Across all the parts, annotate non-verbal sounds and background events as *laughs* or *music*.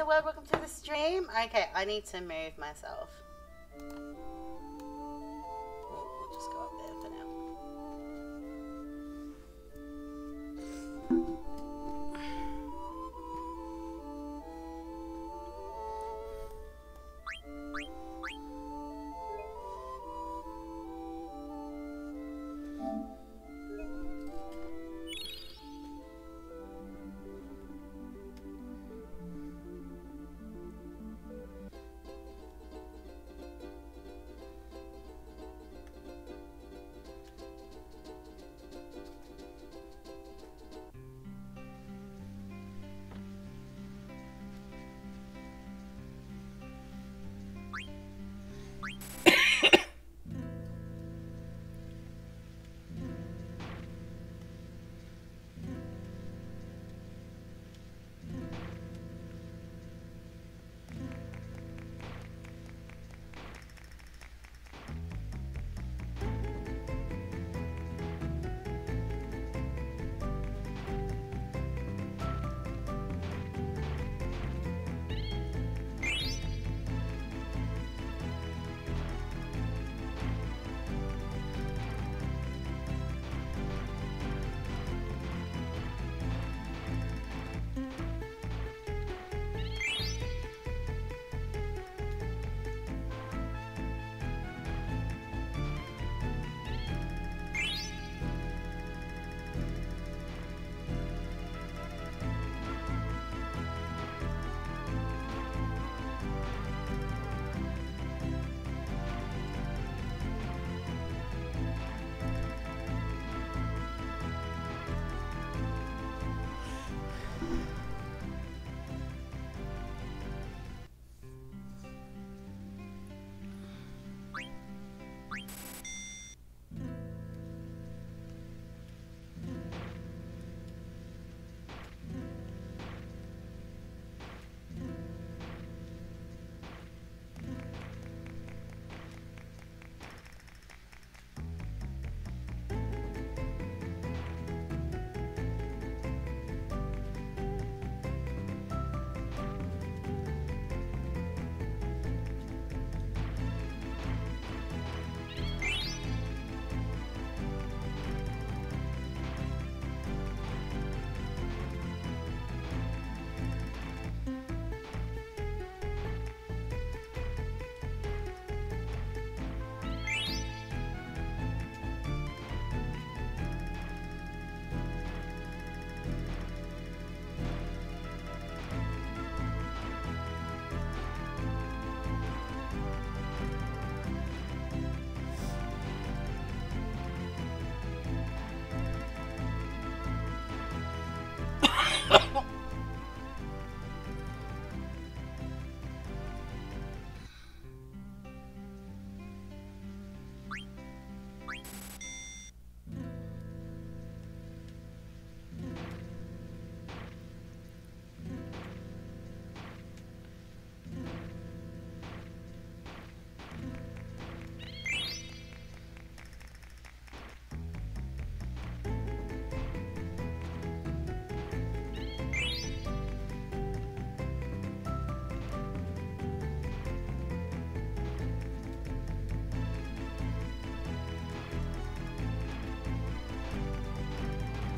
the welcome to the stream. Okay, I need to move myself.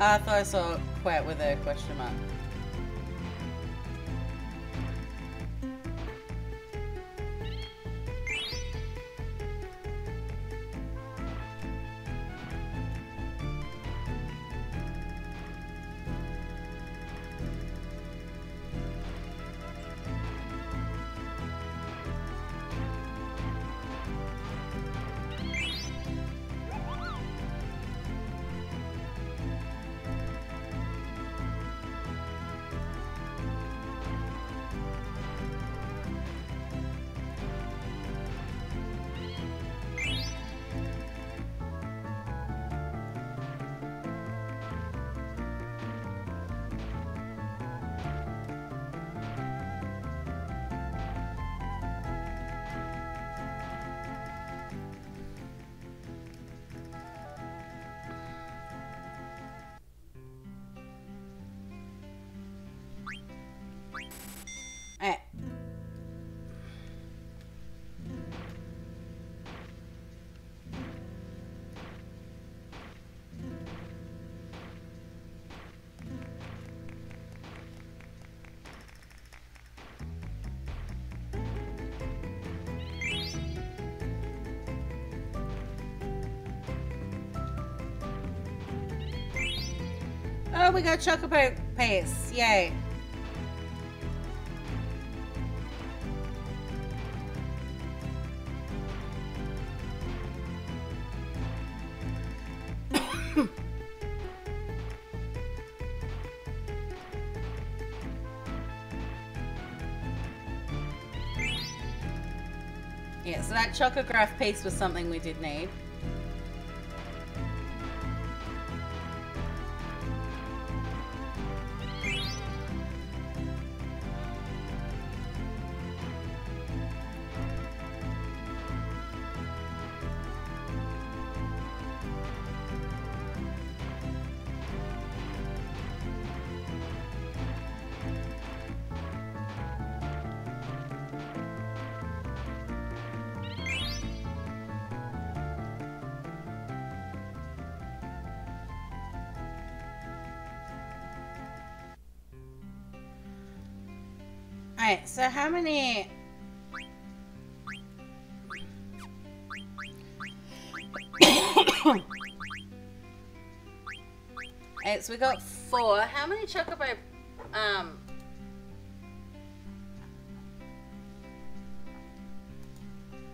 I thought I saw quit with a question mark. Got chocobo paste. Yay. *coughs* yeah, so that chocolate chocograph piece was something we did need. So how many... *coughs* Alright, so we got four. How many chocobo... Um...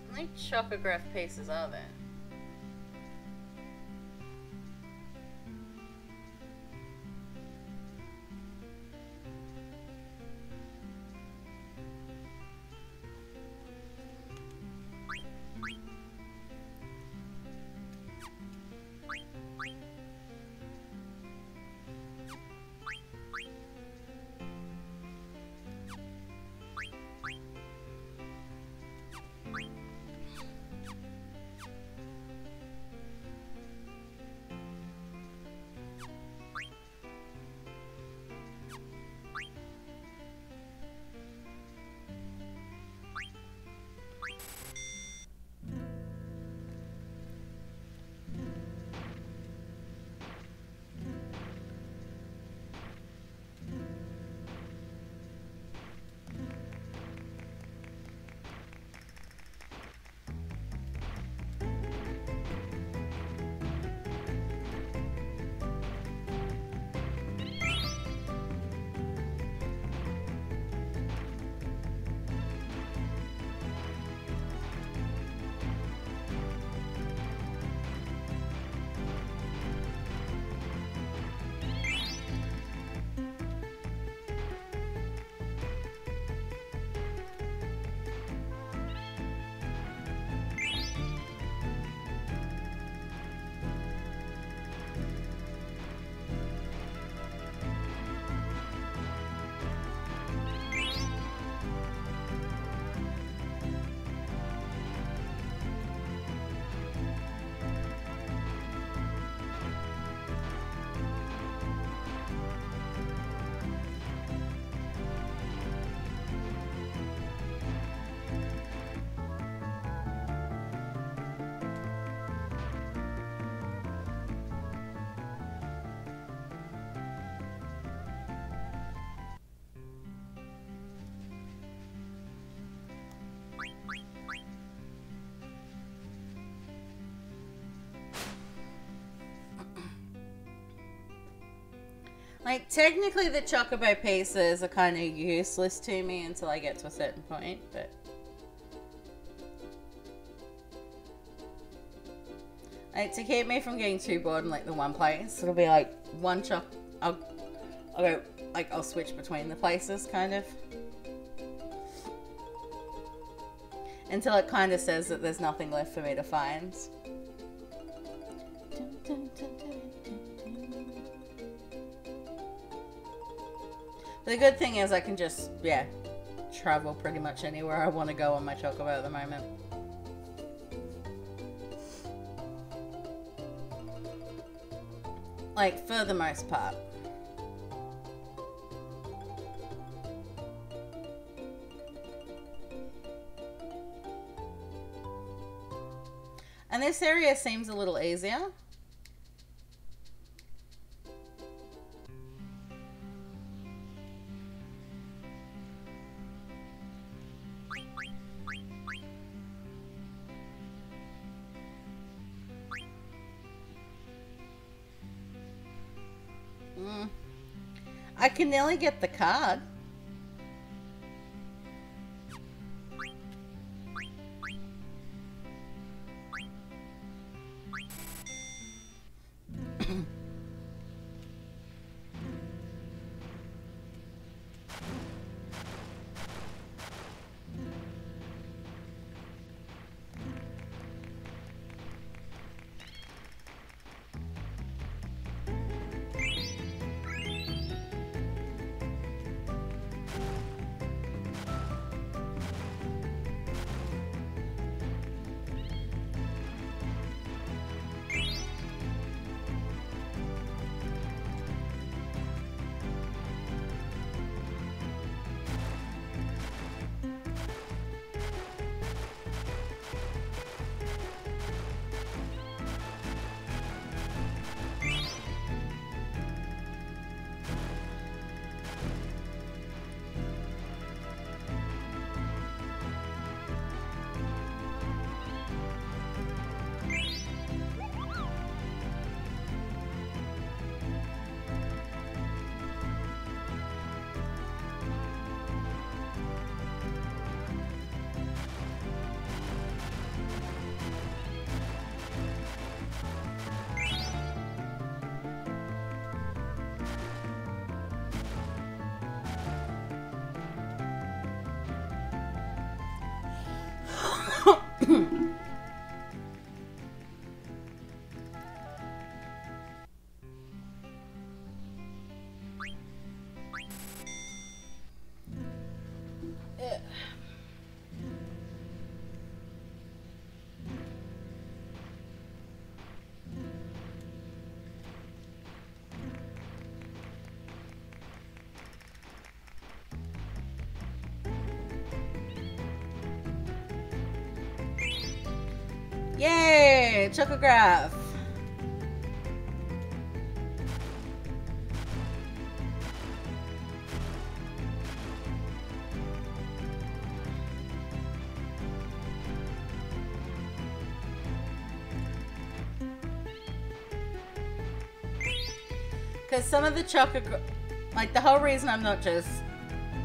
How many chocograph pieces are there? Like, technically the chocobo pieces are kind of useless to me until I get to a certain point, but... Like, to keep me from getting too bored in, like, the one place, it'll be, like, one choc... I'll, I'll go, like, I'll switch between the places, kind of. Until it kind of says that there's nothing left for me to find. Good thing is I can just, yeah, travel pretty much anywhere I want to go on my chocobo at the moment. Like, for the most part. And this area seems a little easier. Can nearly get the card. Chocograph! Because some of the chocogra- like the whole reason I'm not just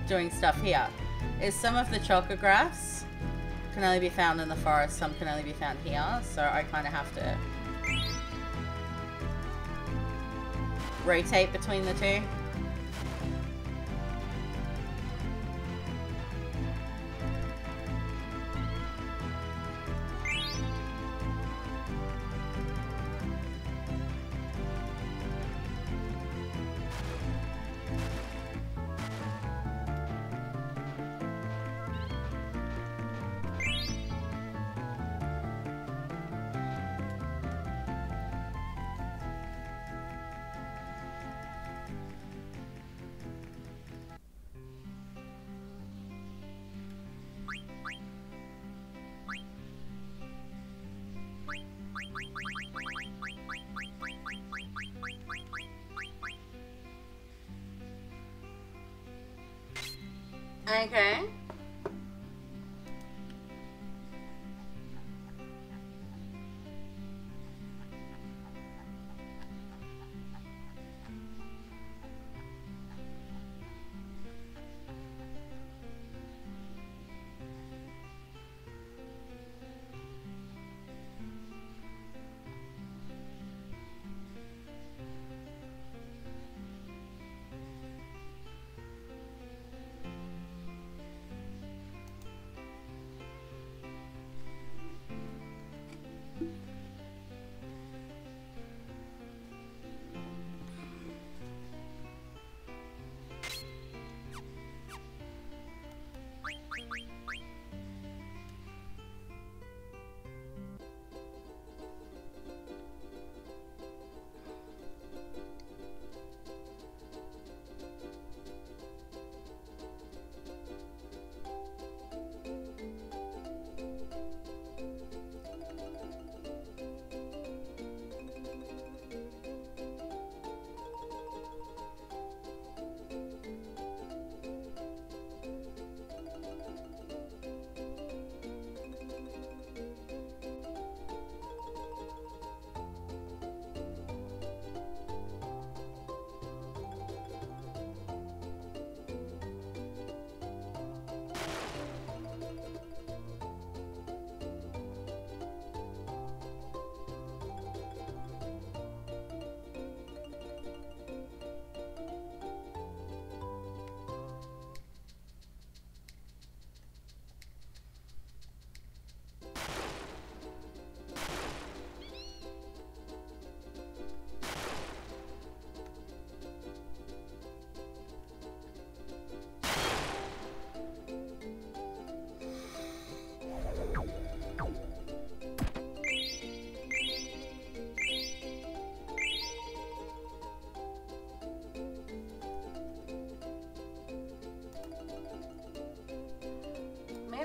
doing stuff here is some of the chocographs can only be found in the forest, some can only be found here, so I kind of have to rotate between the two.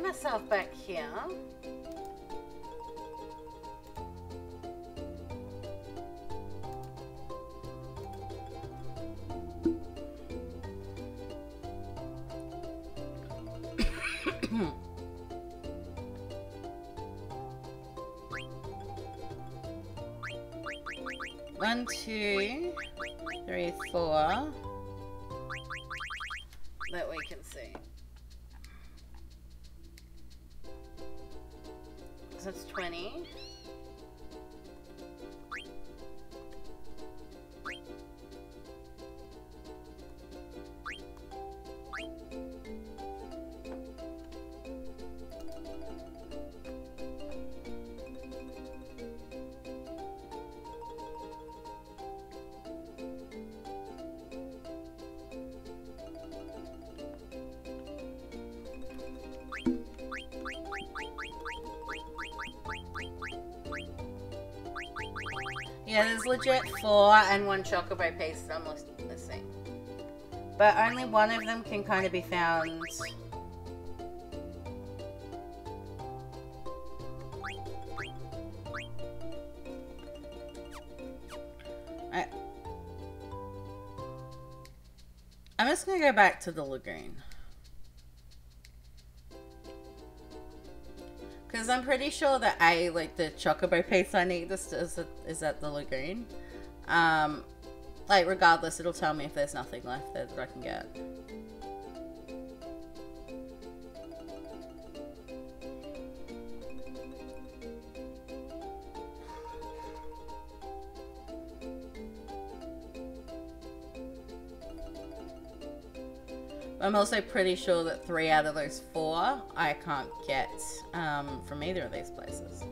Myself back here. Yeah, there's legit four and one chocobo piece that I'm missing. But only one of them can kind of be found... I... I'm just gonna go back to the lagoon. Pretty sure that I like the chocobo piece I need is, is, is at the lagoon. Um, like regardless, it'll tell me if there's nothing left that I can get. I'm also pretty sure that three out of those four I can't get um, from either of these places.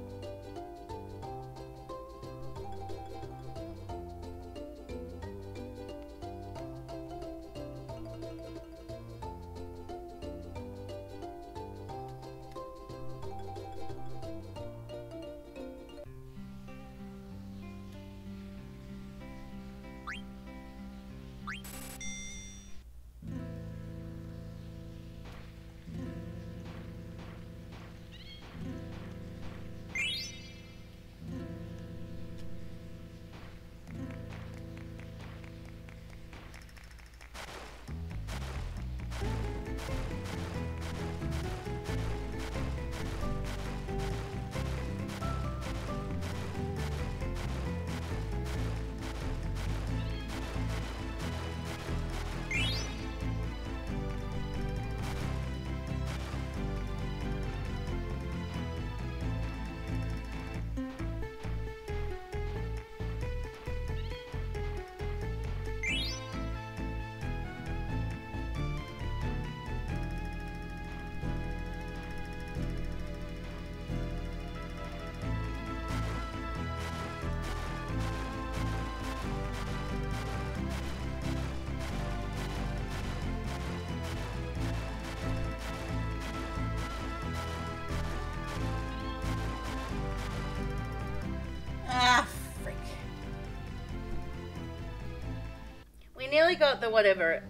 Nearly got the whatever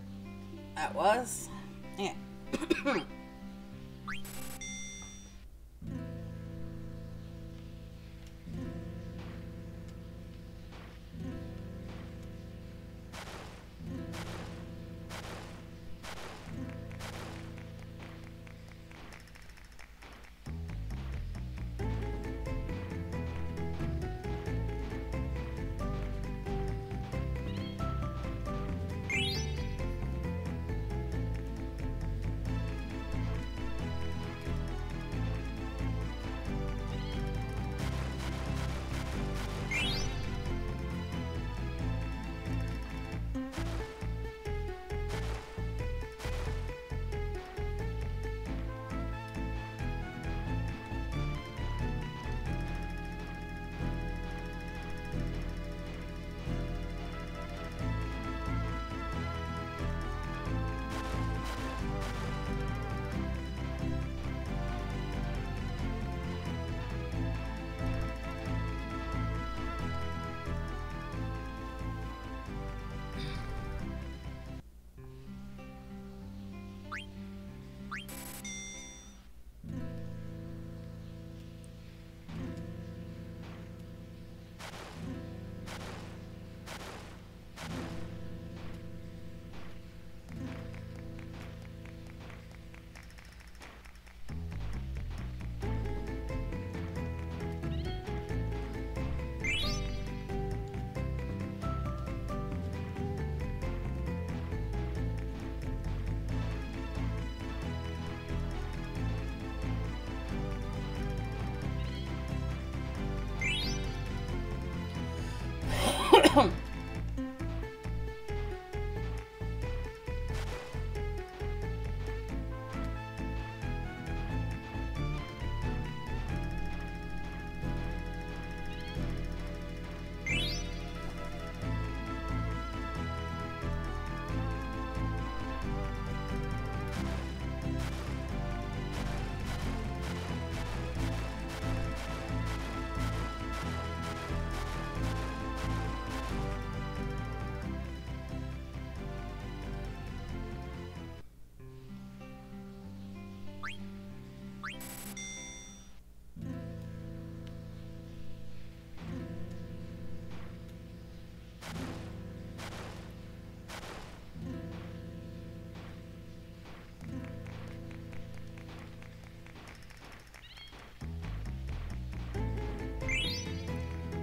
that was. Yeah. *coughs* *coughs* *coughs*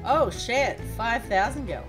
Oh shit, 5,000 gil.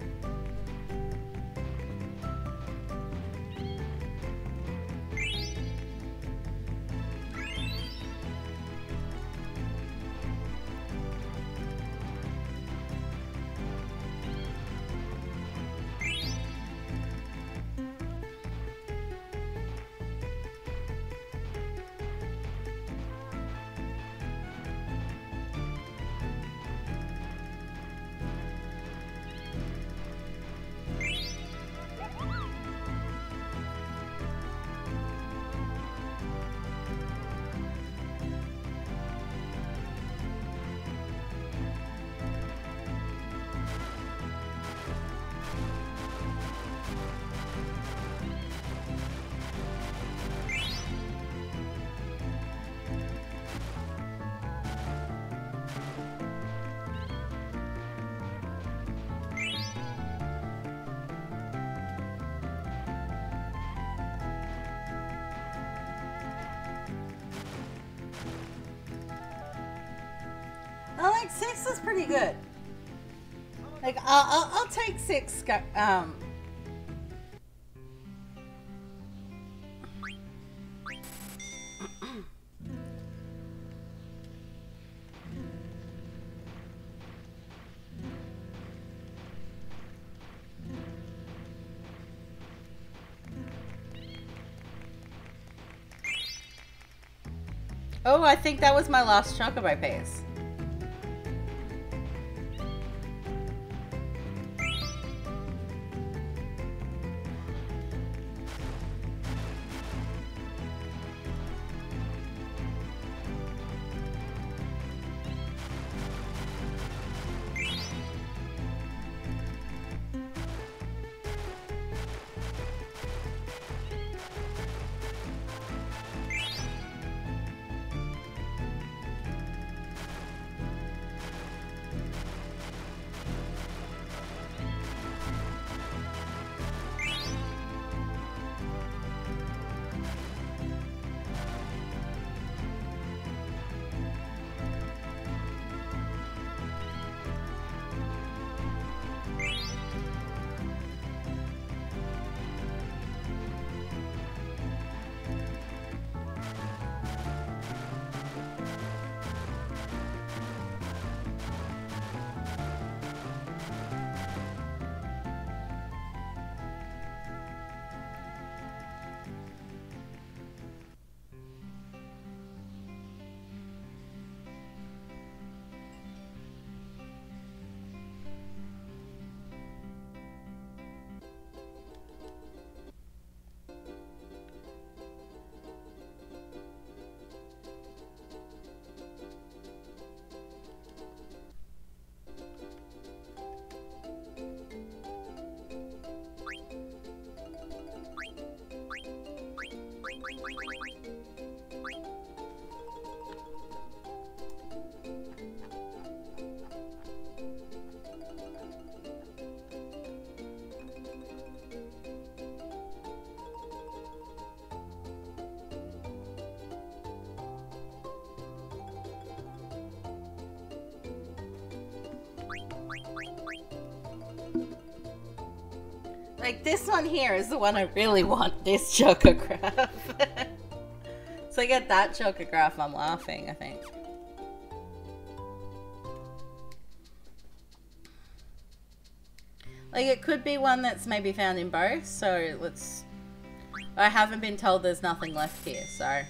Six. Um. Oh, I think that was my last chunk of my this one here is the one I really want, this chocograph. *laughs* so I get that chocograph, I'm laughing, I think. Like, it could be one that's maybe found in both, so let's... I haven't been told there's nothing left here, so...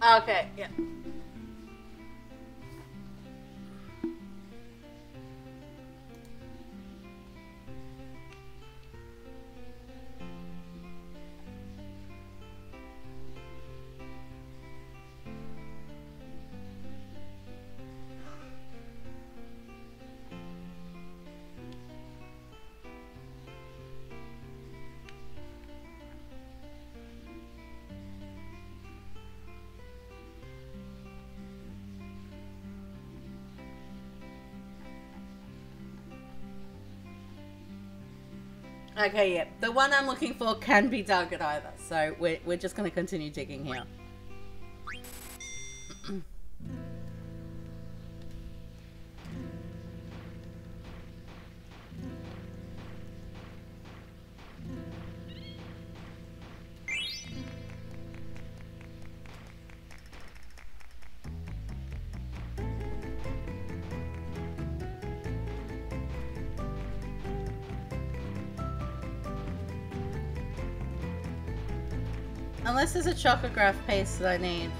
Ah, okay, yeah. Okay, yeah. The one I'm looking for can be dug at either, so we're, we're just going to continue digging here. Unless is a chocograph paste that I need.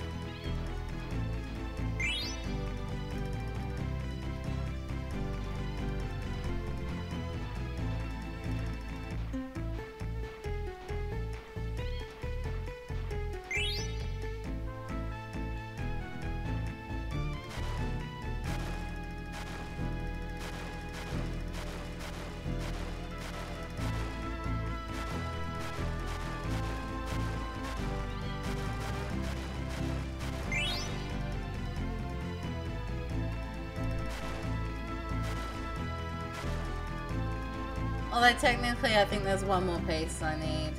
Technically I think there's one more piece I need.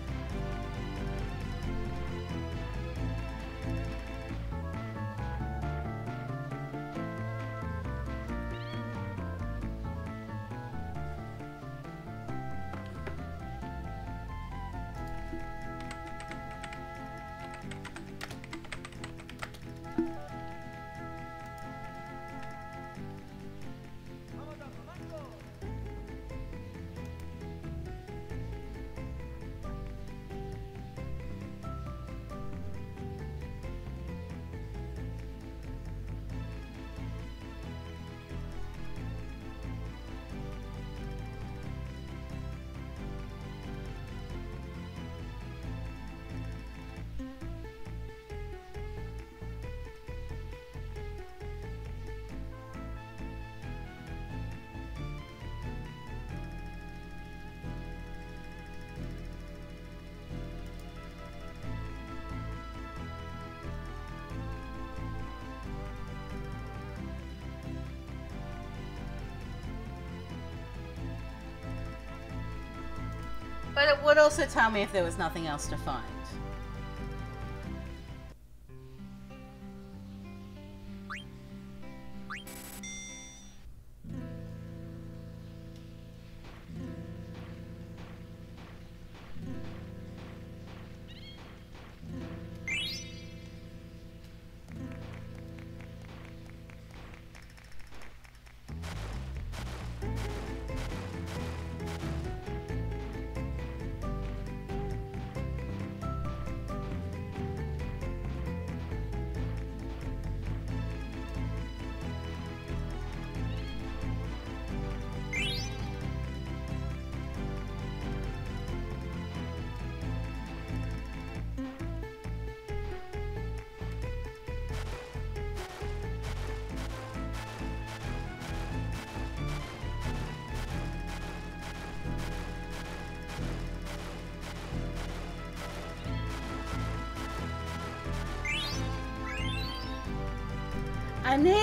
Also tell me if there was nothing else to find.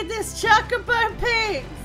I need this chocobo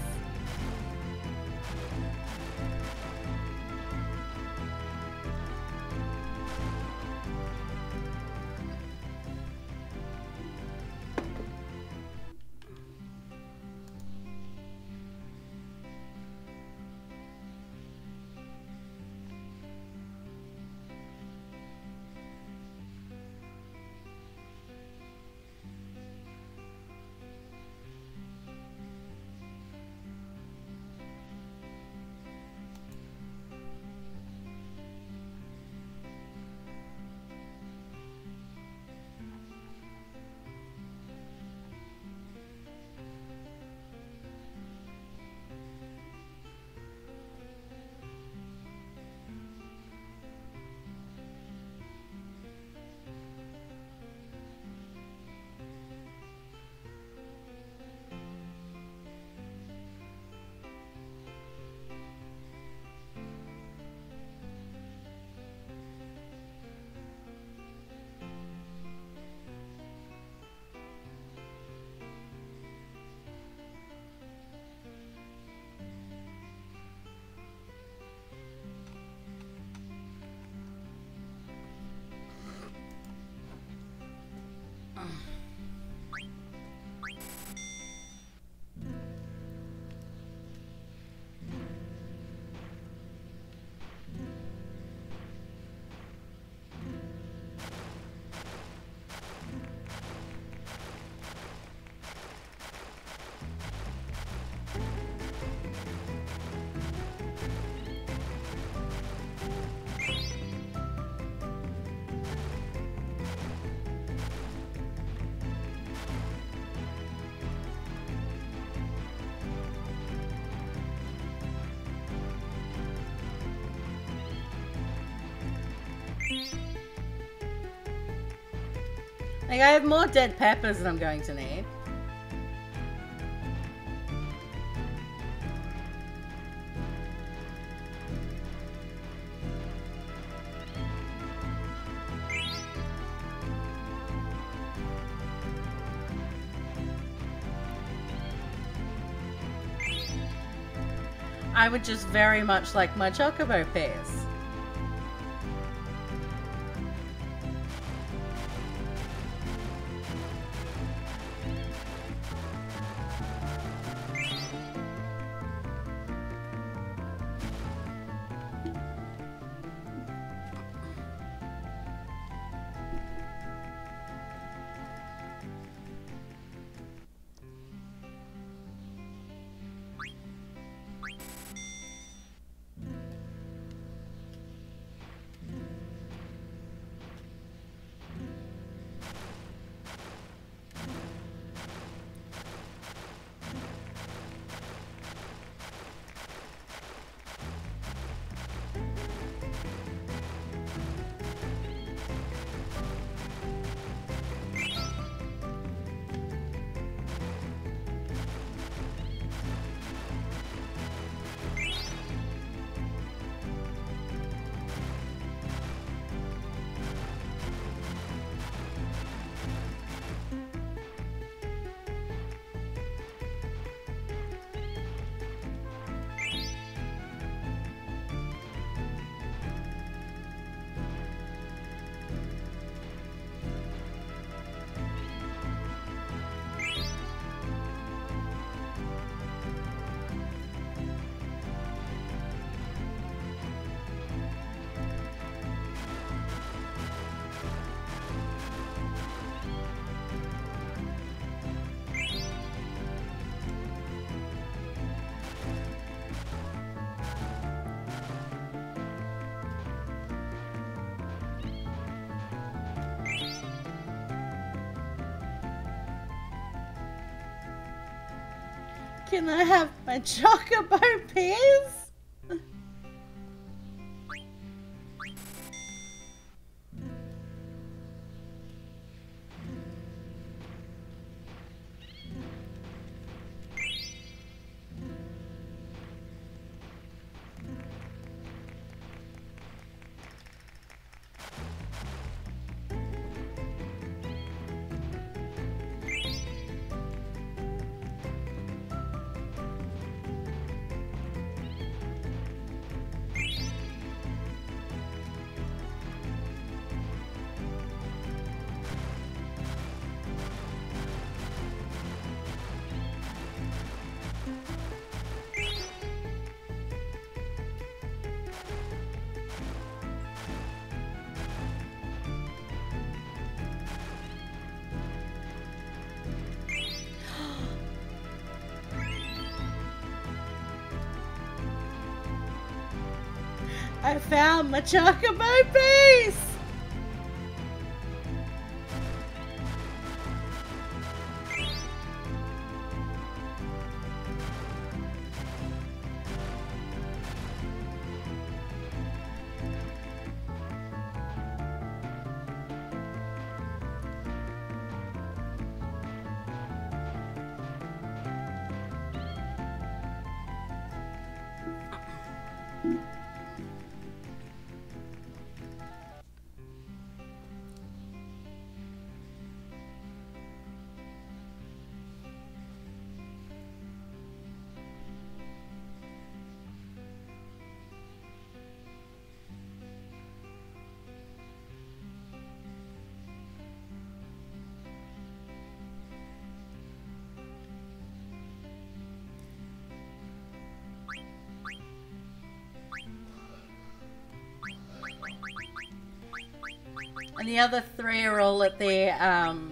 Like, I have more dead peppers than I'm going to need. I would just very much like my chocobo piece. I have my chocobo peas? Found my chocobo the other three are all at the, um...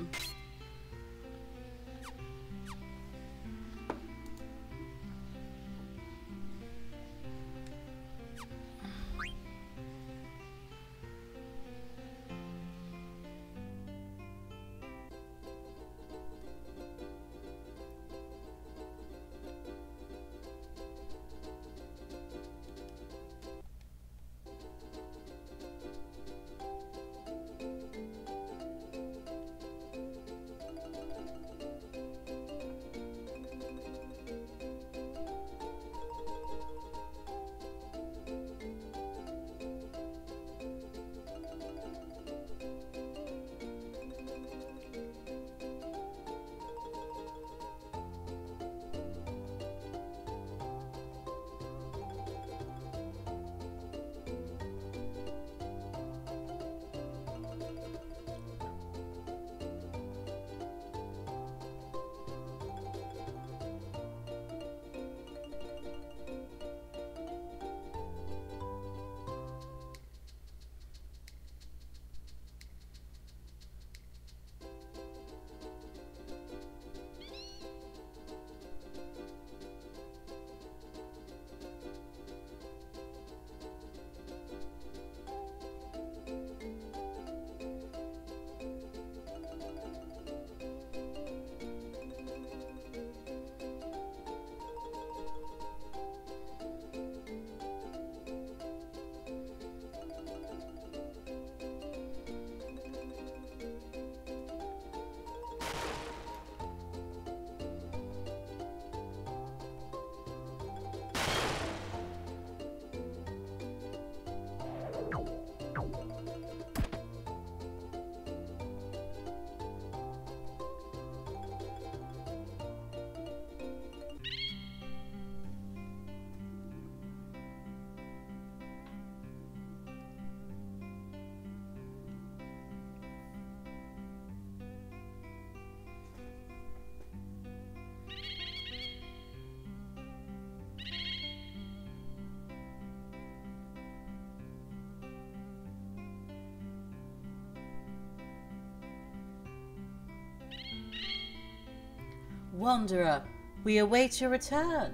Wanderer, we await your return.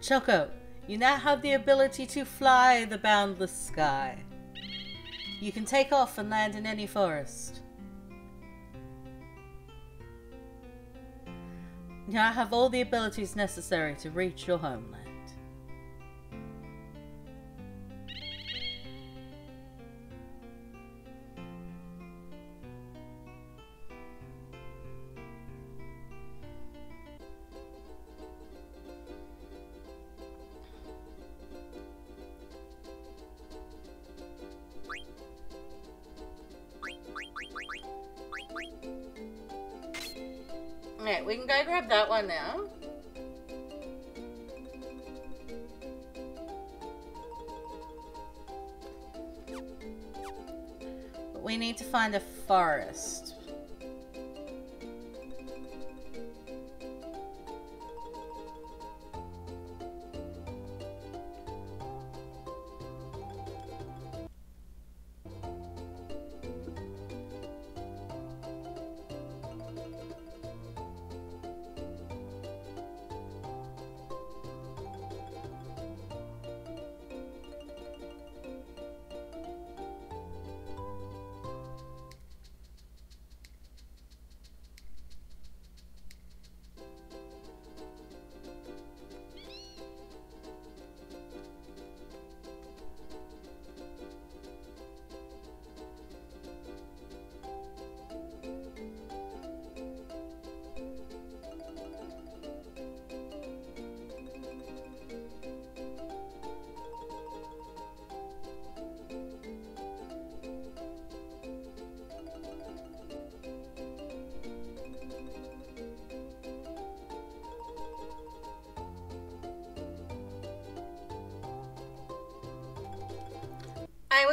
Choco, you now have the ability to fly the boundless sky. You can take off and land in any forest. You now have all the abilities necessary to reach your homeland.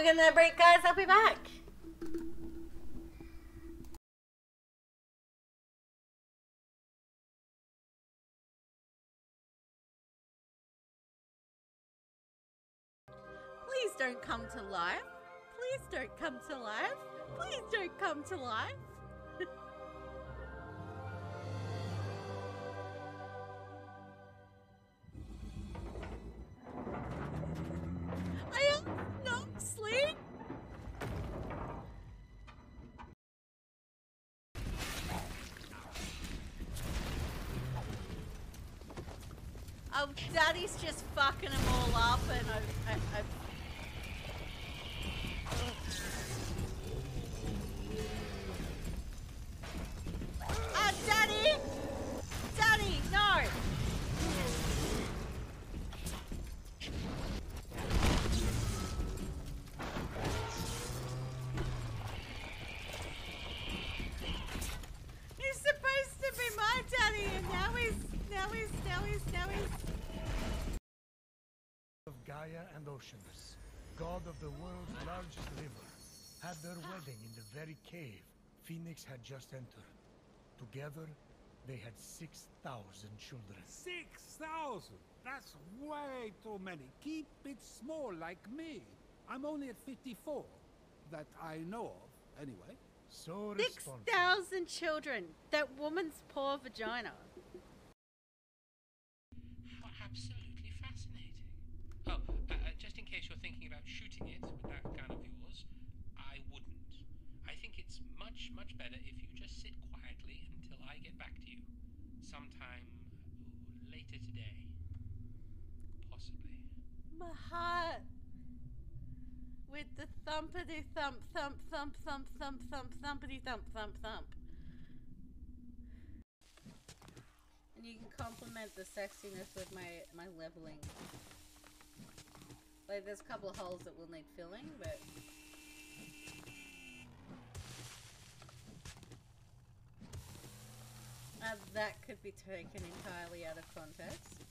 We're gonna break, guys. I'll be back. Please don't come to life. Please don't come to life. Please don't come to life. Daddy's just fucking them all up, and Oceanus, god of the world's largest river, had their wedding in the very cave Phoenix had just entered. Together, they had 6,000 children. 6,000? That's way too many. Keep it small like me. I'm only at 54. That I know of, anyway. So Six responsible. thousand children. That woman's poor vagina. How absolutely fascinating. Oh, uh, uh, just in case you're thinking about shooting it with that gun of yours, I wouldn't. I think it's much, much better if you just sit quietly until I get back to you. Sometime uh, later today. Possibly. My heart. With the thumpity thump thump thump thump thump thump thumpity thump thump thump. And you can complement sexiness with my my leveling. Like there's a couple of holes that will need filling, but uh, that could be taken entirely out of context.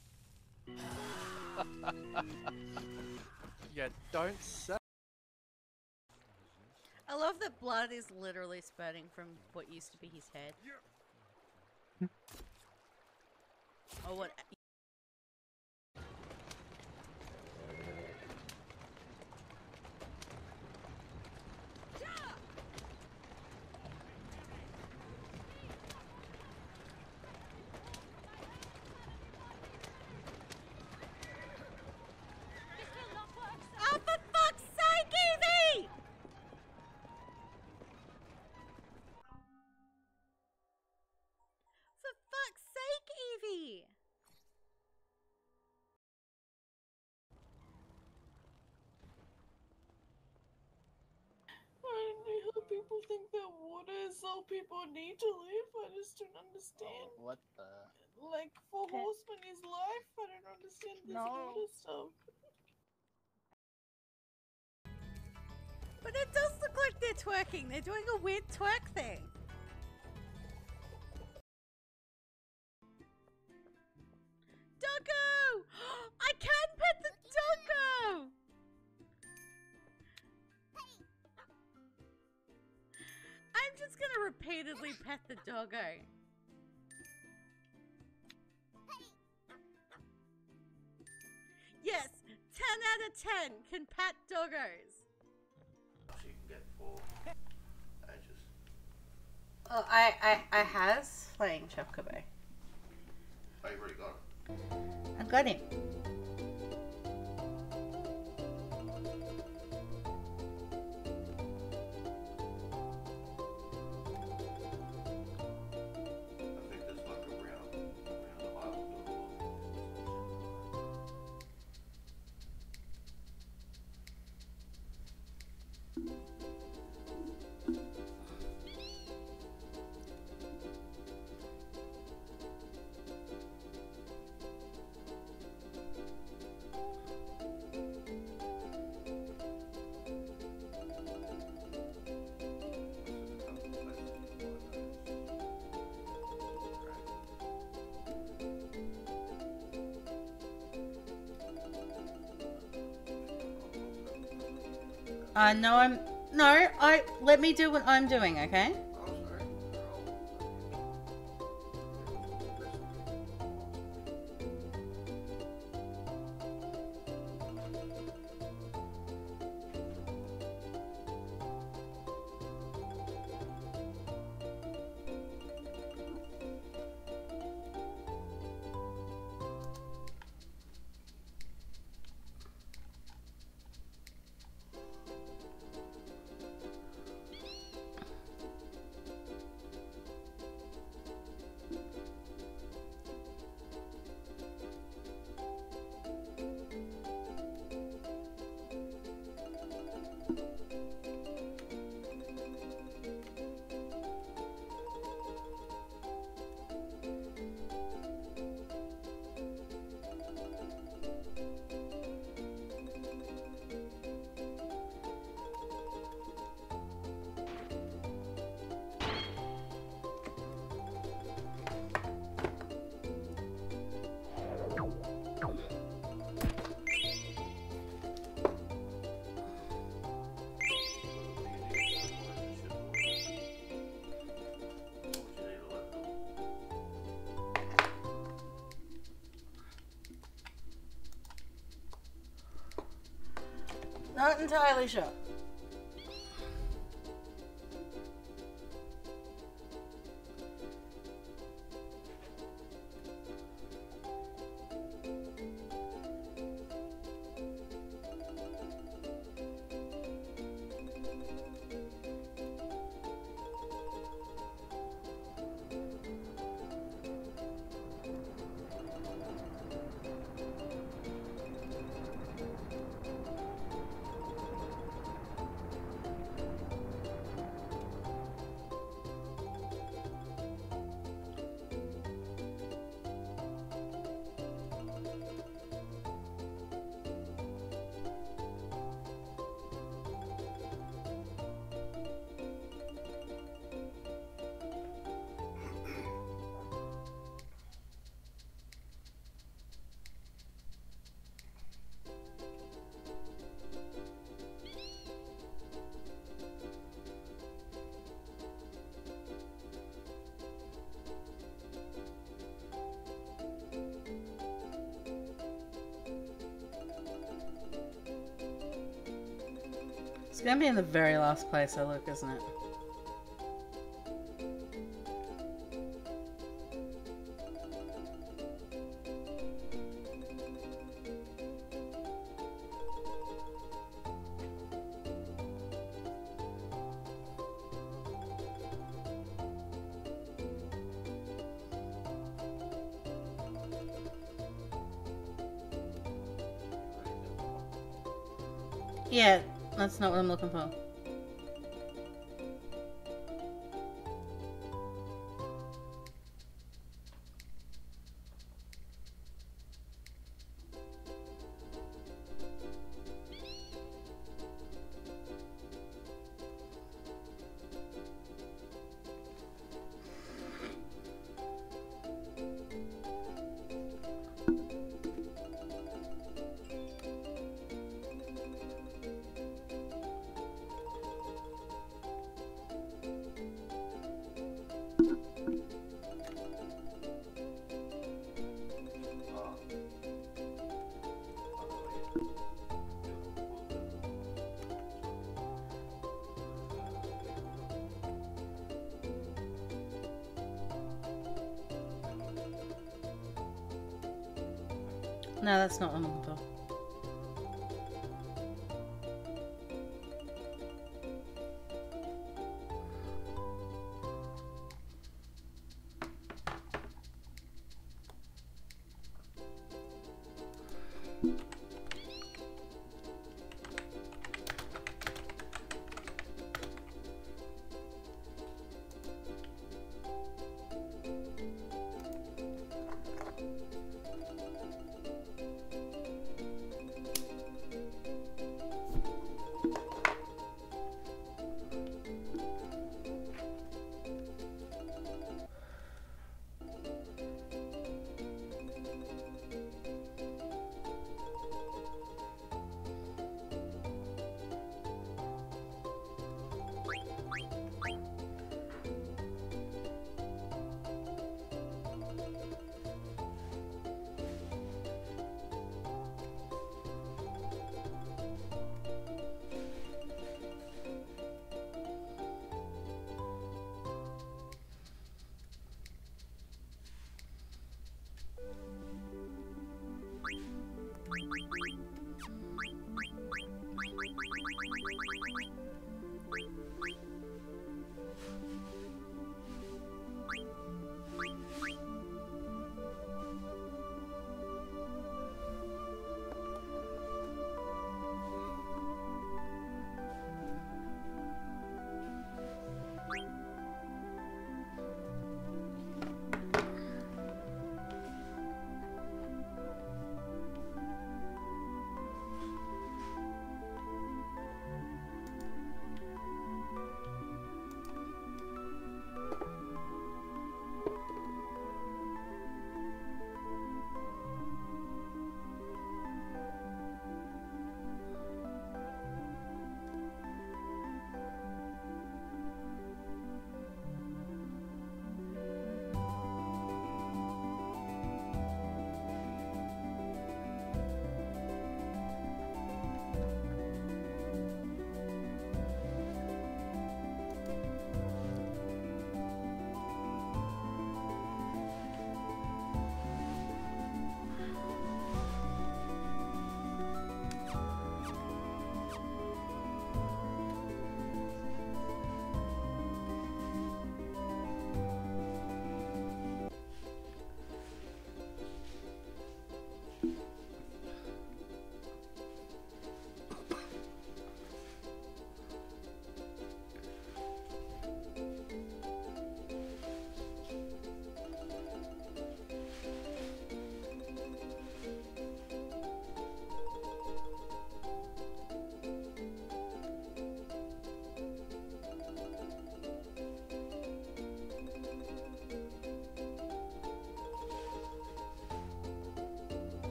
*laughs* Yeah, don't say. I love that blood is literally spurting from what used to be his head. or what? I don't know how people think that water is all people need to live. I just don't understand. Oh, what the? Like for horseman is life. I don't understand this No. water stuff. But it does look like they're twerking. They're doing a weird twerk thing. Gonna repeatedly pet the doggo. Yes, 10 out of 10 can pat doggos. So you can get four. I just. Oh, I, I, I has playing Chocobo. Oh, you've already got it. I got him. Do what I'm doing, okay? Not in the very last place I look, isn't it?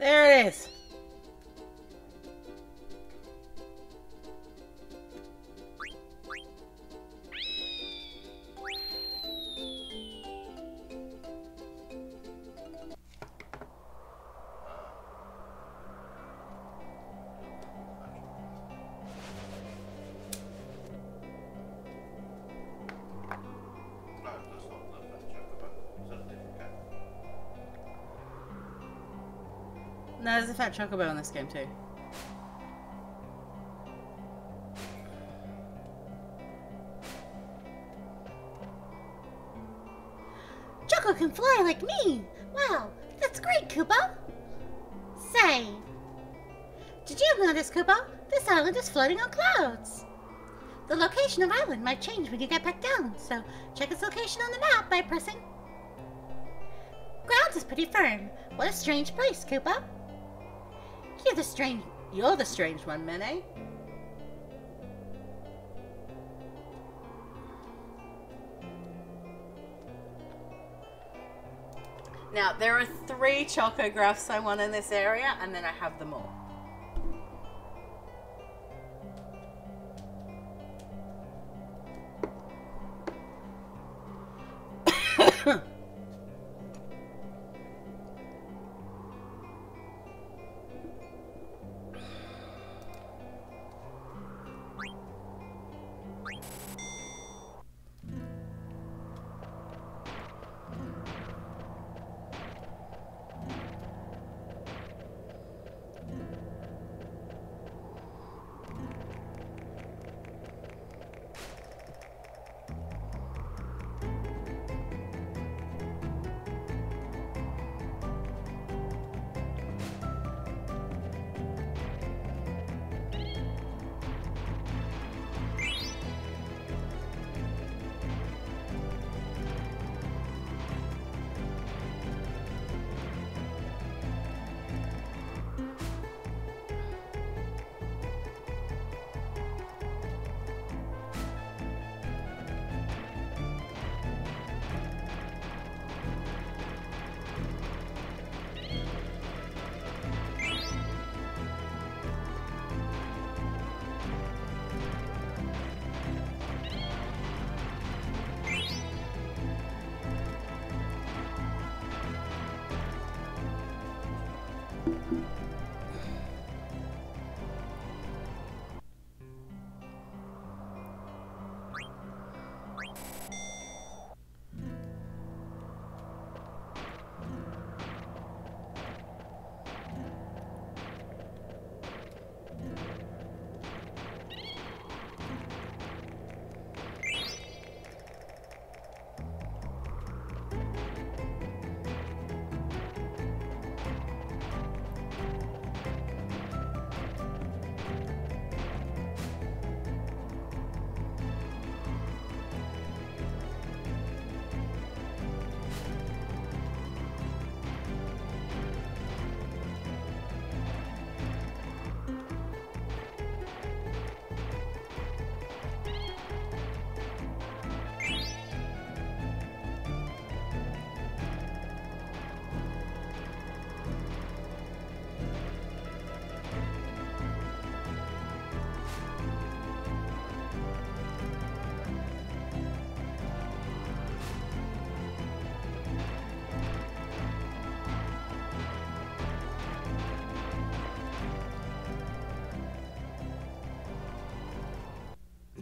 There it is. Fat chocobo in this game too. Choco can fly like me. Wow, that's great, Kupo. Say, did you notice, Kupo? This island is floating on clouds. The location of island might change when you get back down, so check its location on the map by pressing. Ground is pretty firm. What a strange place, Kupo. You're the strange. You're the strange one, Mene. Now there are three chocographs I want in this area, and then I have them all.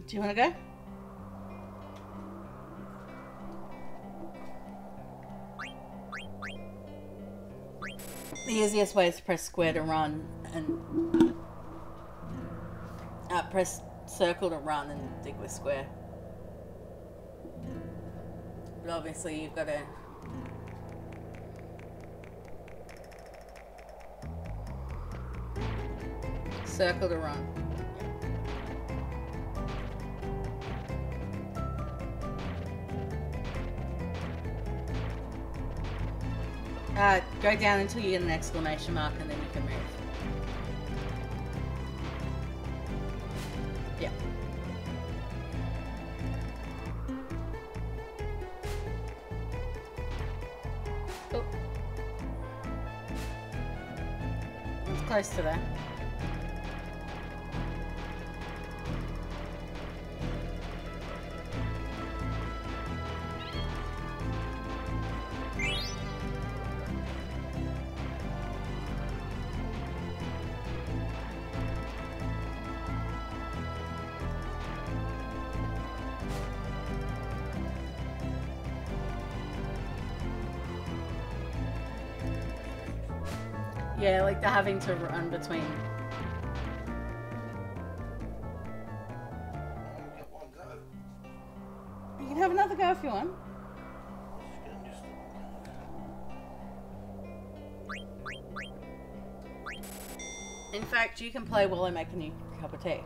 Do you want to go? The easiest way is to press square to run and uh, press circle to run and dig with square. But obviously you've got to circle to run. Go down until you get an exclamation mark and then you can move. Yeah. Oh. It's close to there. Yeah, like they're having to run between. You can have another go if you want. In fact, you can play while I make a new cup of tea.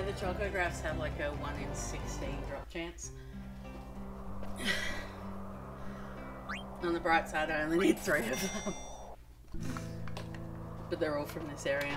Yeah, the chocographs have like a 1 in 16 drop chance. *sighs* On the bright side, I only need three of them. But they're all from this area.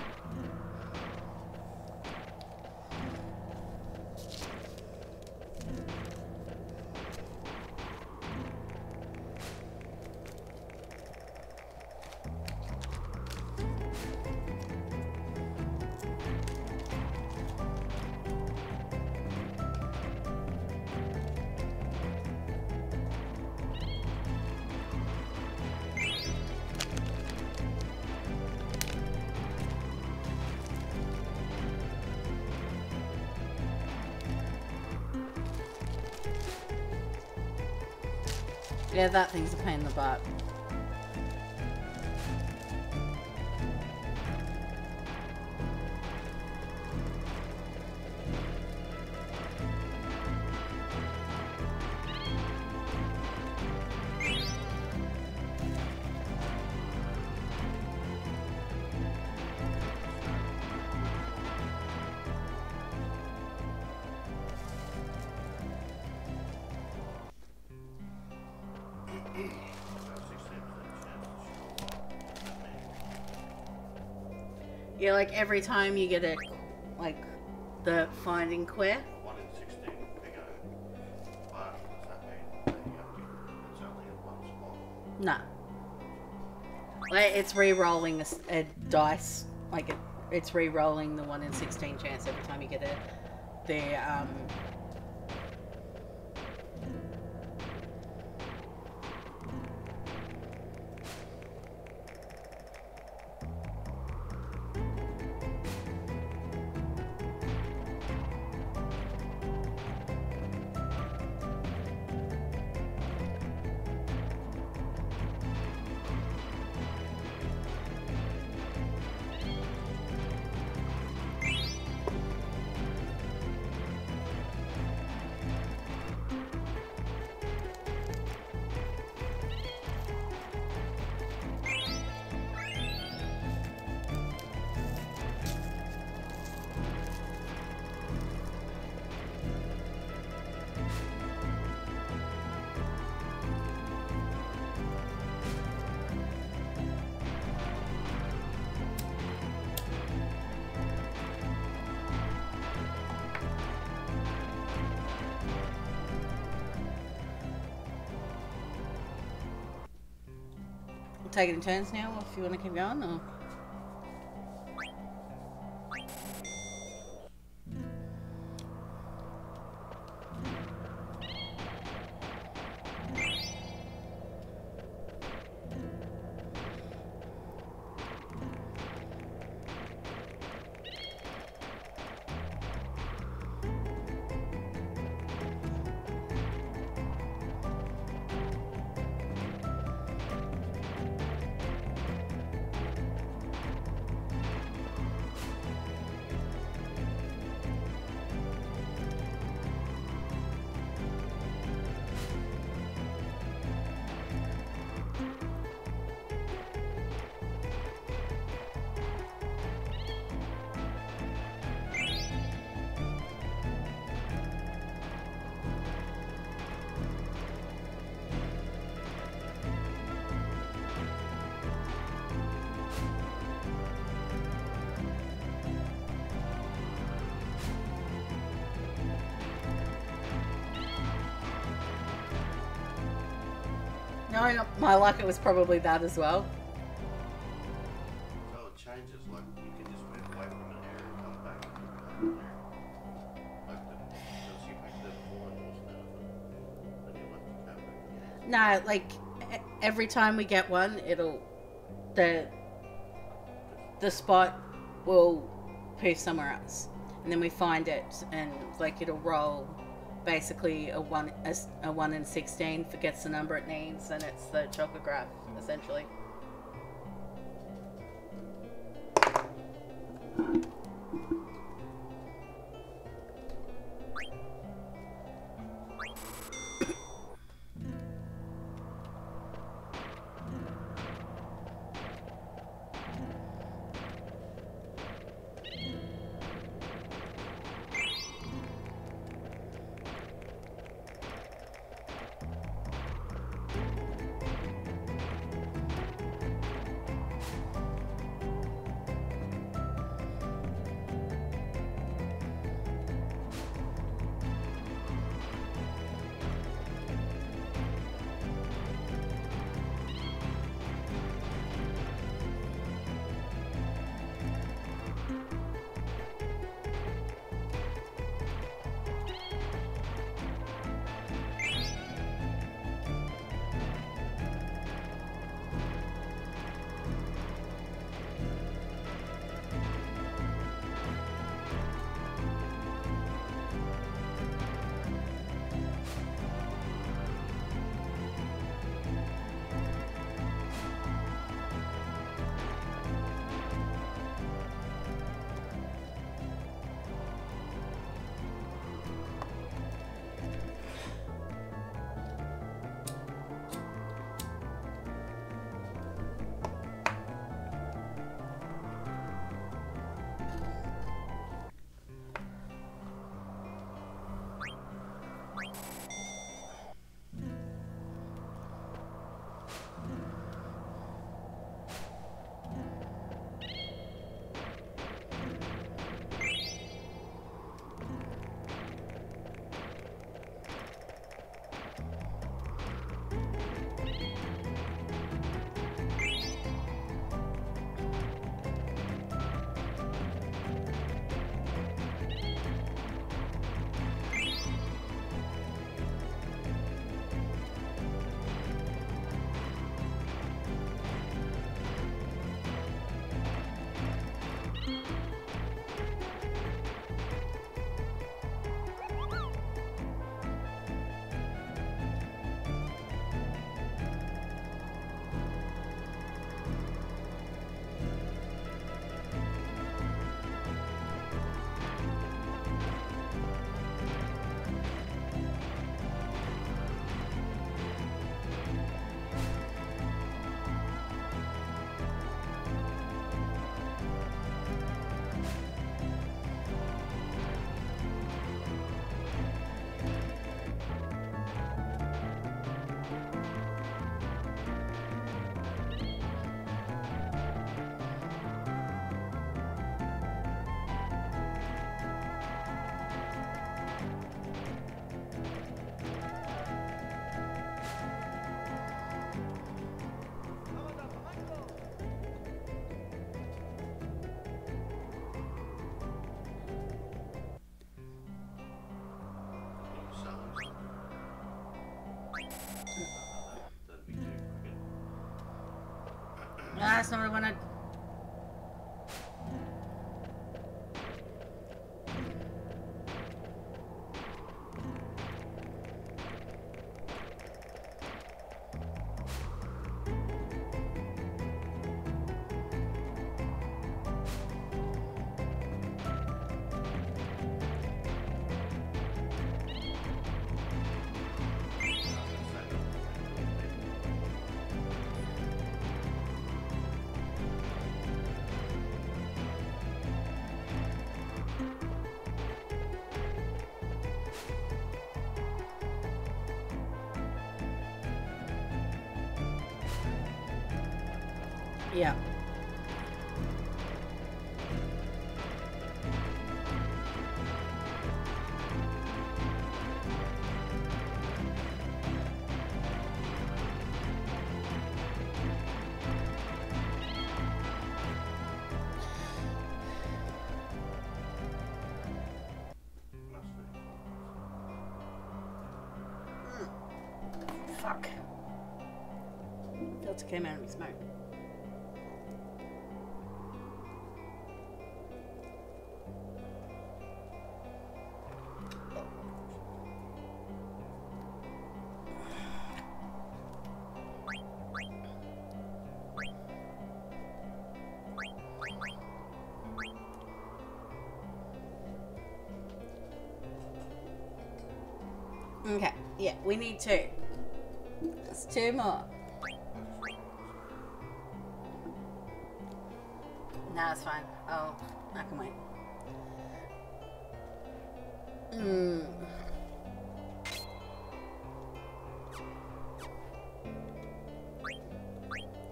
Yeah, that thing's a pain in the butt. Every time you get a, like, the finding quest. One in sixteen bigger. But does that mean that you have to, it's only in one spot? No. Like, it's re-rolling a dice. Like, it, it's re-rolling the 1 in 16 chance every time you get a, the, um... In turns now, if you want to keep going, or... my luck, it was probably that as well. Oh, it changes, like you can just move away from an area and come back and come back there. Like the, does you make the four doors now, then you let the cat back. No, like every time we get one, it'll the the spot will poof somewhere else, and then we find it, and like it'll roll basically a one a, a one in sixteen forgets the number it needs, and it's the chocograph essentially. class number 100. Filter came out of me smoke. Okay, yeah, we need two. Just two more.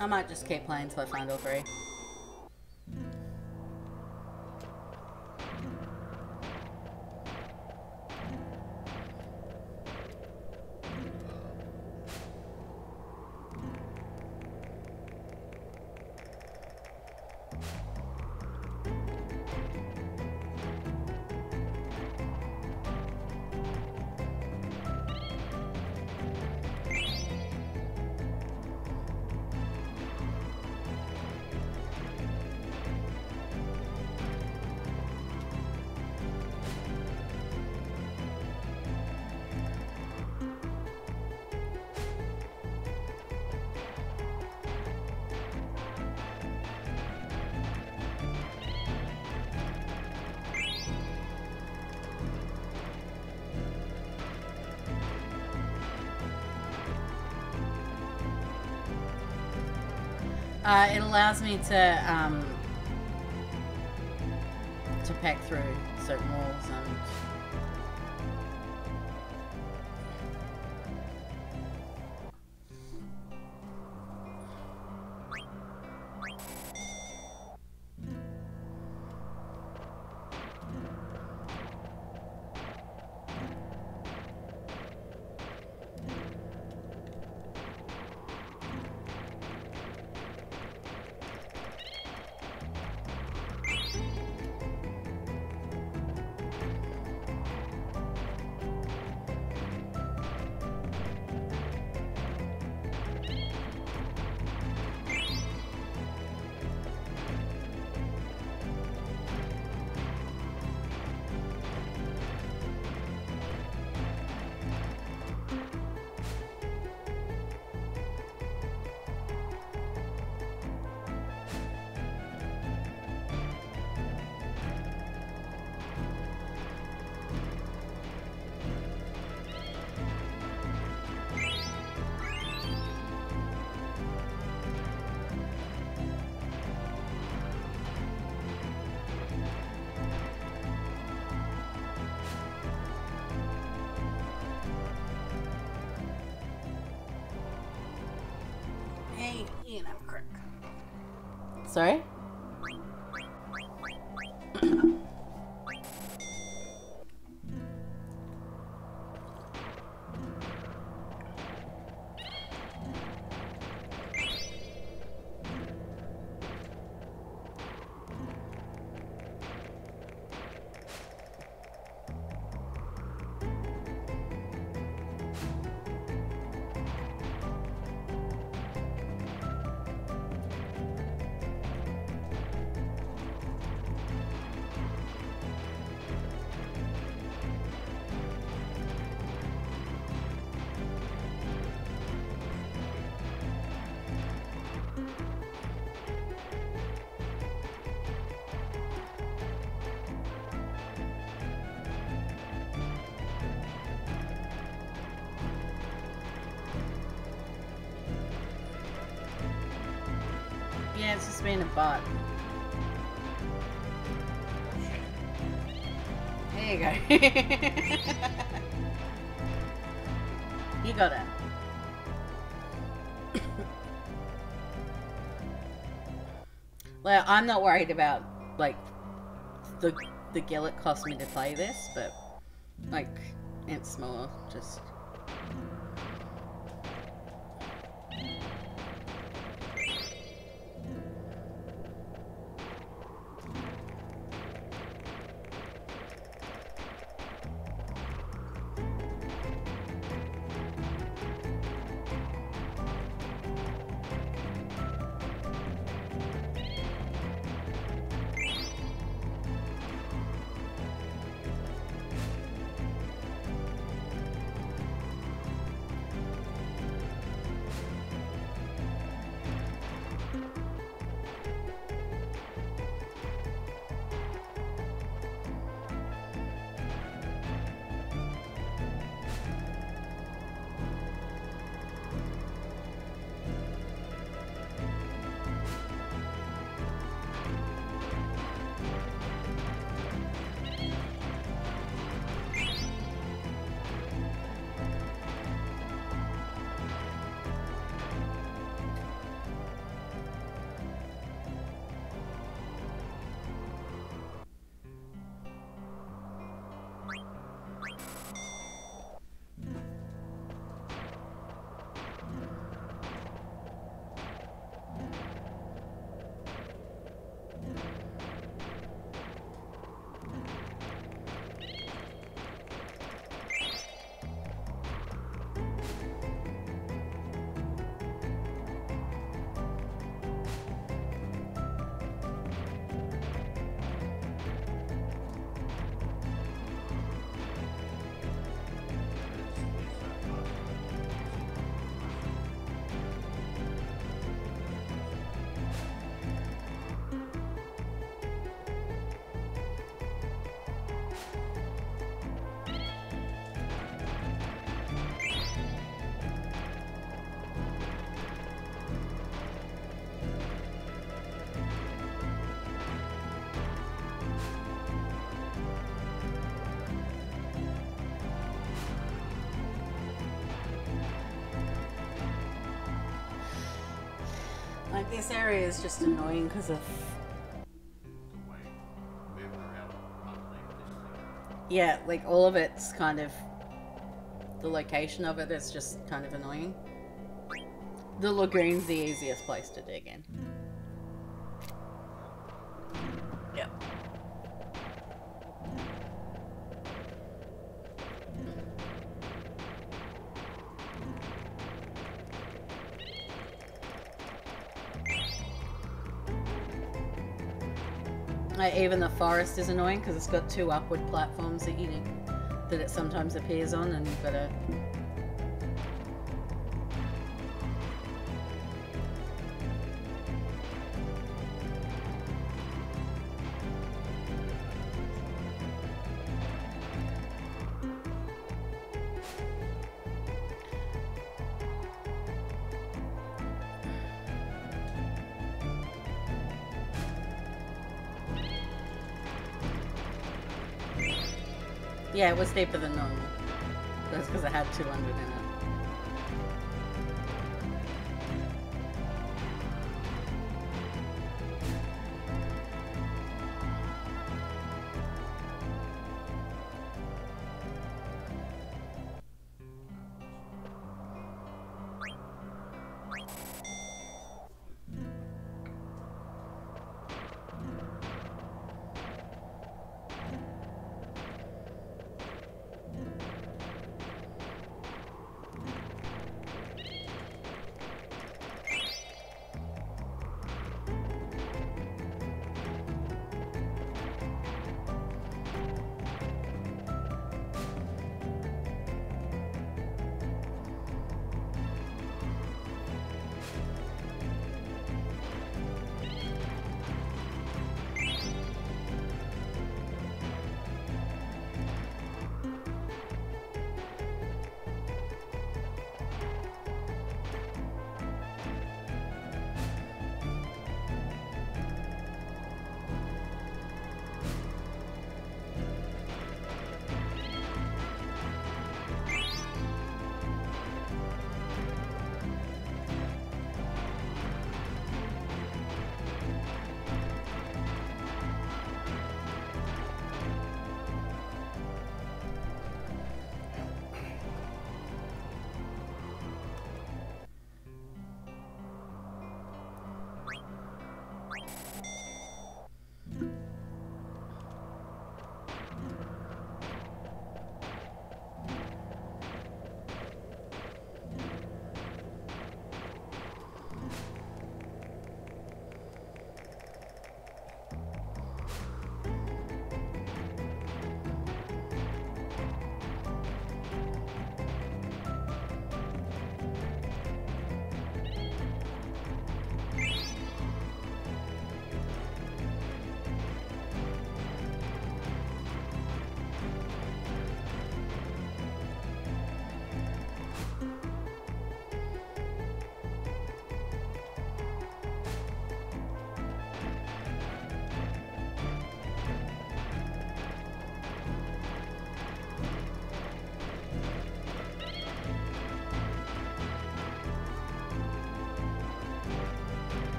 I might just keep playing till I find all three. Me to Sorry? Butt. There you go. *laughs* you got it. *coughs* well, I'm not worried about like the the gil it cost me to play this, but like it's more just Like this area is just annoying because of yeah, like all of it's kind of the location of it is just kind of annoying. The lagoon's the easiest place to dig in. Forest is annoying because it's got two upward platforms that you that it sometimes appears on, and you've got to. Was deeper than normal. That's because I had 200 in it.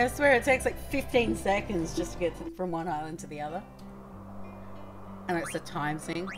I swear it takes like 15 seconds just to get to, from one island to the other. And it's a time thing.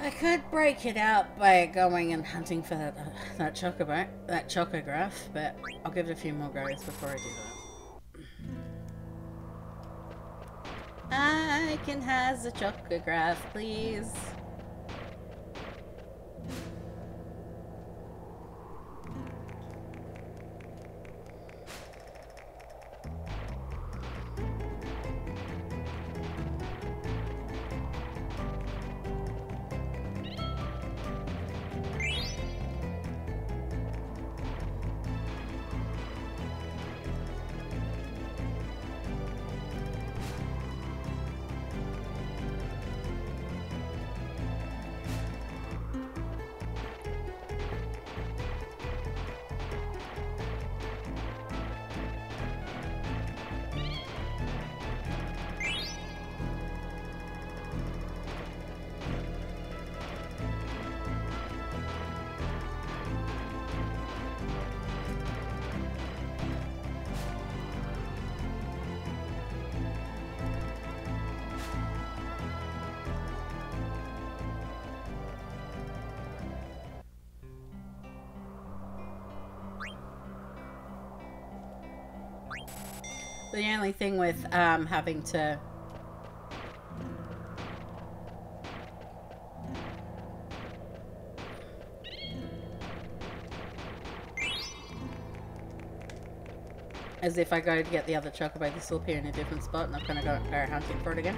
I could break it out by going and hunting for that uh, that chocobo, that chocograph, but I'll give it a few more goes before I do that. I can has a chocograph, please. The only thing with um, having to As if I go to get the other chocobo, this will appear in a different spot and I'm gonna go, go hunting for it again.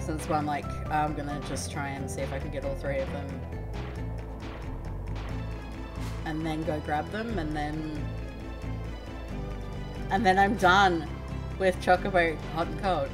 So that's why I'm like, I'm gonna just try and see if I can get all three of them. And then go grab them and then... And then I'm done with Chocobo Hot and Cold.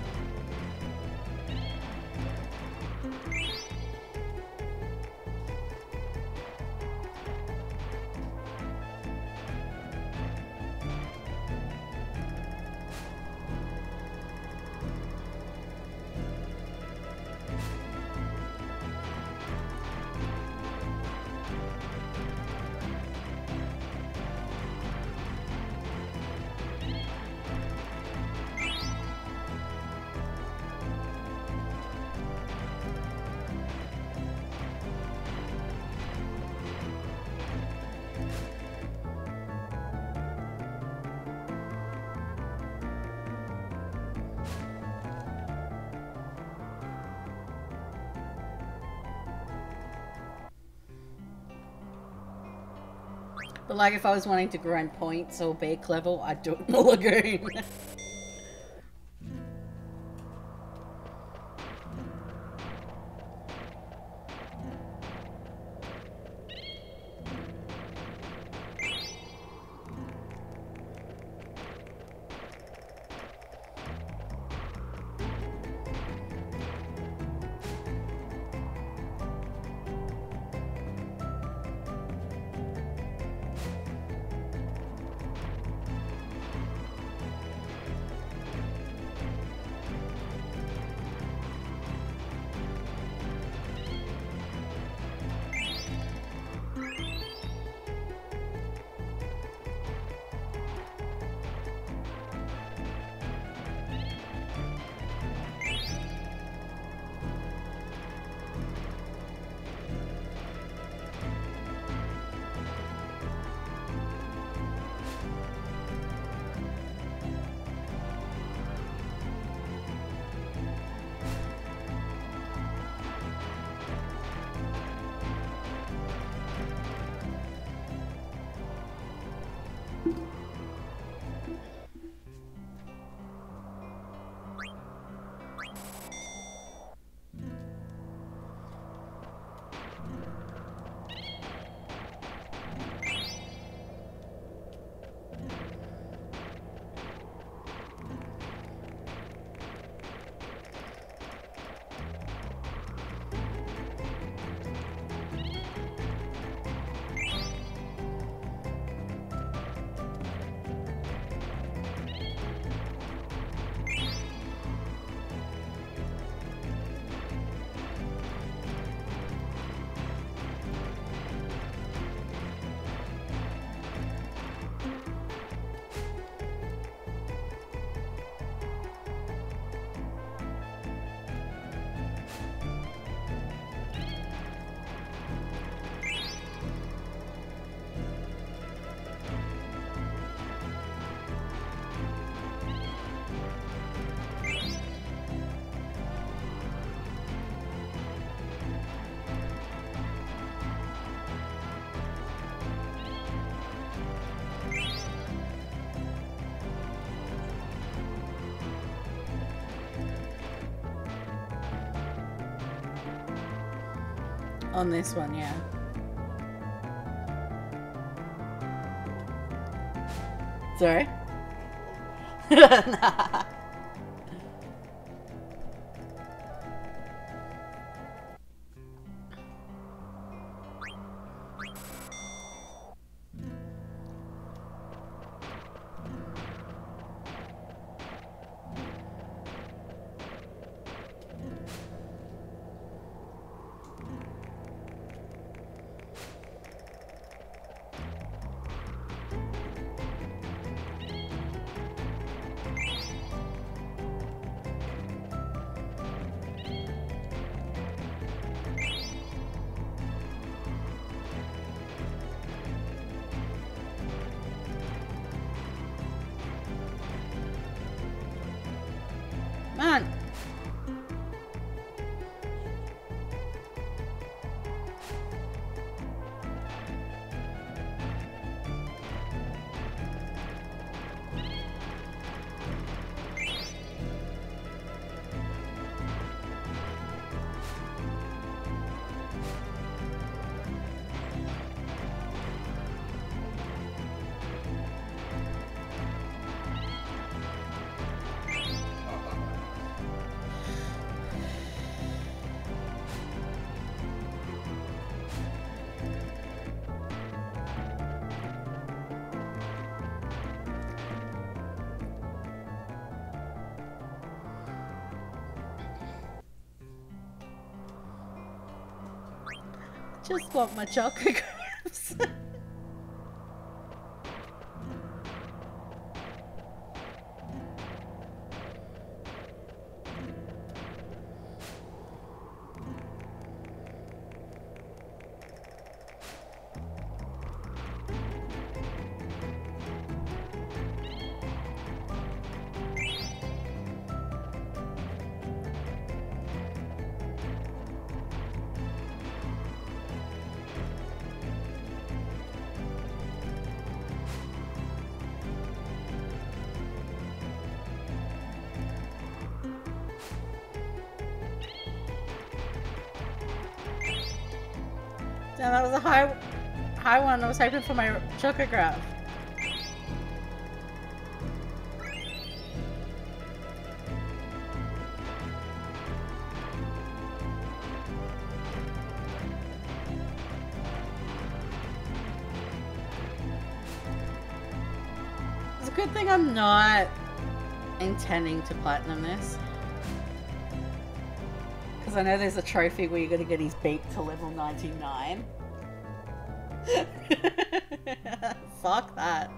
But like if I was wanting to grind points or beak level, I'd do it in the lagoon. On this one, yeah. Sorry? *laughs* Nah. Just *laughs* want a high, high one. I was hoping for my chocograph. It's a good thing I'm not intending to platinum this. Because I know there's a trophy where you're going to get his beak to level 99. Fuck that.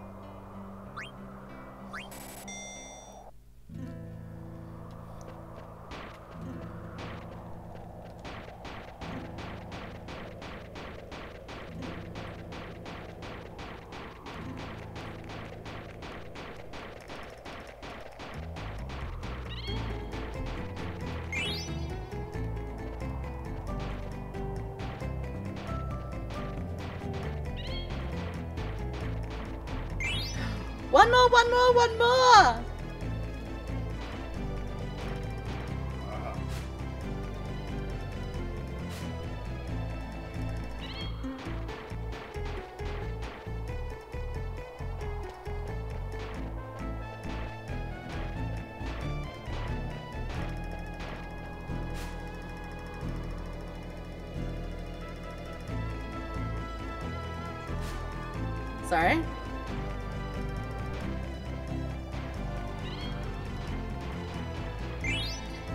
Sorry?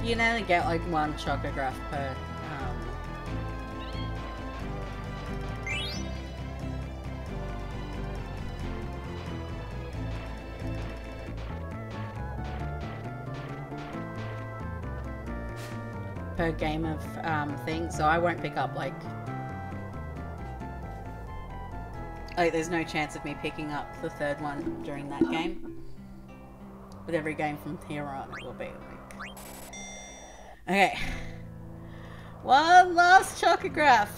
You can only get like one chocograph per um, per game of um, thing, so I won't pick up like like there's no chance of me picking up the third one during that game. But every game from here on, it will be like Okay. One last chocograph.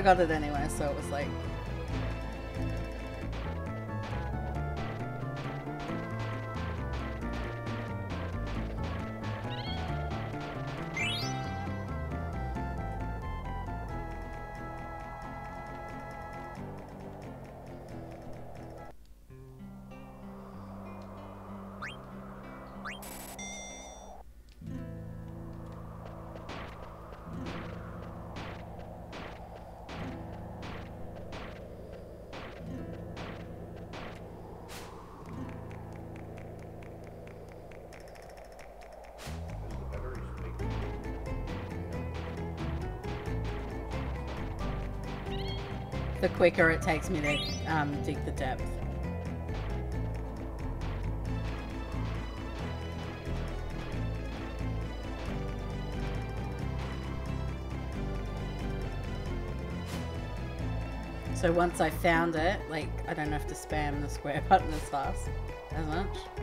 I got it anyway, so it was like quicker it takes me to um, dig the depth. So once I found it, like, I don't have to spam the square *laughs* button as fast, as much.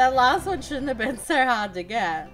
That last one shouldn't have been so hard to get.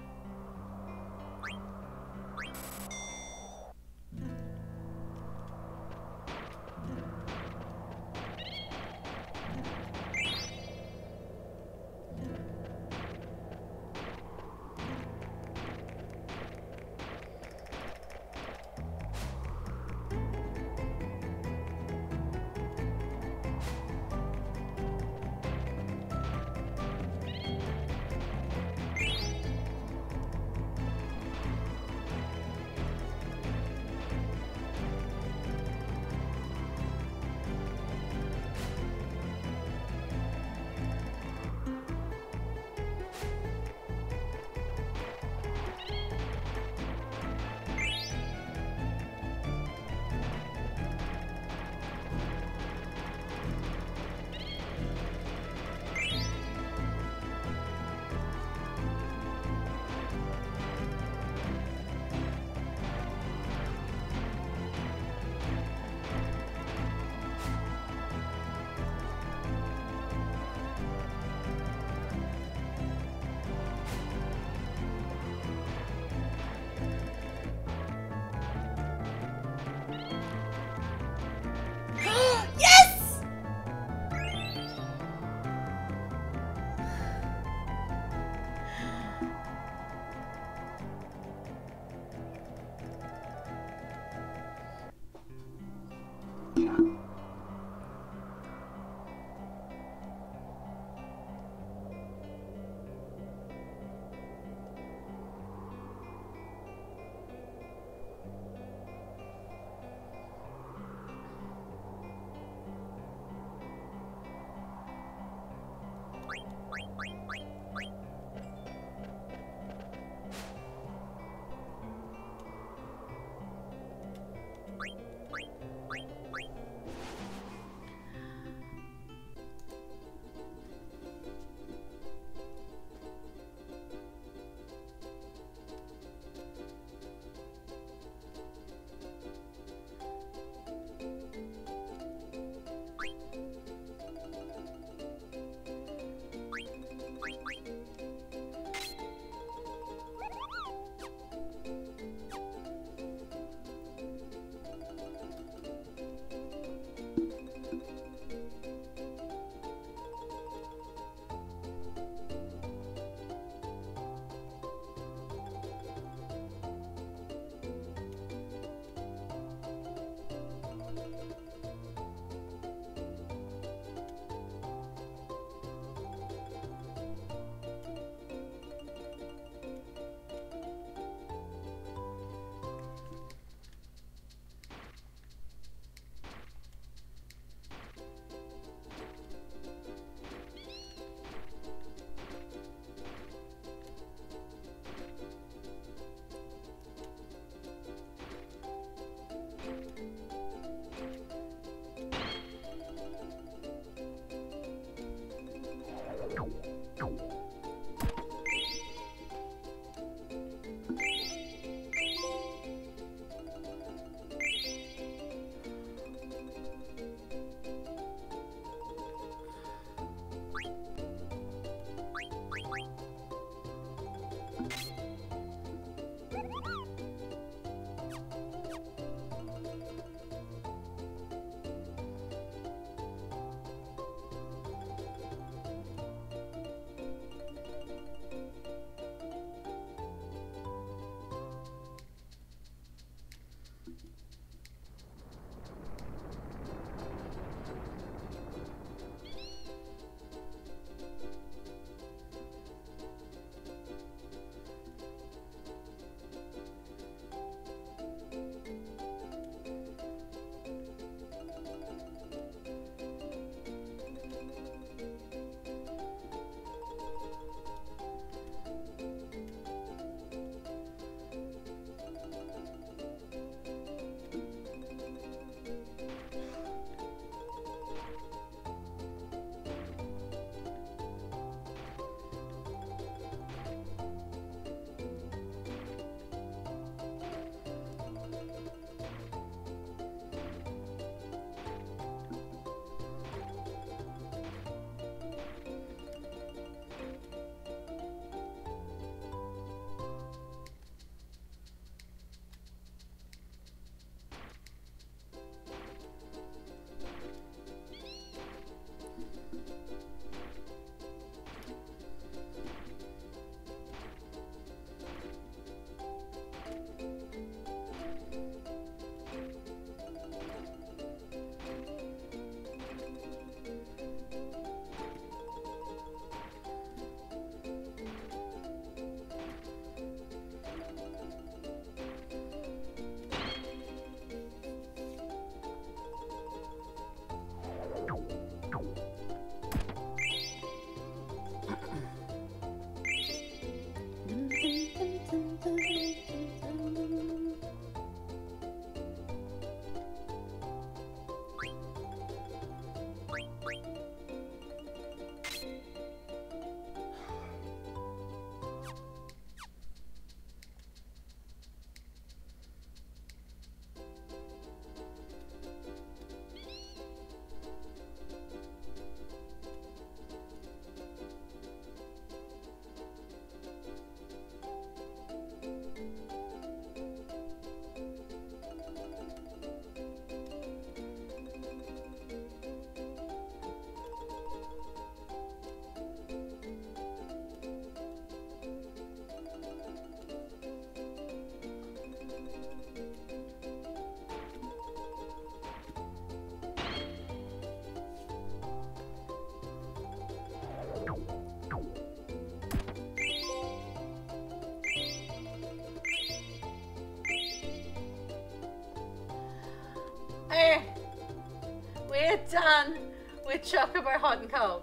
With Chocobo hot and cold.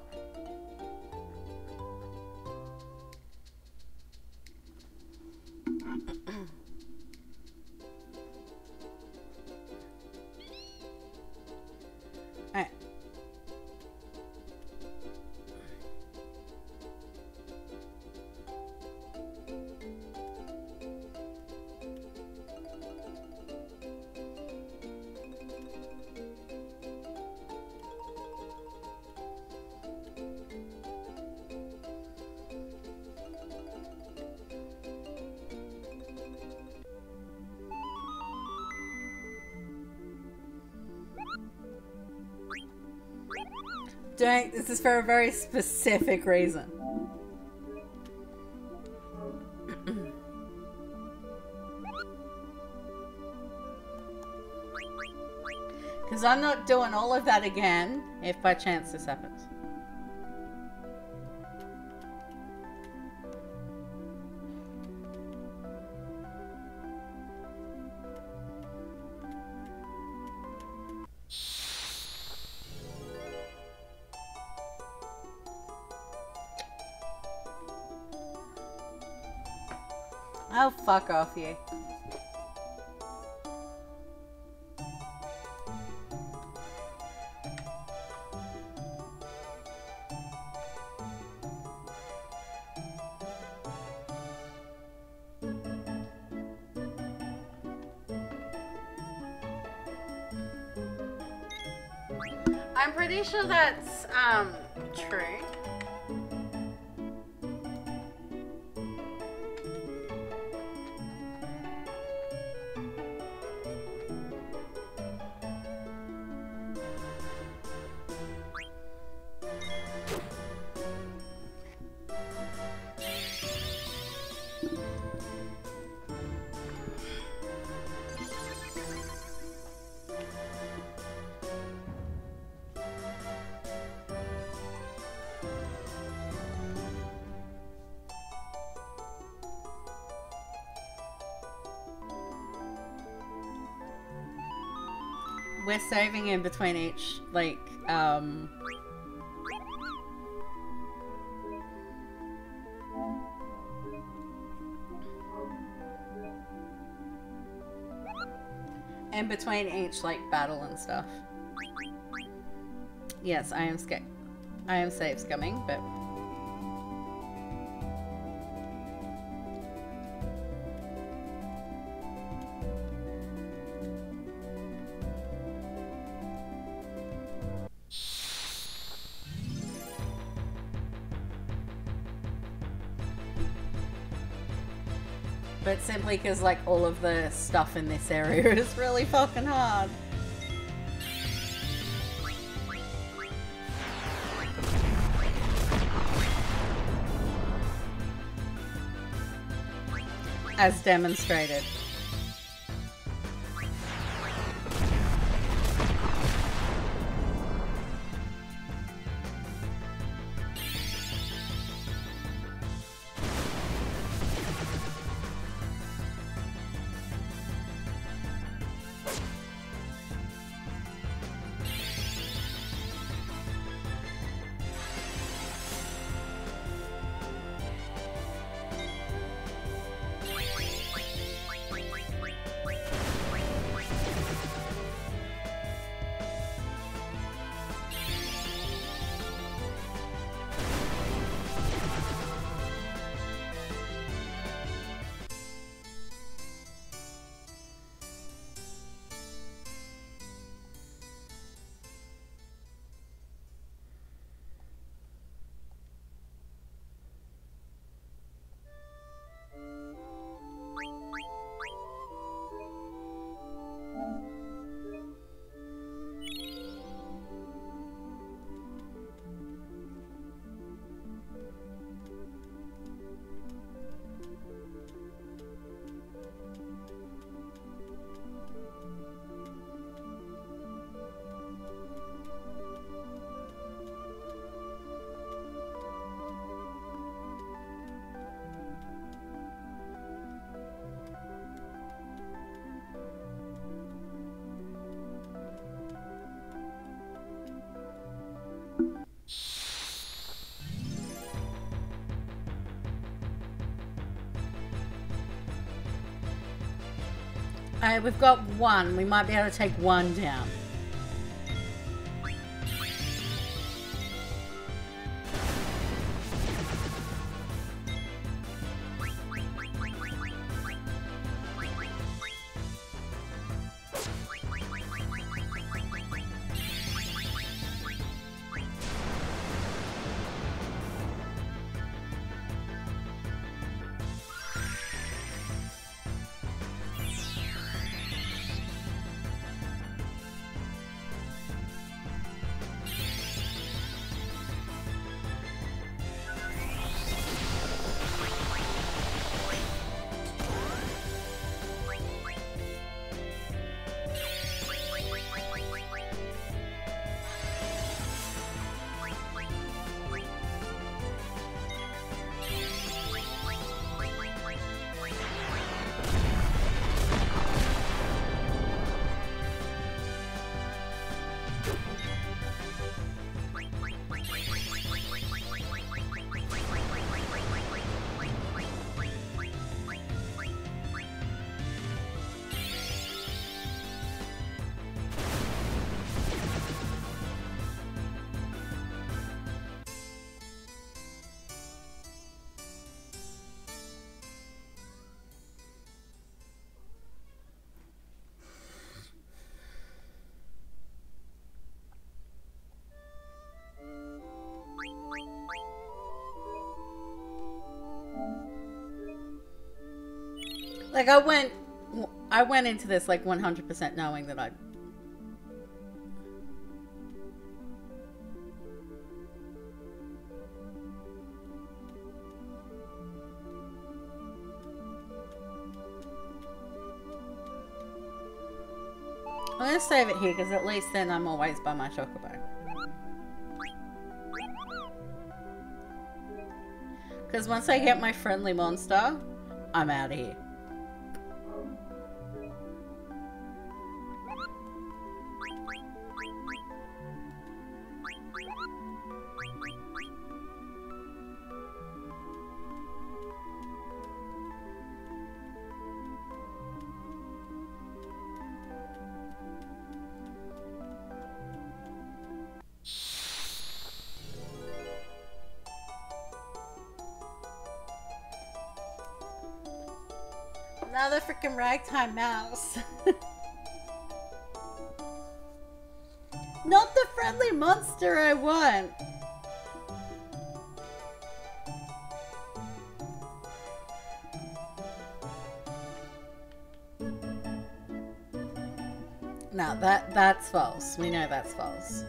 For a very specific reason. *clears throat* Because I'm not doing all of that again if by chance this happens. Fuck off you. I'm pretty sure that's saving in between each, like, um... In between each, like, battle and stuff. Yes, I am sca- I am save scumming, but... Because, like, all of the stuff in this area is really fucking hard. As demonstrated. We've got one. We might be able to take one down. Like I went, I went into this like 100% knowing that I. I'm gonna save it here because at least then I'm always by my chocobo. Because once I get my friendly monster, I'm out of here. Ragtime mouse. *laughs* Not the friendly monster I want. No, that that's false. We know that's false.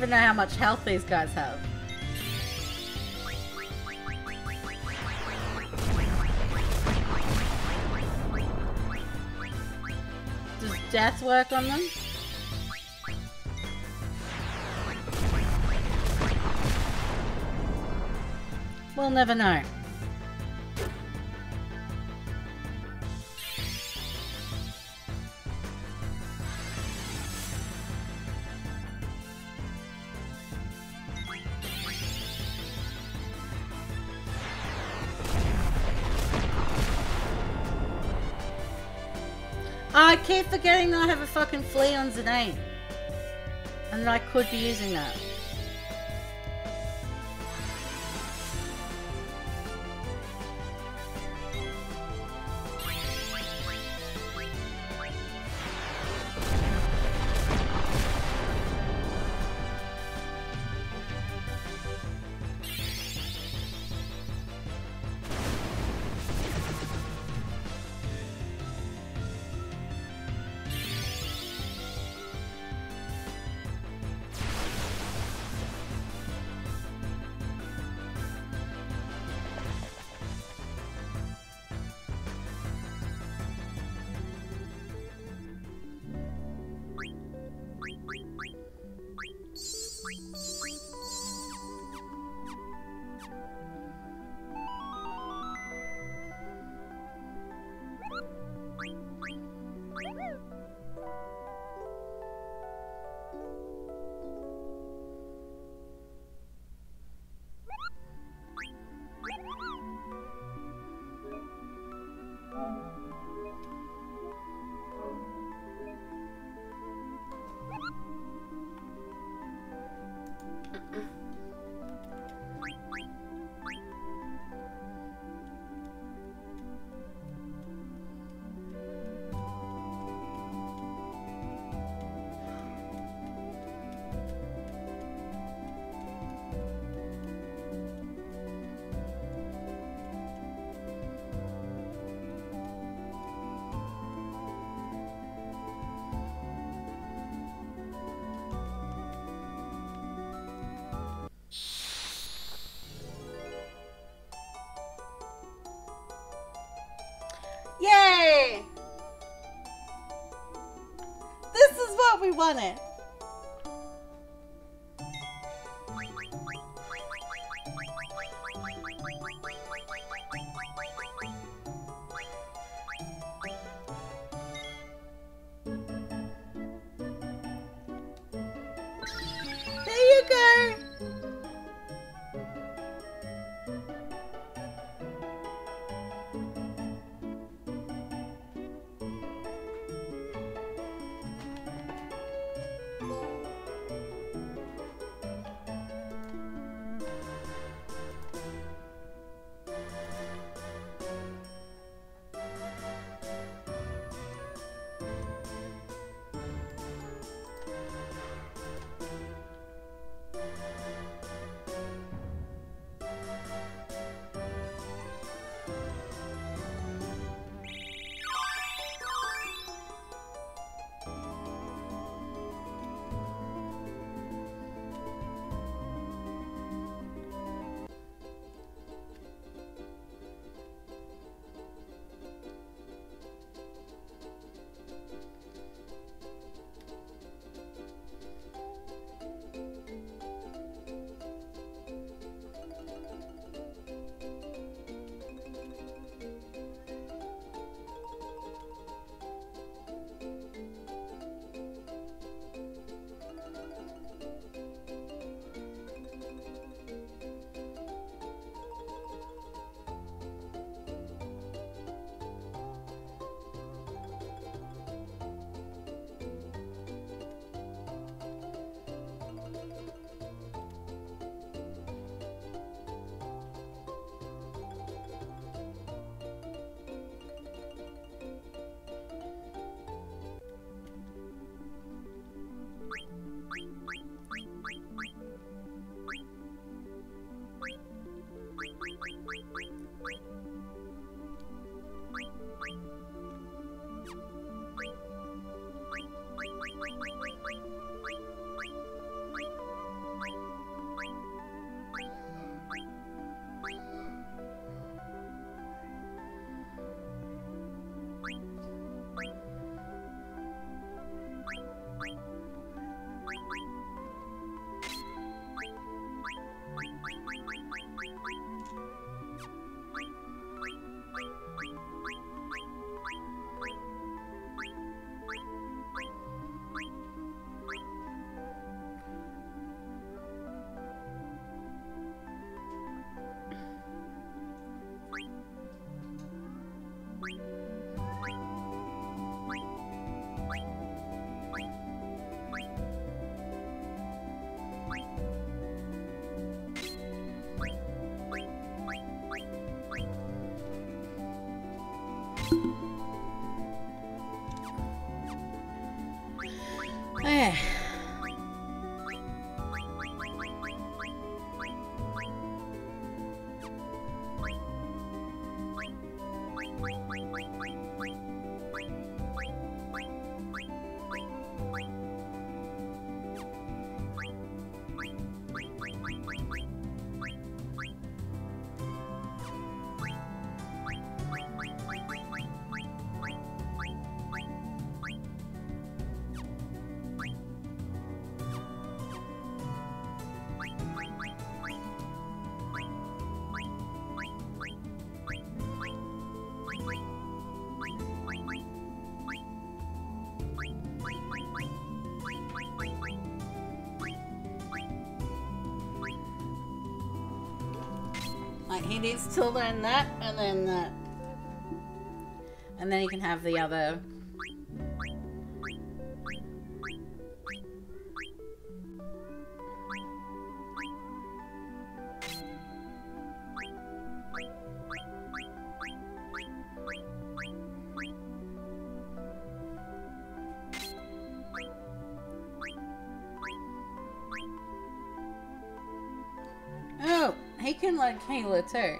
Even know how much health these guys have. Does death work on them? We'll never know. Forgetting that I have a fucking flee on Zidane. And that I could be using that. What Like he needs to learn that and then that. And then he can have the other too.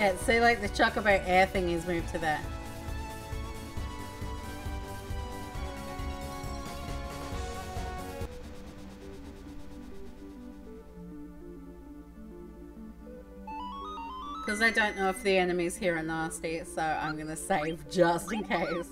Yeah, see, like the Chocobo air thing is moved to that. Because I don't know if the enemies here are nasty, so I'm gonna save just in case.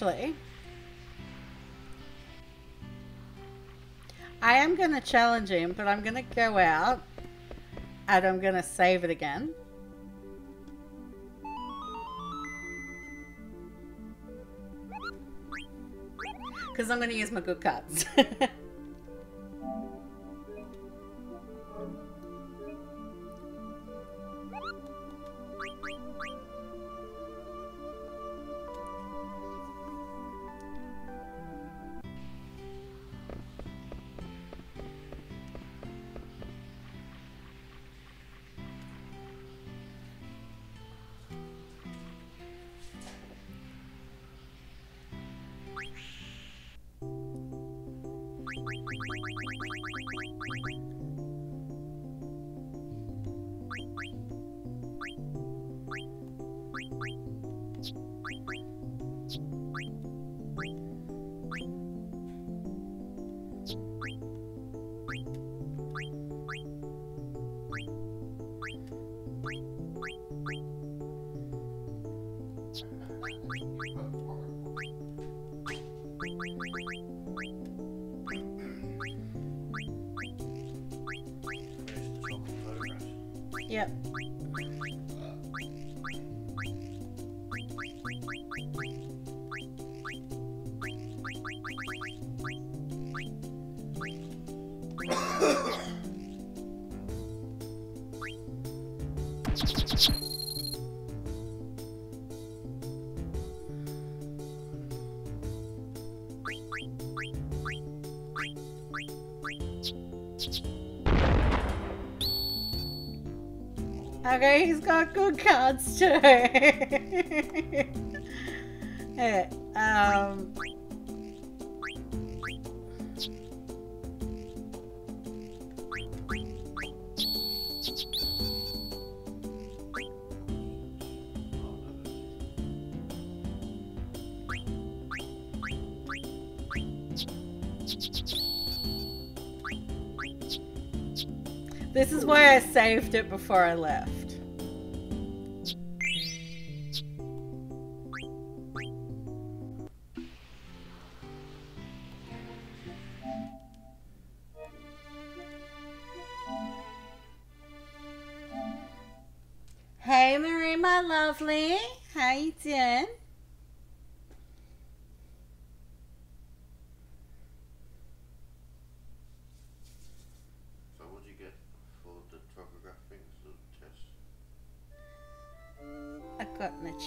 Actually, I am going to challenge him, but I'm going to go out and I'm going to save it again. Because I'm going to use my good cards. *laughs* Okay, he's got good cards too. yeah, *laughs* um. This is why I saved it before I left.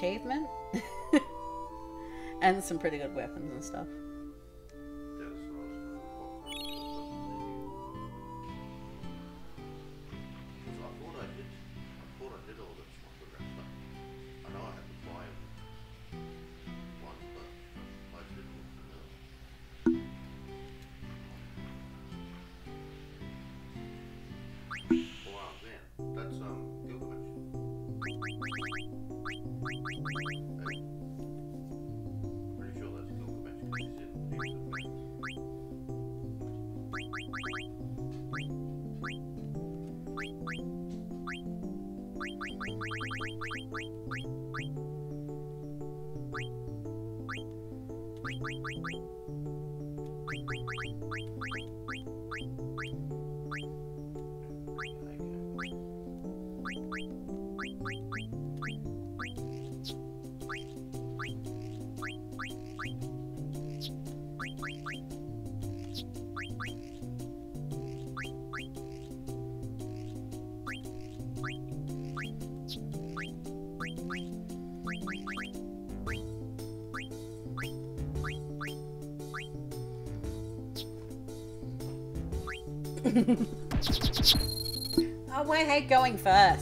Achievement. *laughs* and some pretty good weapons and stuff. Going first.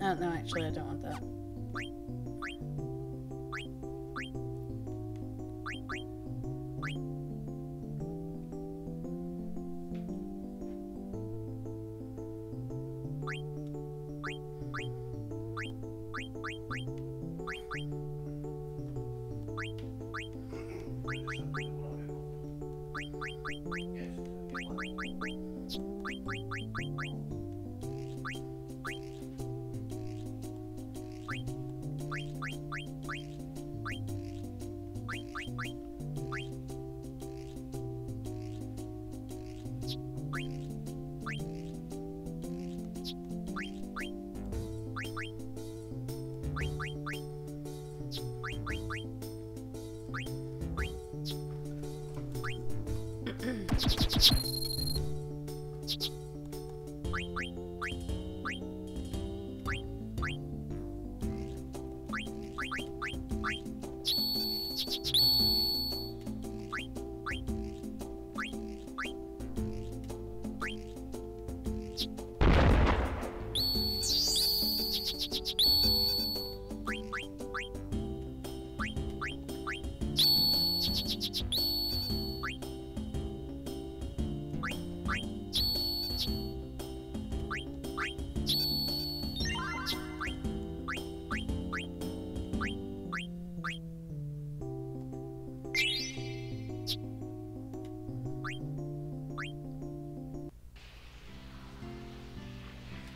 Oh no, actually, I don't want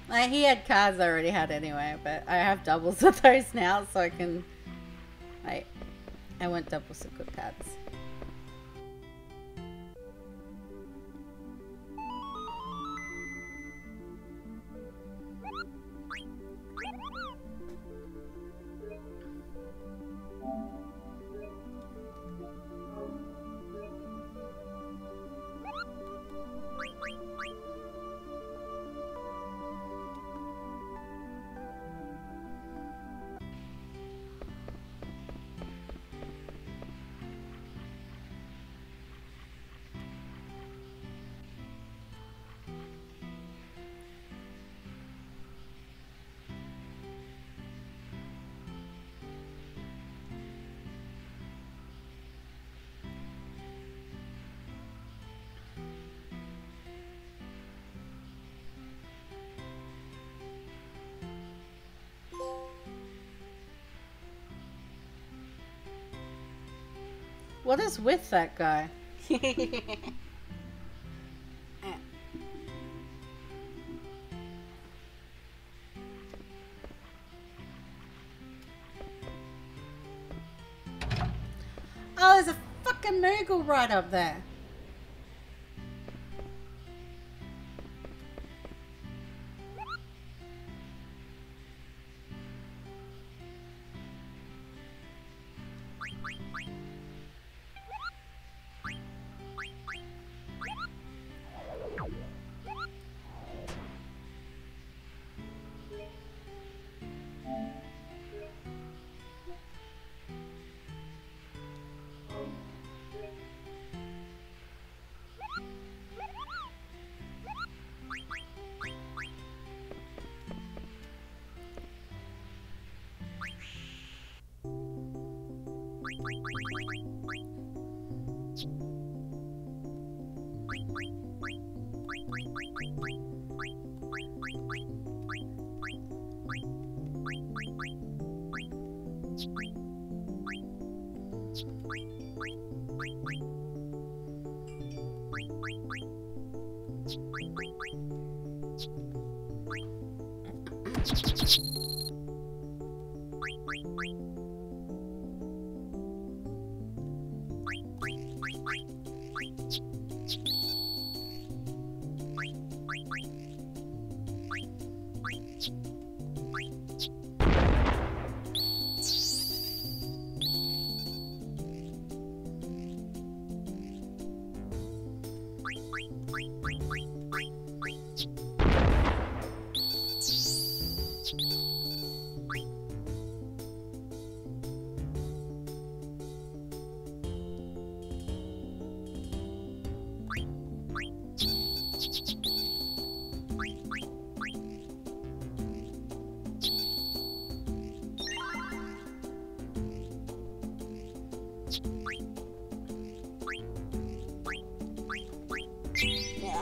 Like, he had cards I already had anyway, but I have doubles *laughs* of those now, so I can. Like, I want doubles is with that guy? *laughs* Oh, there's a fucking Moogle right up there.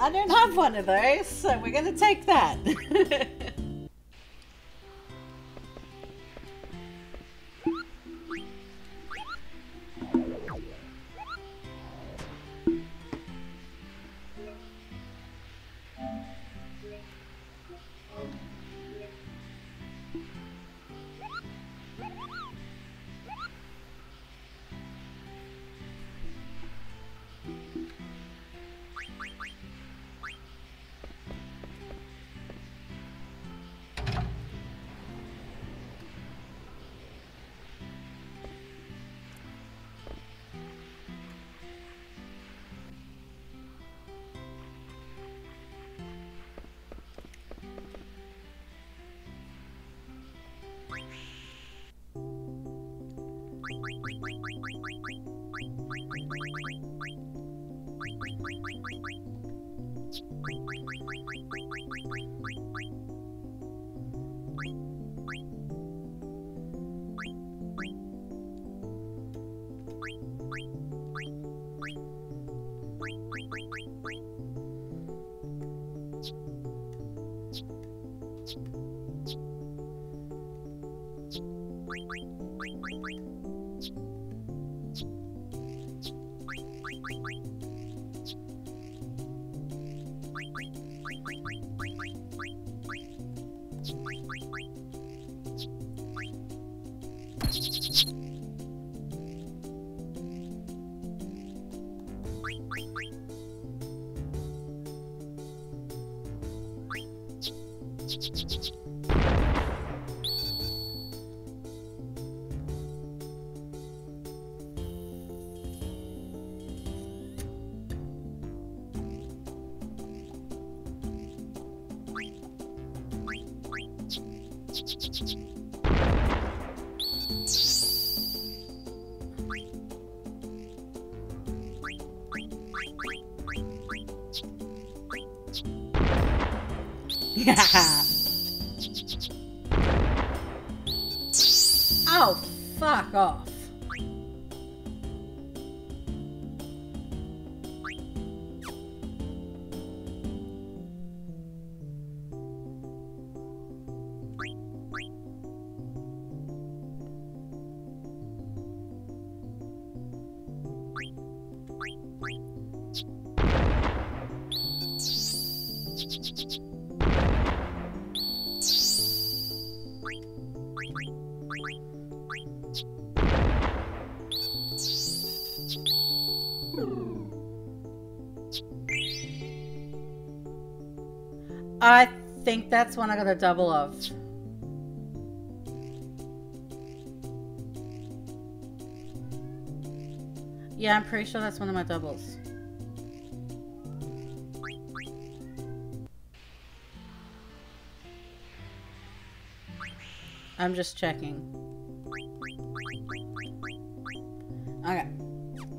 I don't have one of those, so we're gonna take that. *laughs* *laughs* oh, fuck off. That's one I got a double of. Yeah, I'm pretty sure that's one of my doubles. I'm just checking. Okay.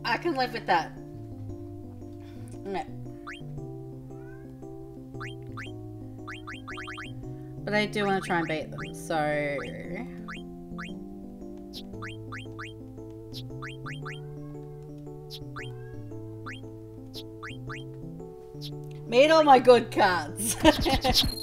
I can live with that. I do want to try and beat them, so... Meet all my good cards. *laughs*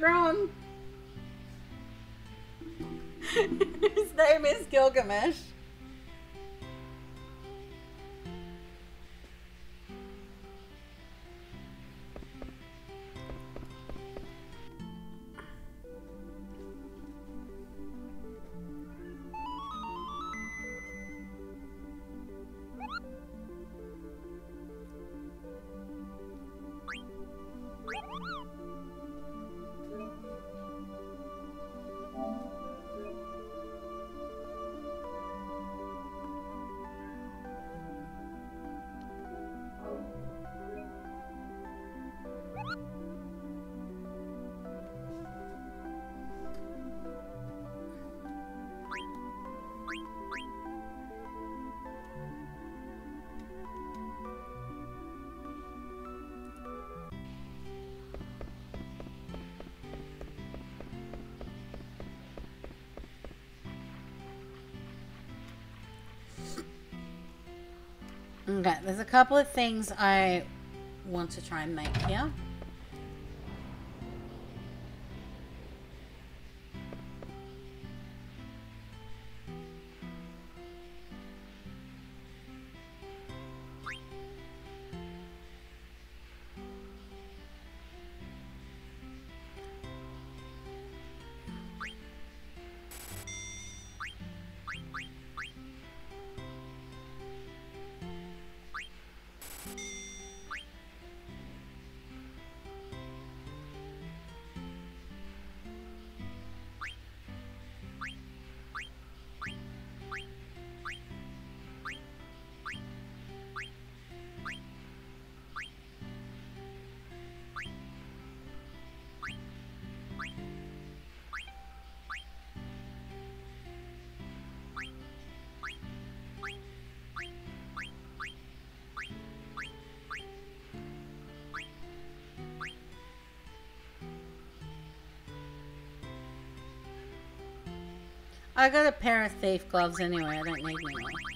wrong. *laughs* His name is Gilgamesh. Couple of things I want to try and make here. I got a pair of thief gloves anyway, I don't need any more.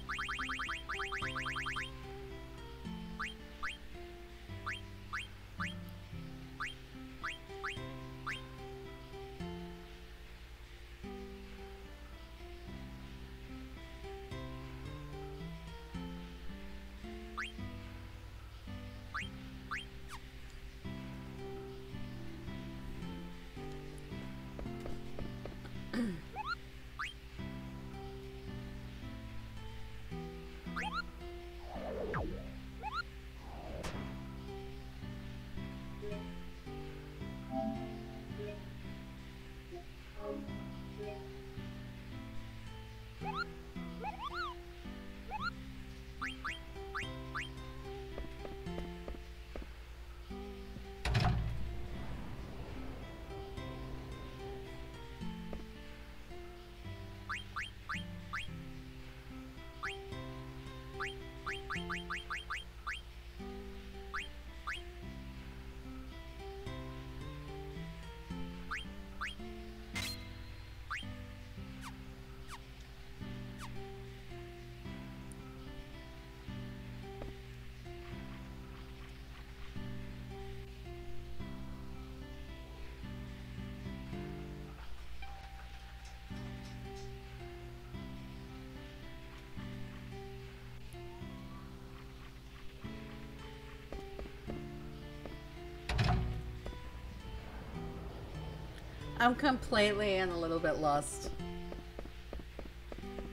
I'm completely and a little bit lost.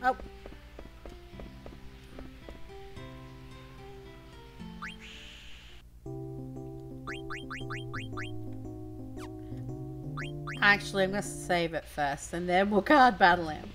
Oh. Actually, I'm gonna save it first, and then we'll card battle him.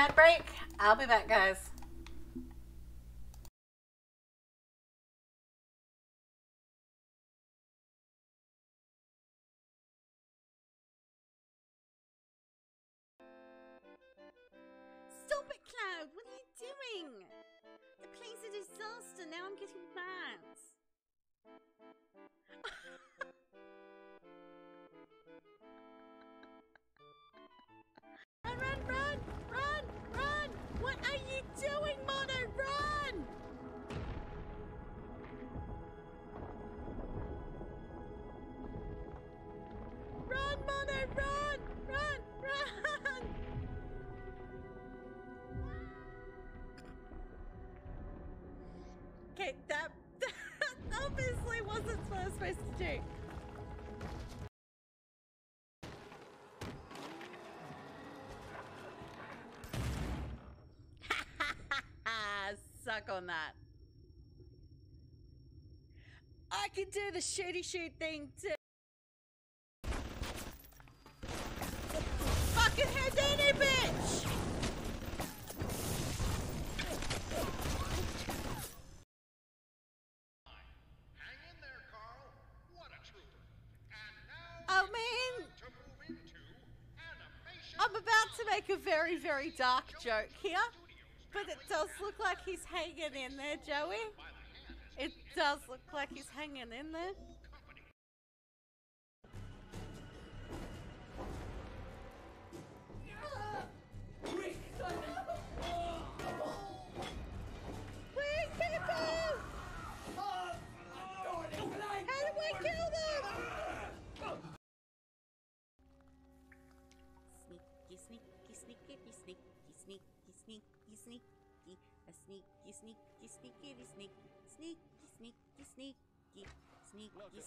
that break. I'll be back, guys. On that. I can do the shooty shoot thing too. Fucking Houdini, bitch! Hang in there, Carl. What a trooper. And now oh, I mean, to move into animation. I'm about to make a very, very dark joke here, does look like he's hanging in there, Joey. It does look like he's hanging in there.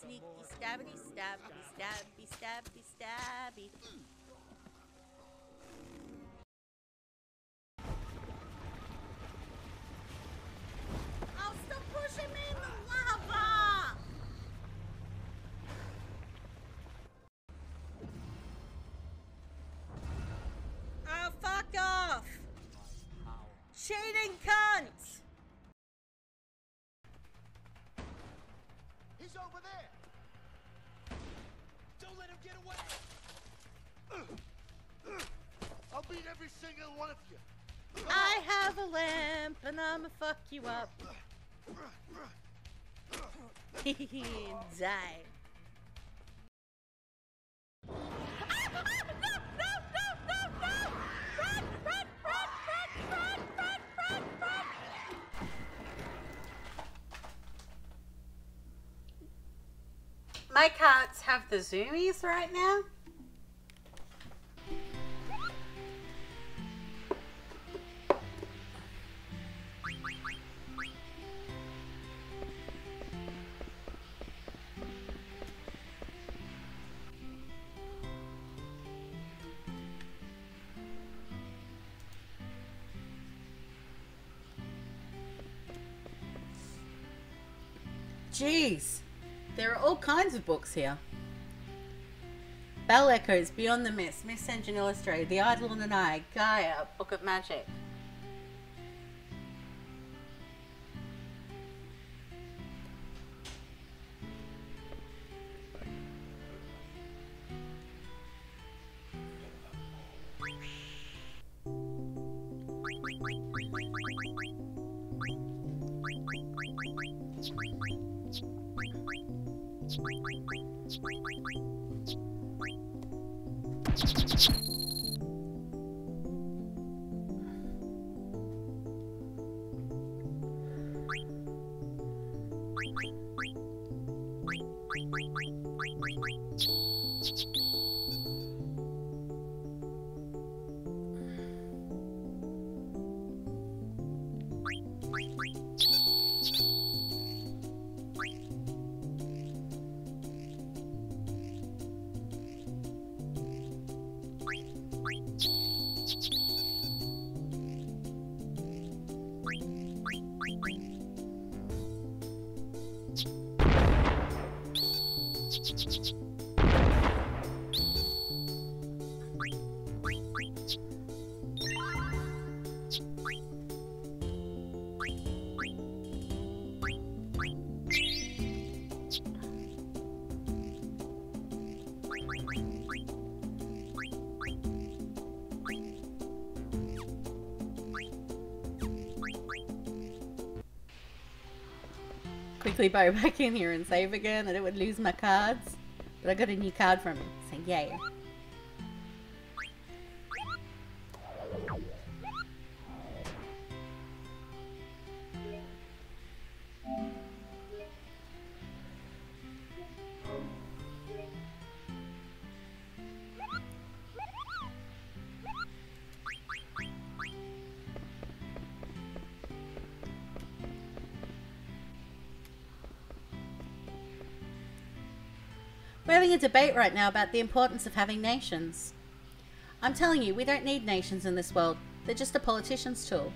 sneaky, stabby, stabby, stabby, stabby, stabby. Oh, stop pushing me in the lava! Oh, fuck off! Cheating cunt! He's over there! Don't let him get away. I'll beat every single one of you. I have a lamp and I'ma fuck you up. *laughs* Die. Cats have the zoomies right now. Kinds of books here. Bell Echoes, Beyond the Mist, Miss Engine Illustrated, The Eidolon and I, Gaia, Book of Magic. Quickly bow back in here and save again. I it would lose my cards. But I got a new card from him, so yay. A debate right now about the importance of having nations. I'm telling you, we don't need nations in this world. They're just a politician's tool.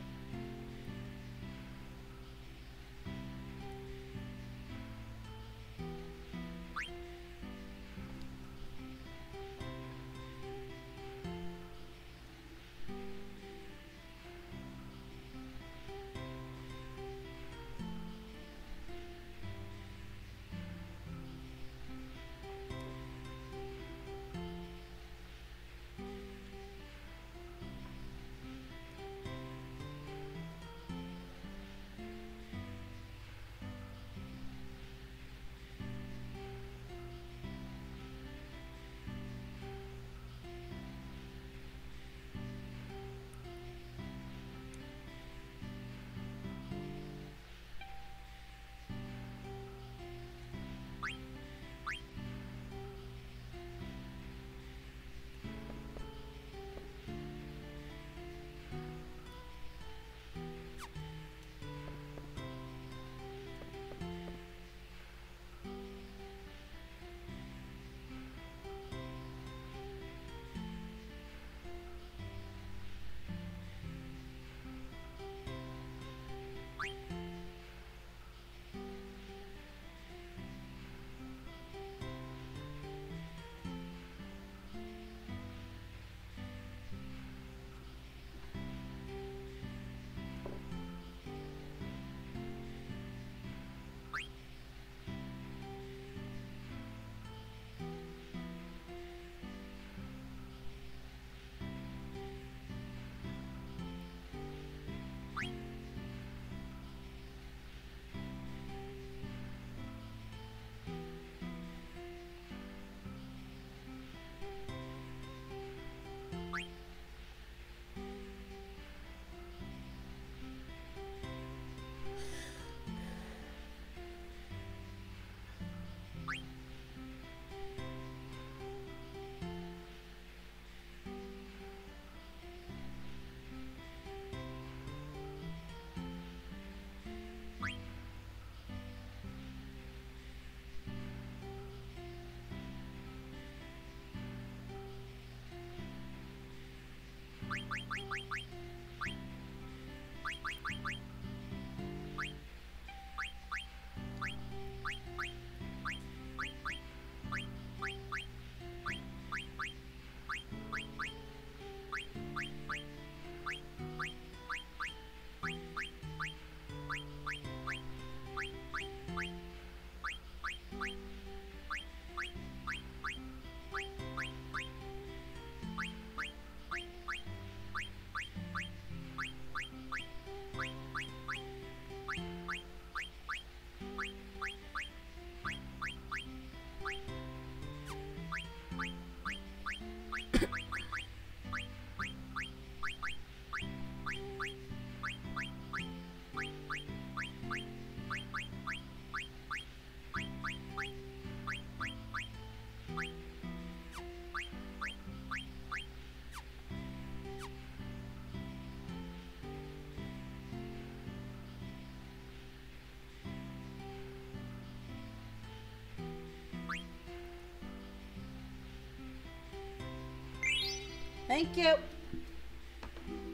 Thank you.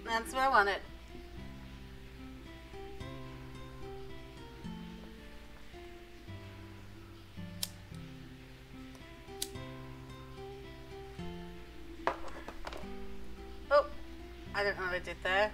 That's what I wanted. Oh, I don't know what I did there.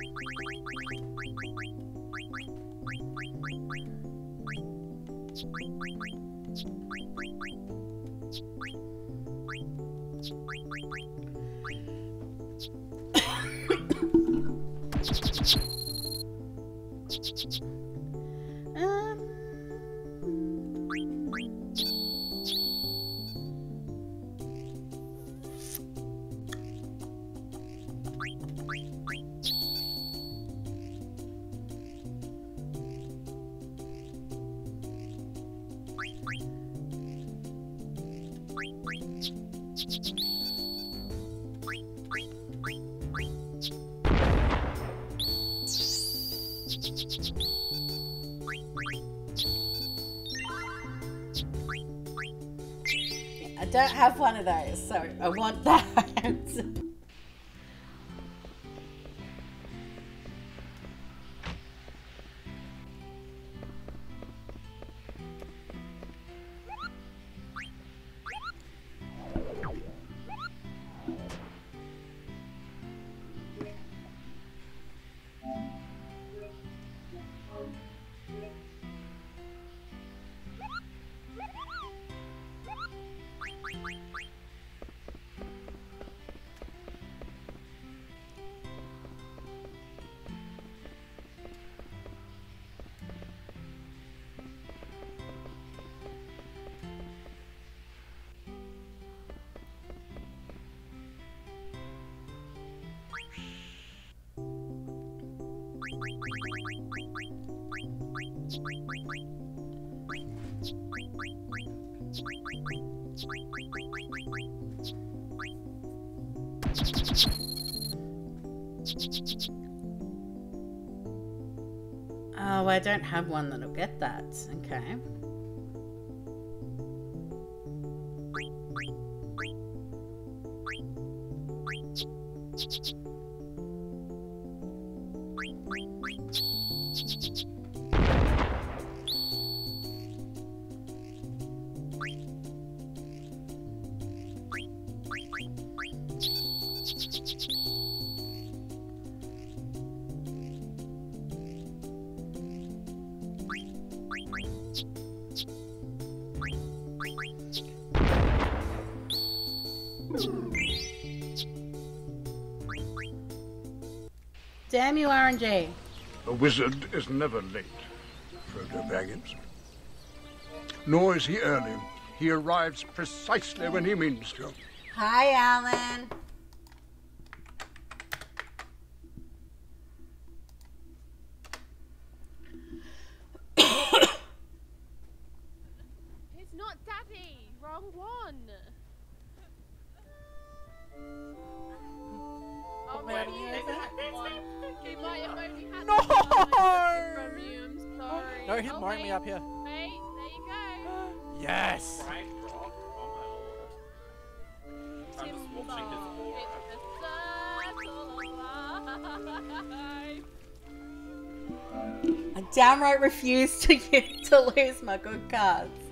I don't have one of those, so I want that. Oh, I don't have one that'll get that. Okay. Damn you, RNG. A wizard is never late, Frodo Baggins. Nor is he early. He arrives precisely when he means to. Hi, Alan. Refuse to *laughs* to lose my good cards.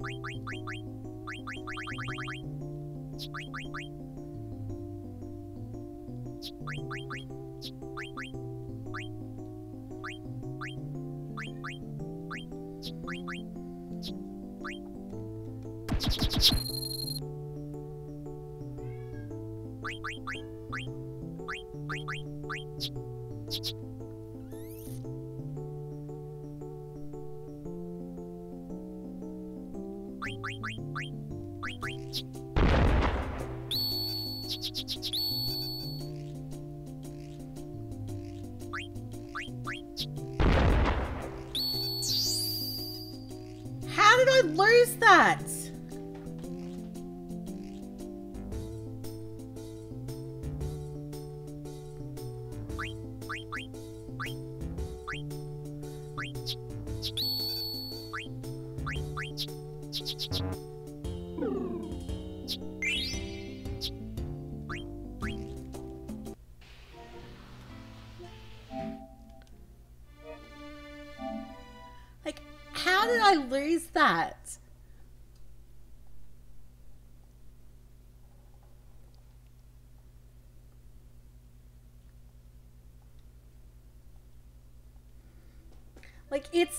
How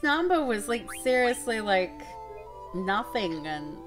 Number was like seriously like nothing and.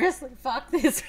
Seriously, fuck this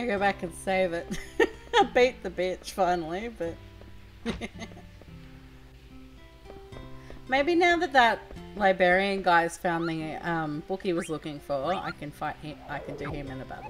Gonna go back and save it. *laughs* I beat the bitch finally, but *laughs* maybe now that that librarian guy's found the um, book he was looking for, I can fight him. I can do him in a battle.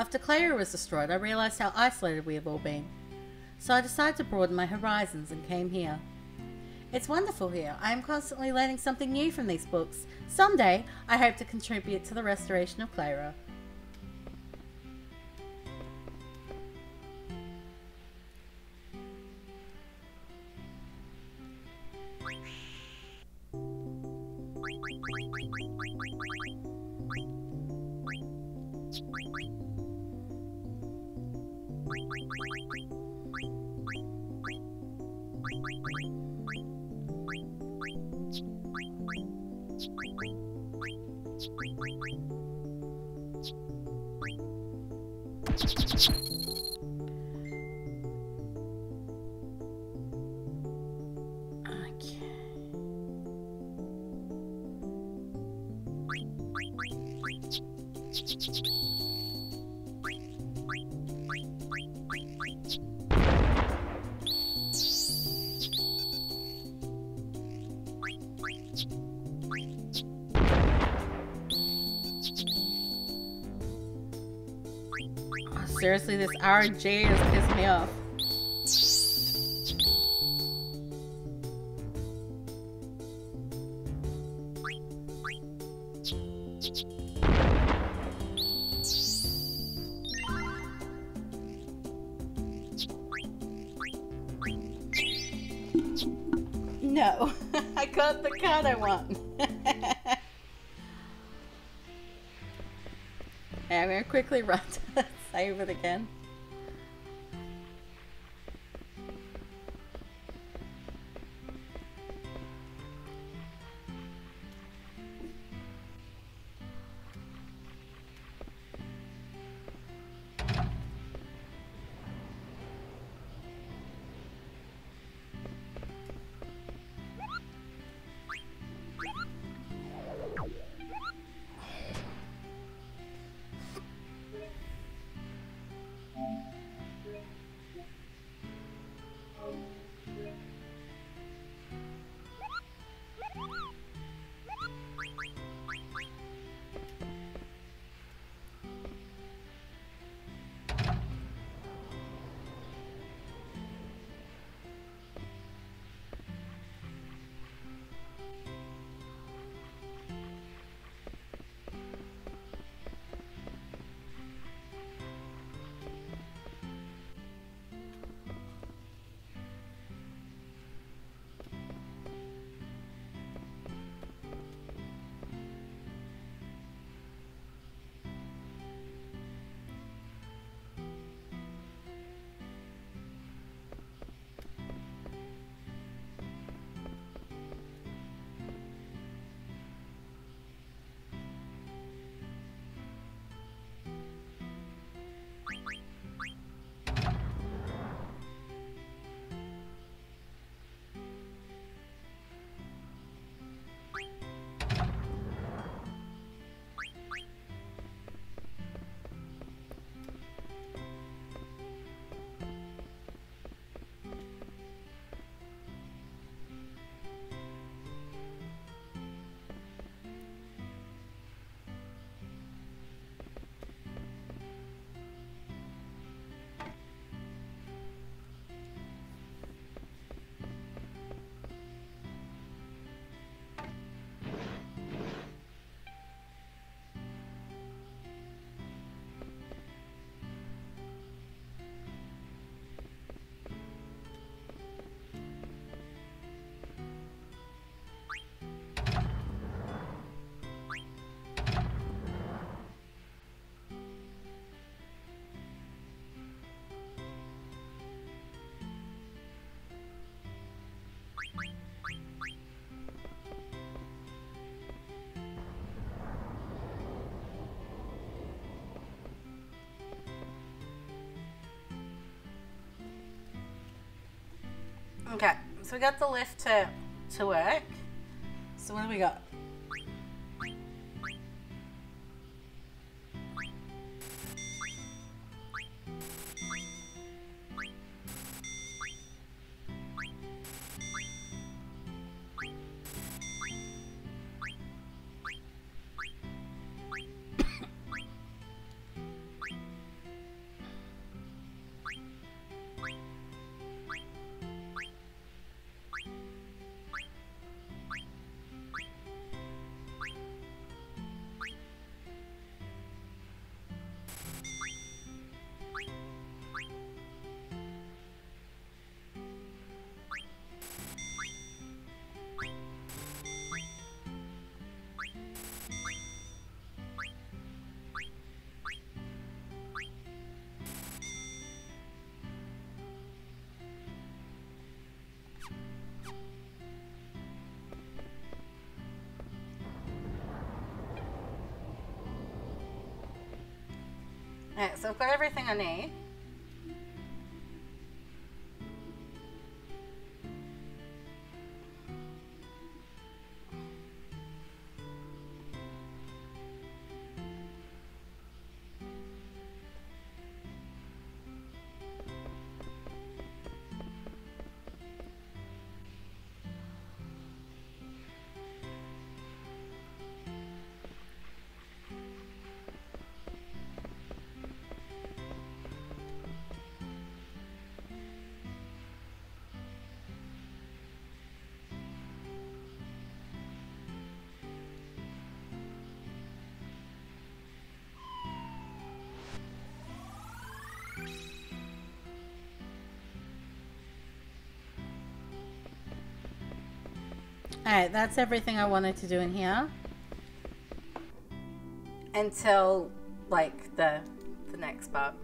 After Cleyra was destroyed, I realized how isolated we have all been. So I decided to broaden my horizons and came here. It's wonderful here. I am constantly learning something new from these books. Someday, I hope to contribute to the restoration of Cleyra. RNG is pissing me off. No, *laughs* I got the card I want. *laughs* I'm gonna quickly run *laughs* to save it again. Okay, so we got the lift to to work. So what do we got? So I've got everything I need. Alright, that's everything I wanted to do in here. Until, like, the, the next part.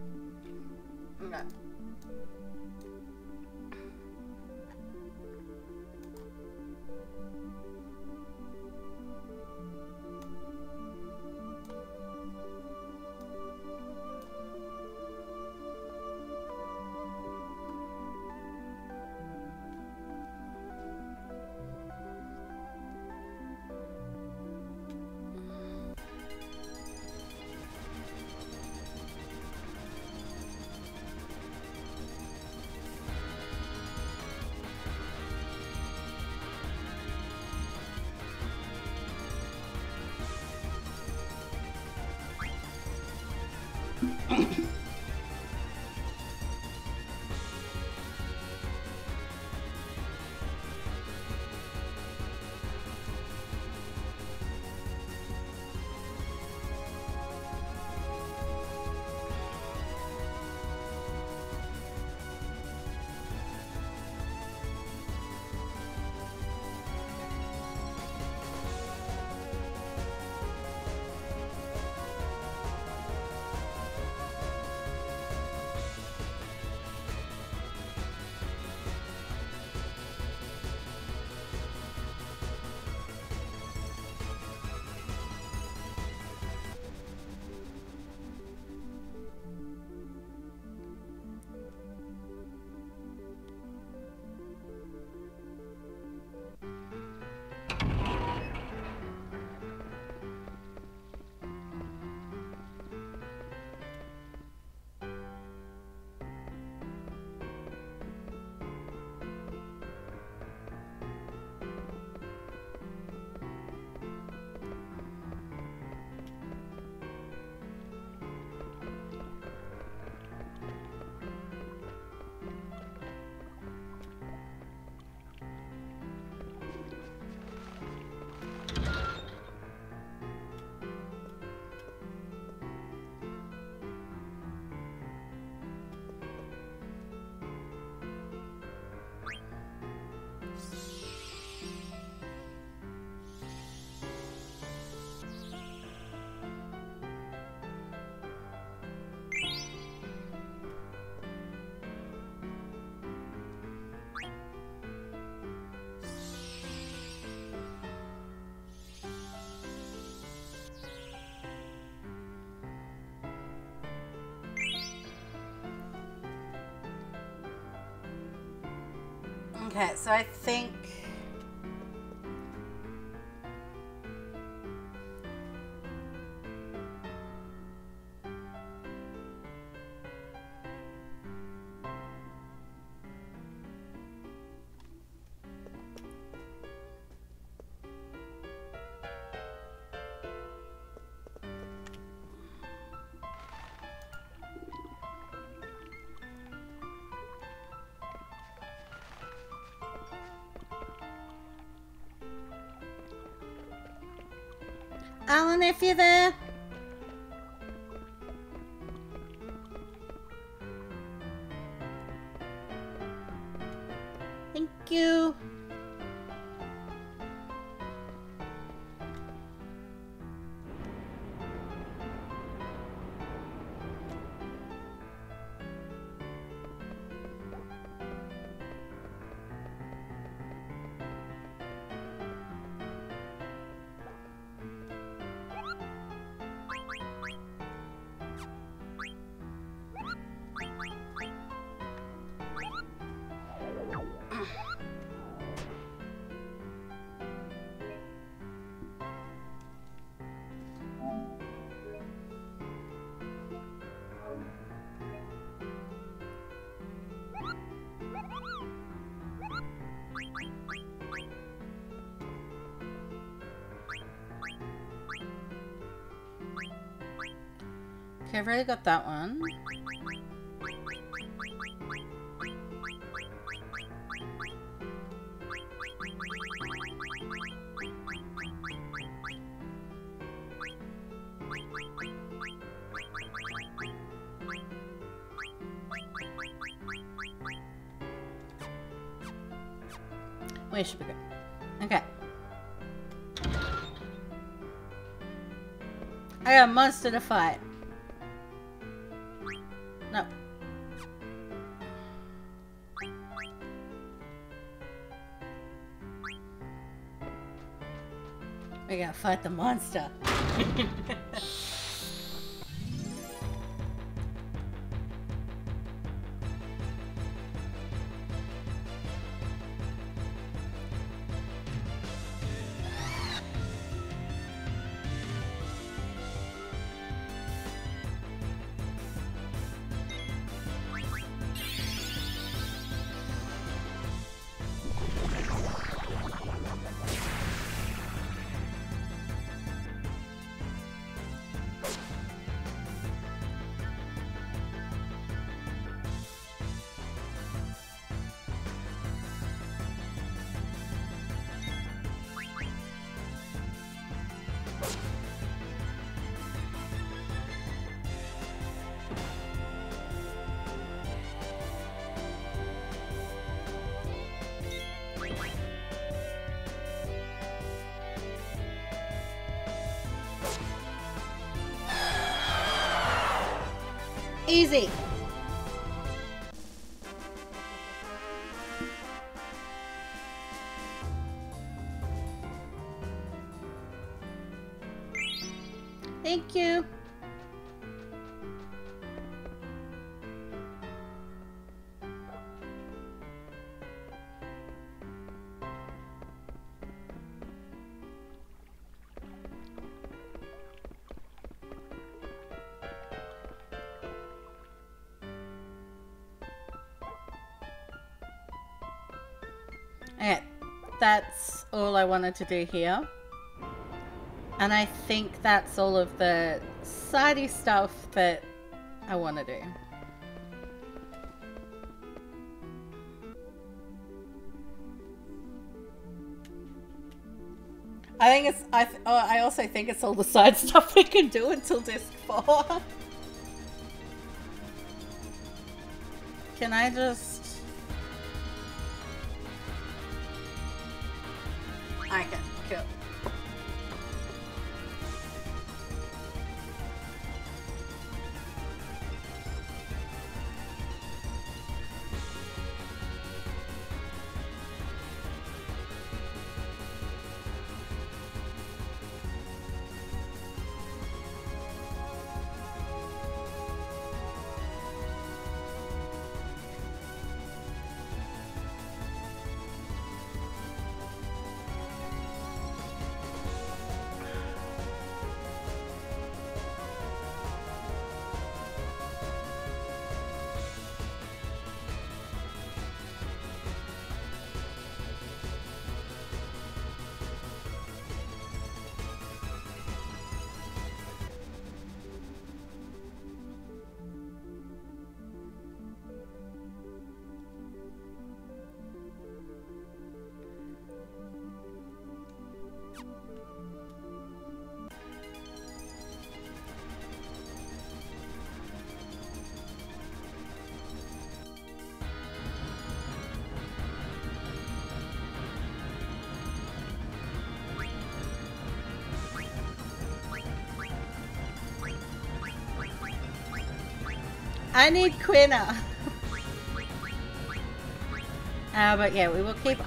Okay, so I think. You're there. Okay, I've already got that one. We should be good. Okay. I got a monster to fight. Fight the monster. *laughs* all I wanted to do here. And I think that's all of the sidey stuff that I want to do. I think it's. I. Th- oh, I also think it's all the side *laughs* stuff we can do until disc four. *laughs* Can I just? I need Quina. Uh, but yeah, we will keep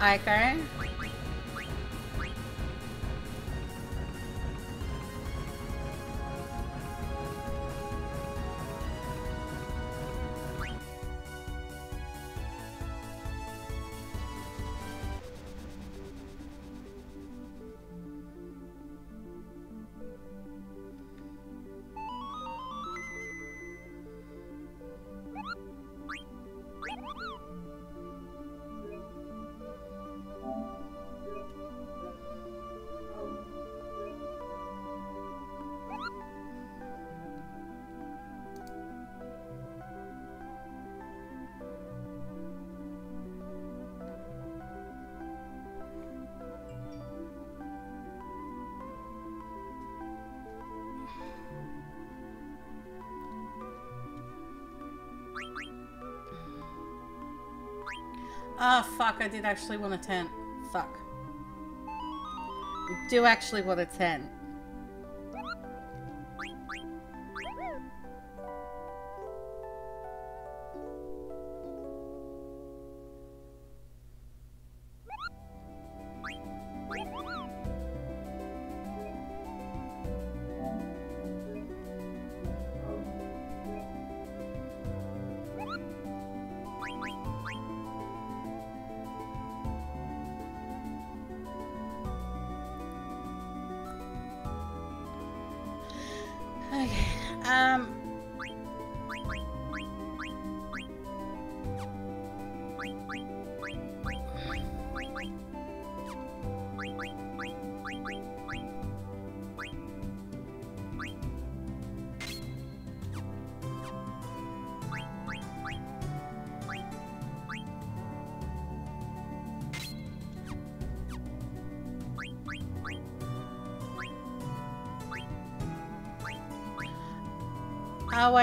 Ico. Oh, fuck, I did actually want a tent. Fuck. I do actually want a tent.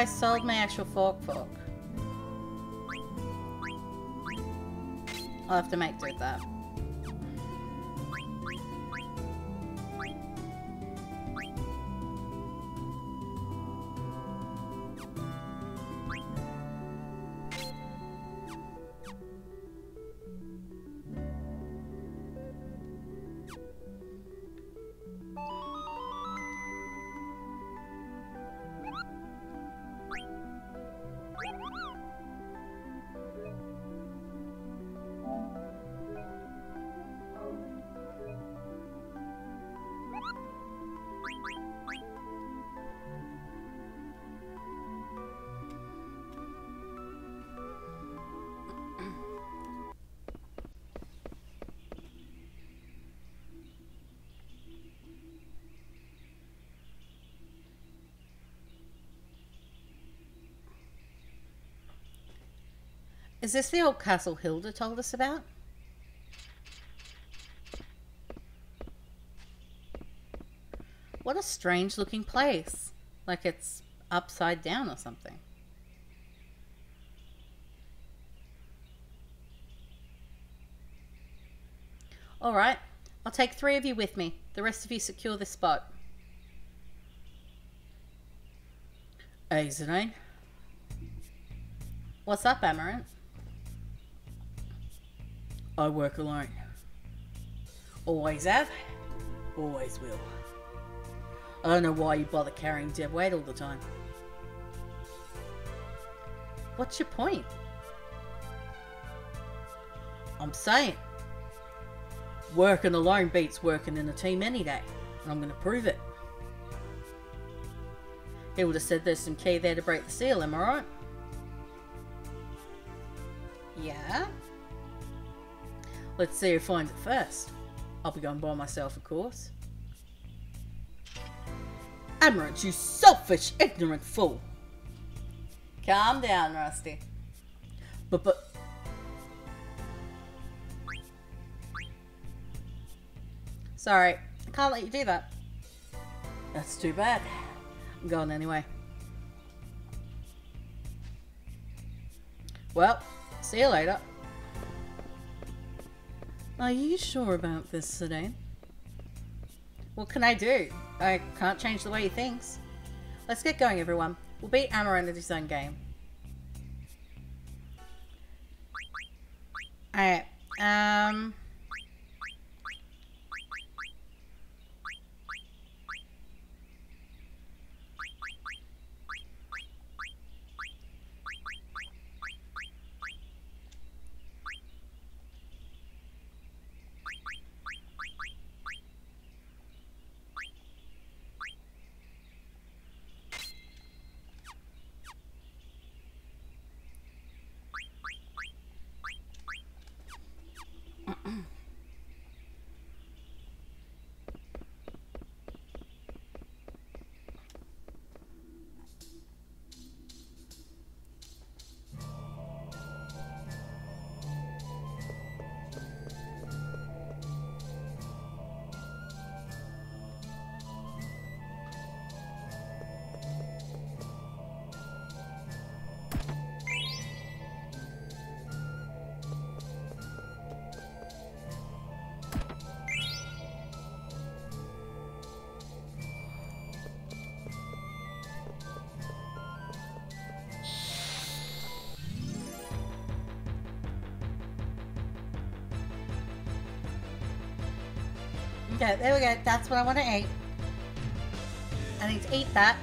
Sold my actual fork fork. I'll have to make do with that. Is this the old castle Hilda told us about? What a strange looking place. Like it's upside down or something. Alright, I'll take three of you with me. The rest of you secure this spot. Hey, Zanine. What's up, Amarant? I work alone. Always have, always will. I don't know why you bother carrying dead weight all the time. What's your point? I'm saying, working alone beats working in a team any day, and I'm going to prove it. He would have said there's some key there to break the seal, am I right? Let's see who finds it first. I'll be going by myself, of course. Amarant, you selfish, ignorant fool! Calm down, Rusty. But, but... Sorry, I can't let you do that. That's too bad. I'm going anyway. Well, see you later. Are you sure about this today? What can I do? I can't change the way he thinks. Let's get going, everyone. We'll beat Amarant his own game. Alright, um... there we go. That's what I want to eat. I need to eat that.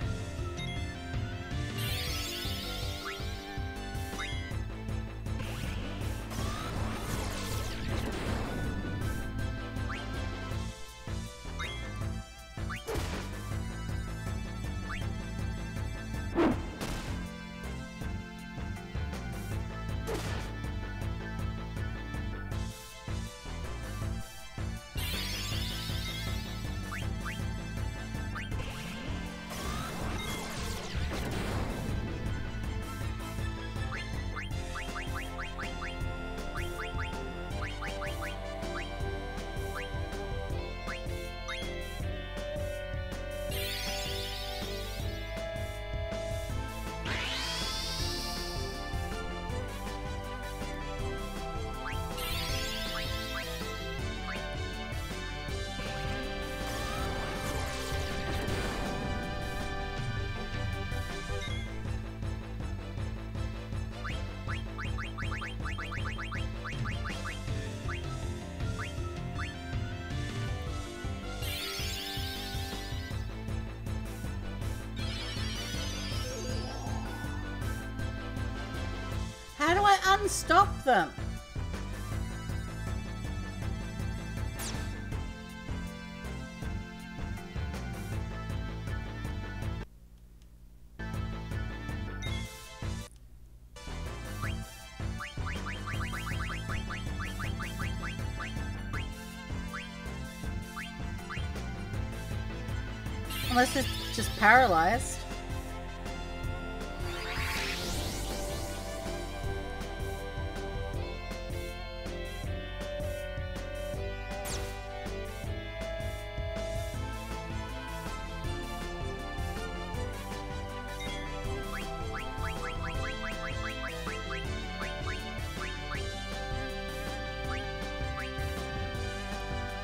Paralyzed.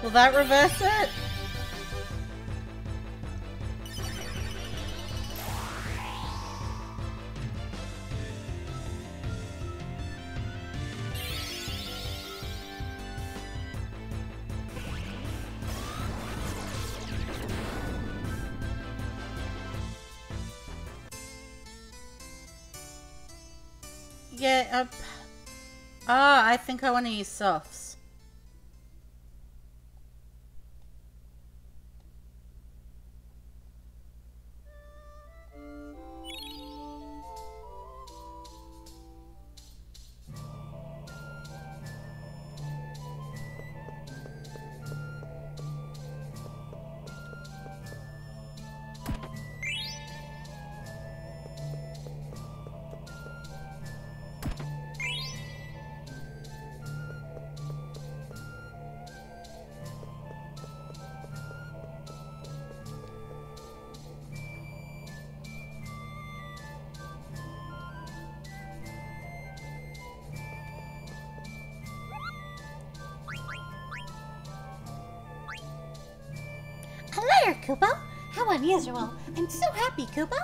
Will that reverse I think I want Kubo.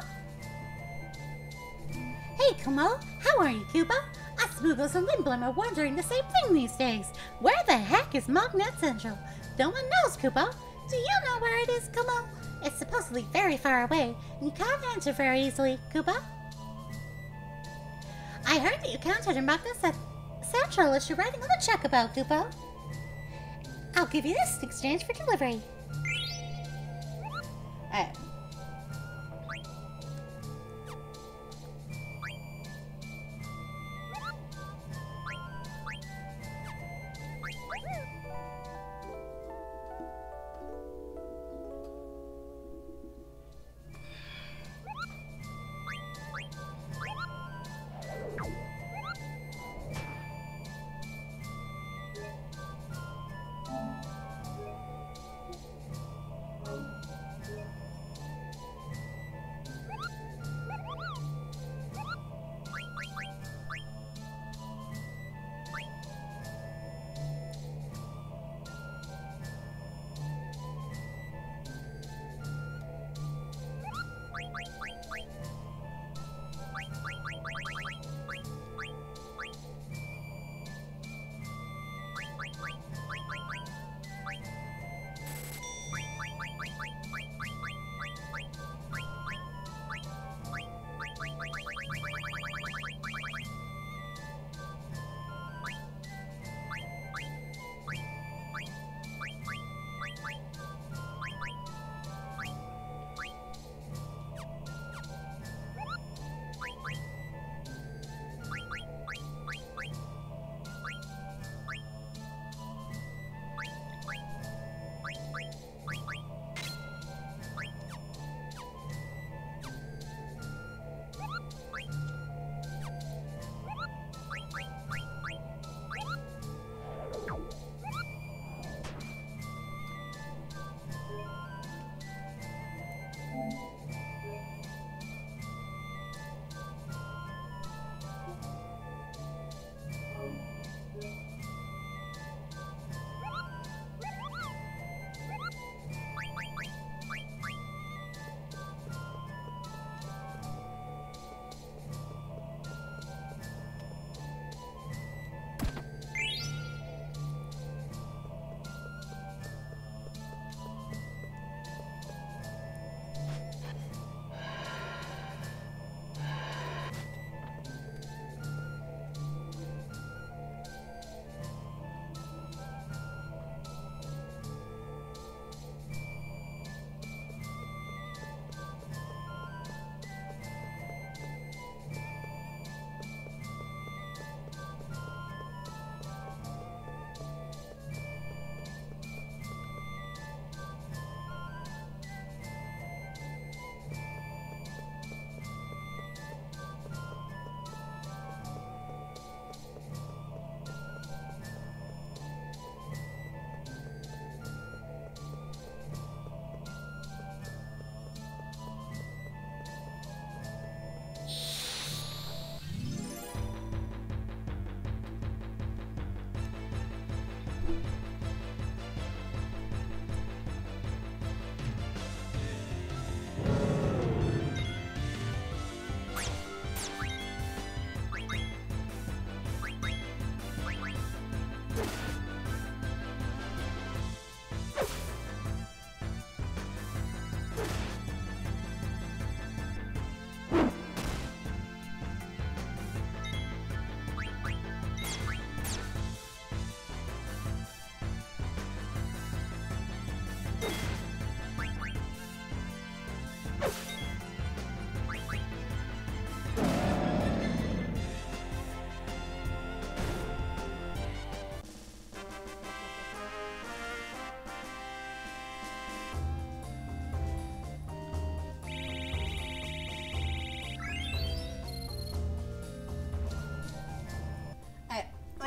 Hey, Kumo. How are you, Kubo? Us Smoogles and Limblem are wondering the same thing these days. Where the heck is Mognet Central? No one knows, Kupo. Do you know where it is, Kumo? It's supposedly very far away, and you can't enter very easily, Kupo. I heard that you counted in Mognet Cent- Central as you're writing on the check about, Kupo. I'll give you this in exchange for delivery.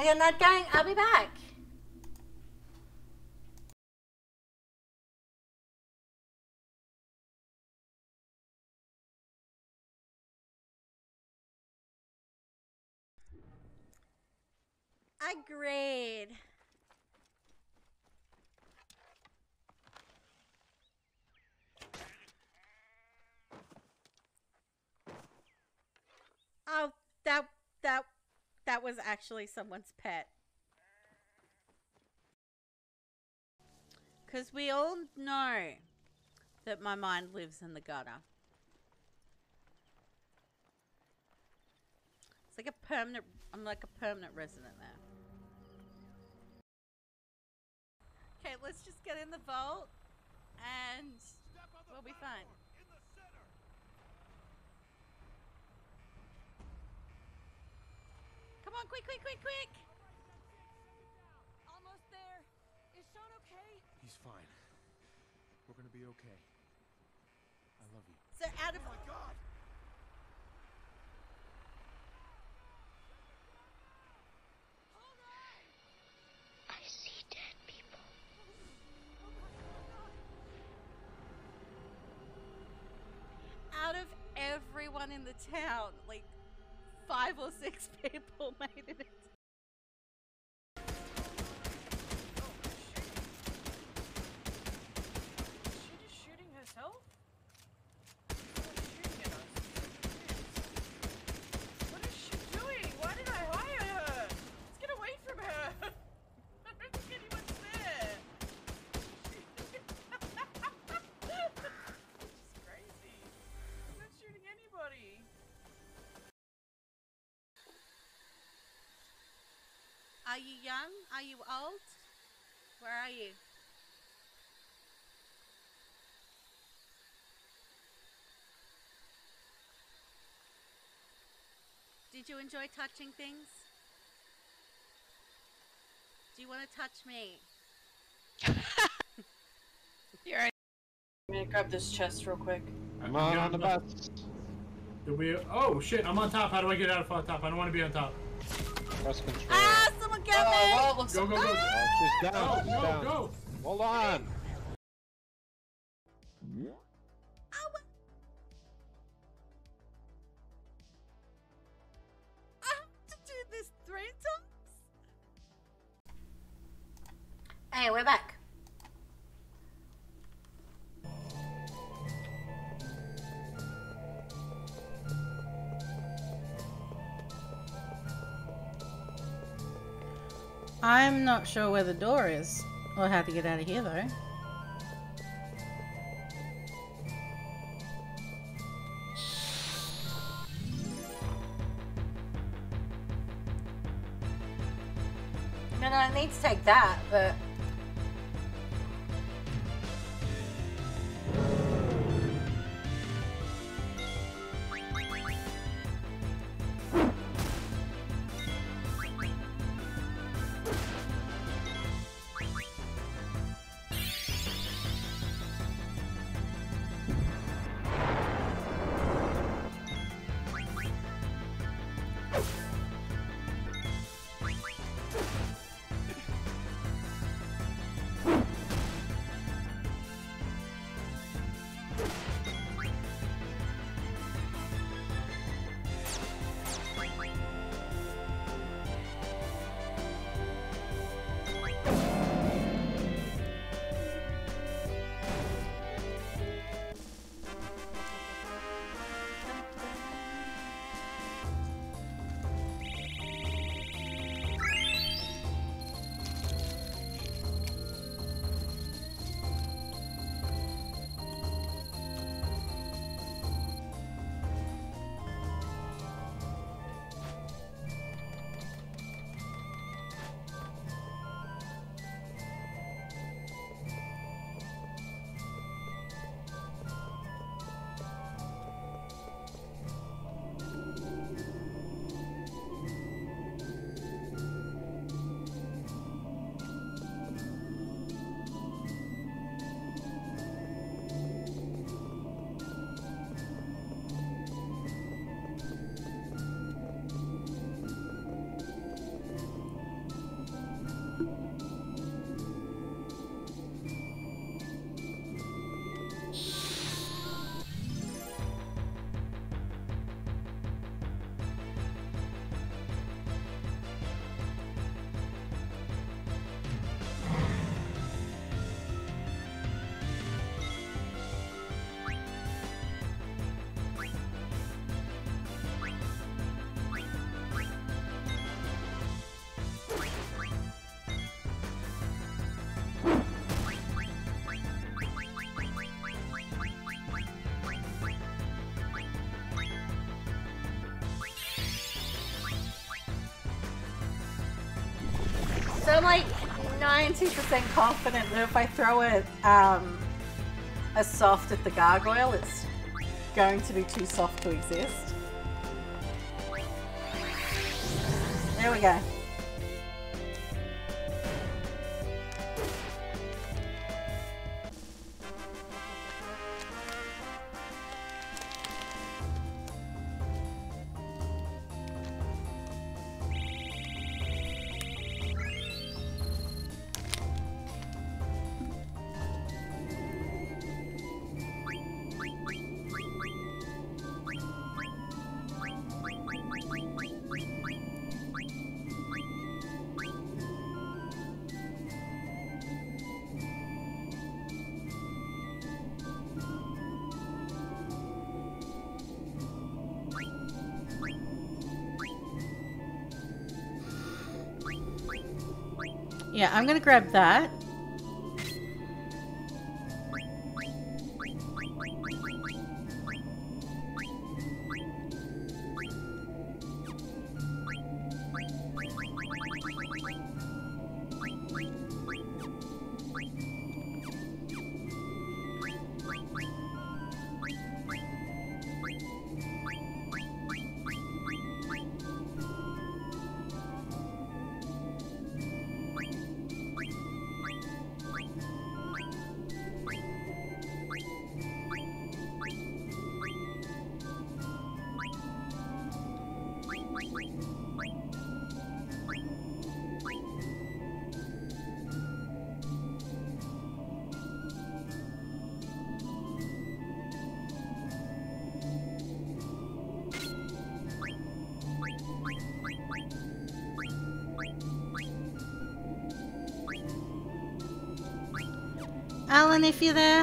You're not going? I'll be back. Agreed. Oh, that that was actually someone's pet. Because we all know that my mind lives in the gutter. It's like a permanent, I'm like a permanent resident there. Okay, let's just get in the vault and we'll be fine. Come on, quick, quick, quick, quick! Almost there. Is Sean okay? He's fine. We're gonna be okay. I love you. So out of Oh my god! I see dead people. out of everyone in the town, like five or six *laughs* people made it. Are you young? Are you old? Where are you? Did you enjoy touching things? Do you want to touch me? *laughs* You're right. I'm gonna grab this chest real quick. I'm on, on the bus. Do we? Oh shit! I'm on top. How do I get out of top? I don't want to be on top. Press control. Ah, someone get Oh, me! well, it Go go go! Oh, she's down. Go she's go down. go! Hold on. Not sure where the door is or how to get out of here though. No, no, I need to take that, but. I'm like 90% confident that if I throw it um, a soft at the gargoyle, it's going to be too soft to exist. There we go. I'm gonna grab that. Alan, if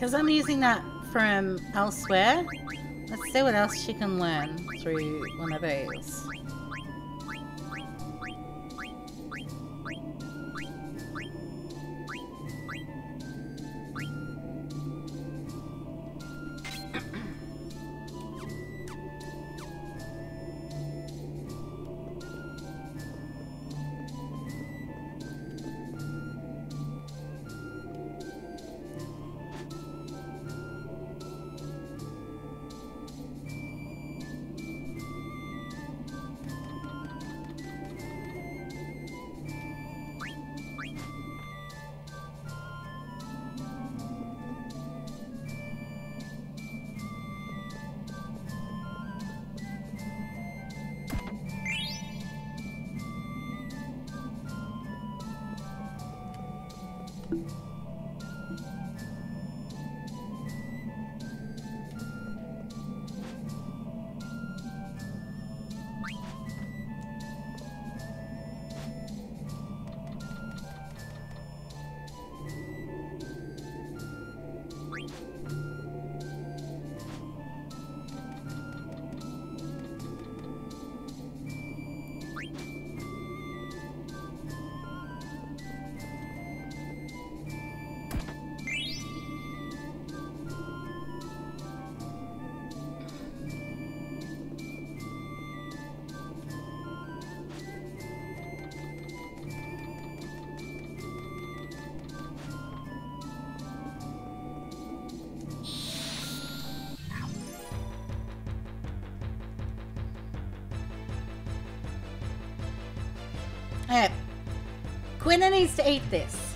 because I'm using that from elsewhere. Let's see what else she can learn through one of these. Quina needs to eat this.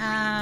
Um...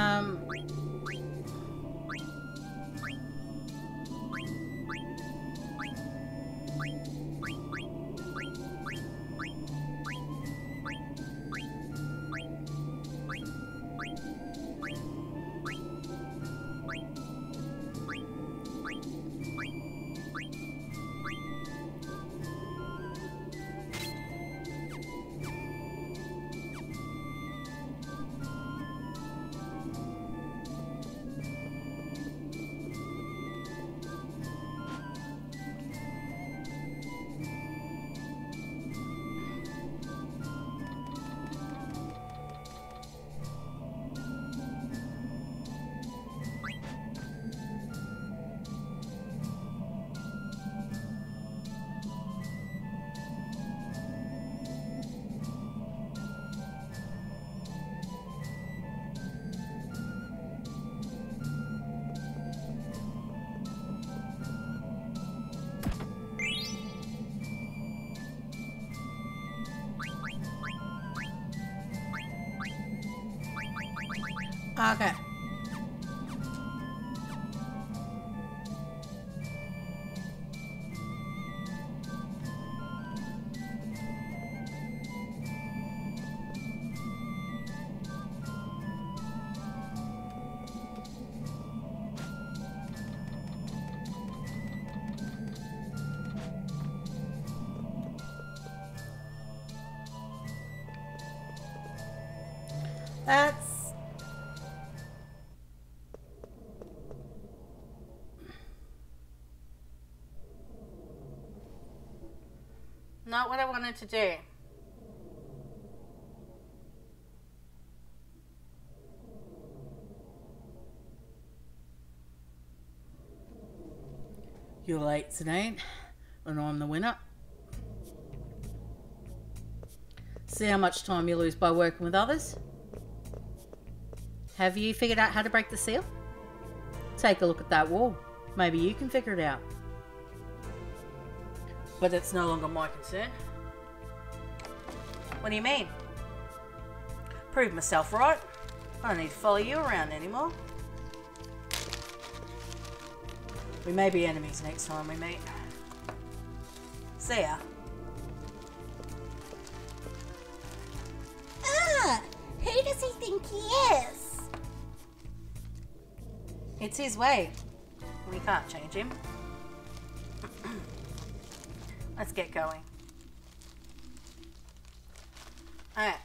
Okay. What I wanted to do. You're late tonight, and I'm the winner. See how much time you lose by working with others? Have you figured out how to break the seal? Take a look at that wall. Maybe you can figure it out. But that's no longer my concern. What do you mean? Prove myself right. I don't need to follow you around anymore. We may be enemies next time we meet. See ya. Ah, who does he think he is? It's his way. We can't change him. Let's get going. Alright.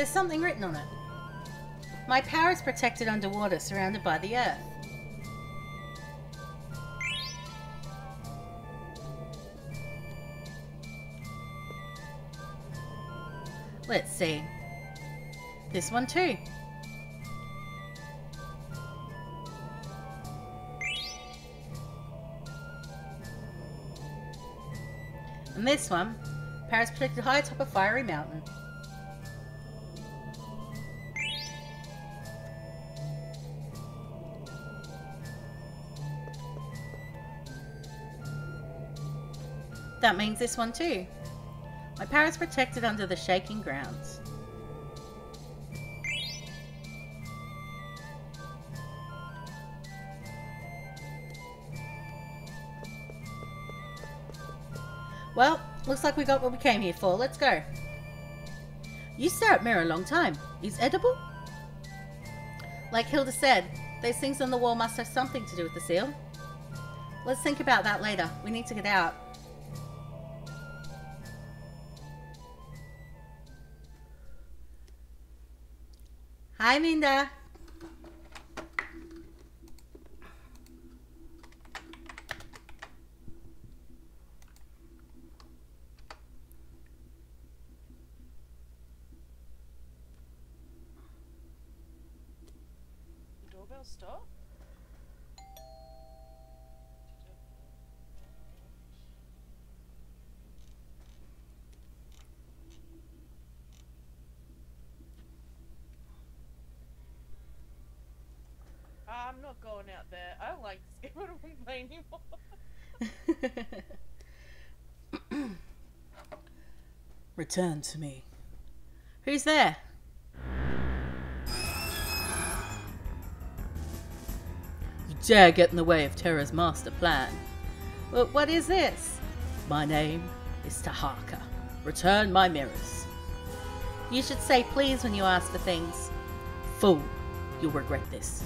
There's something written on it. My power is protected underwater, surrounded by the earth. Let's see. This one too. And this one, Paris protected high atop a fiery mountain. That means this one too. My is protected under the shaking grounds. Well, looks like we got what we came here for. Let's go. You stare at mirror a long time. Is edible? Like Hilda said, those things on the wall must have something to do with the seal. Let's think about that later. We need to get out. Hi, Minda. Doorbell stop? I'm not going out there. I don't like this game. I don't play anymore. Return to me. Who's there? You dare get in the way of Terra's master plan. Well, what is this? My name is Taharka. Return my mirrors. You should say please when you ask for things. Fool, you'll regret this.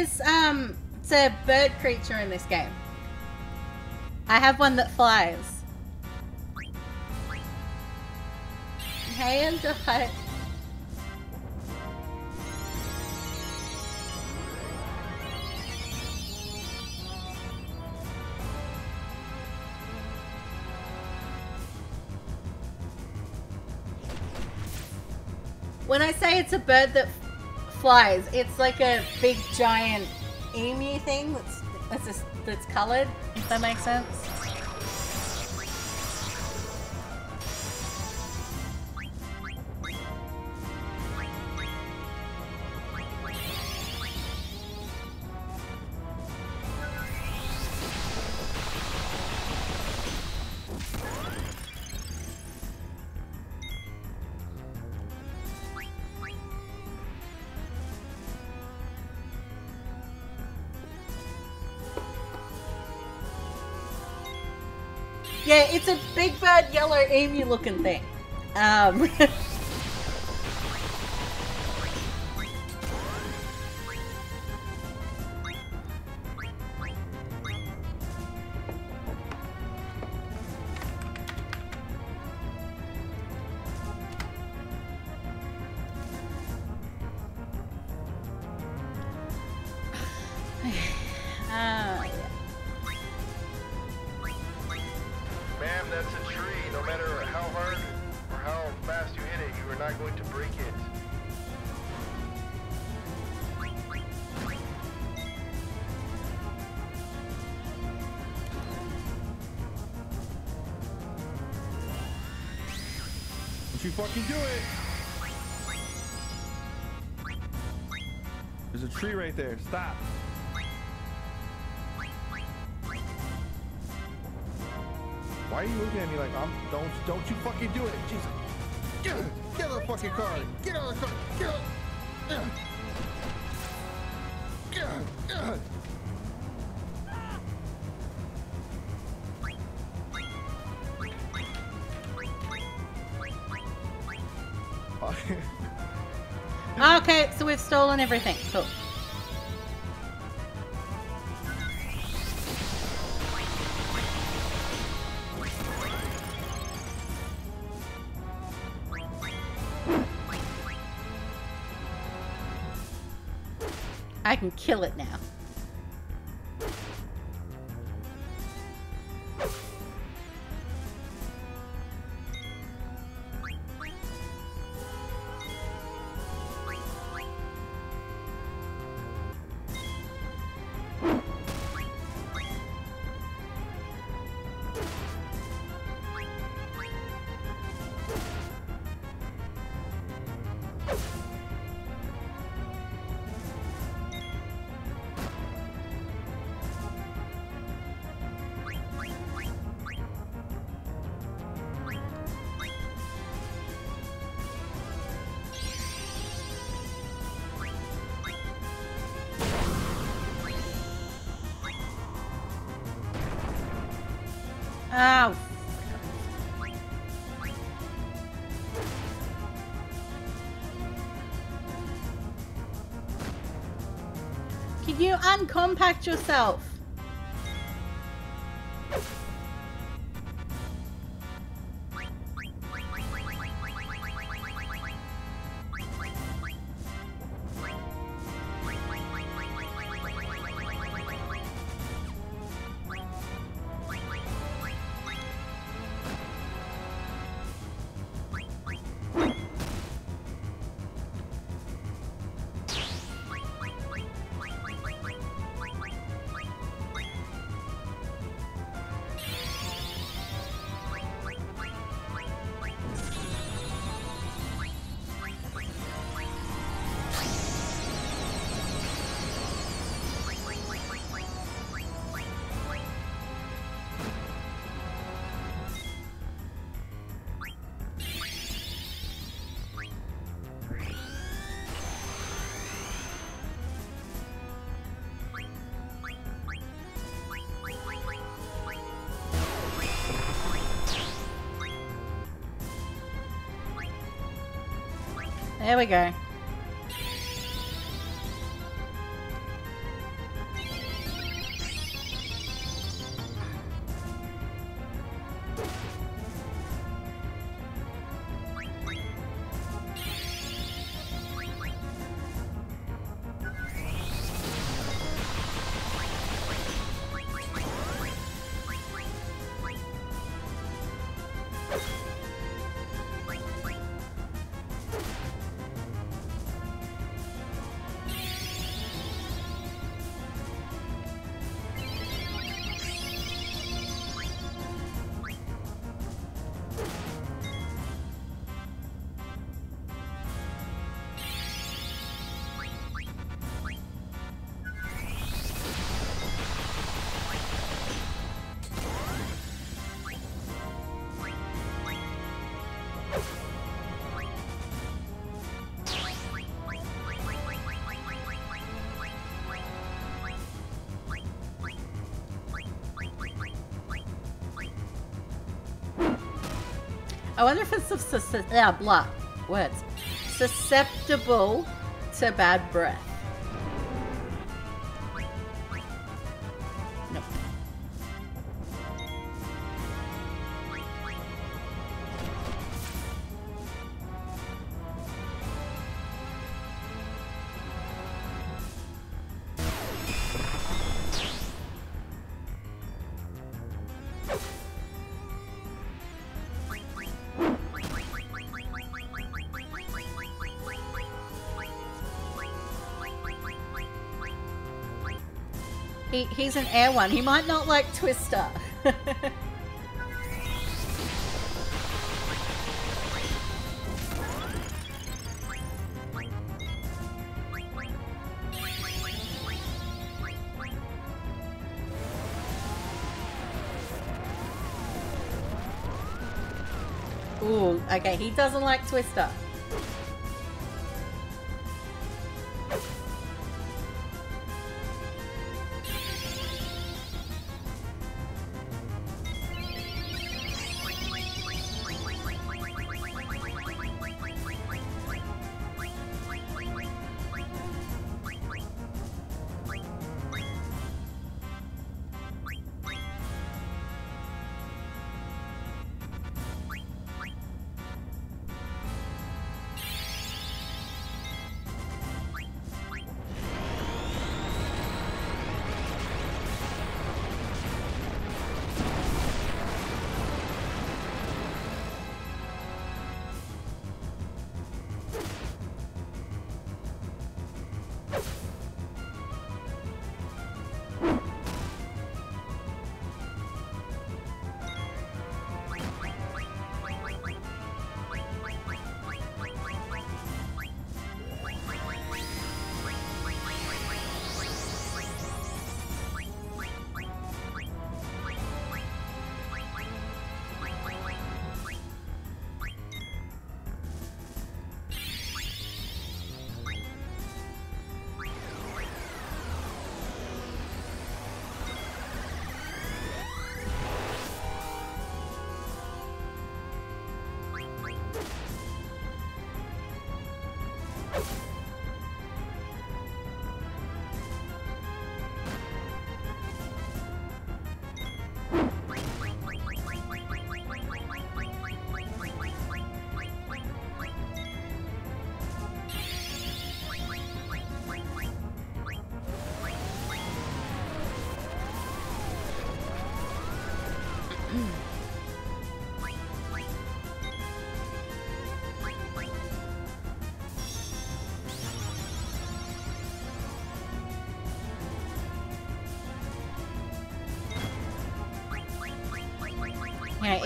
Is um it's a bird creature in this game. I have one that flies. Hey, enjoy. When I say it's a bird that flies, it's like a big giant Amy thing that's that's just, that's colored. If that makes sense. Emu looking thing. Um *laughs* Stop. Why are you looking at me like I'm? Don't don't you fucking do it! Jesus! Get out! Of the fucking car! Get out of the car! Get out! Get out! Get out! Okay, so we've stolen everything. Cool. I can kill it now. Uncompact yourself? There we go. I wonder if it's yeah, blah words susceptible to bad breath. He's an air one. He might not like Twister. *laughs* Ooh, okay, he doesn't like Twister.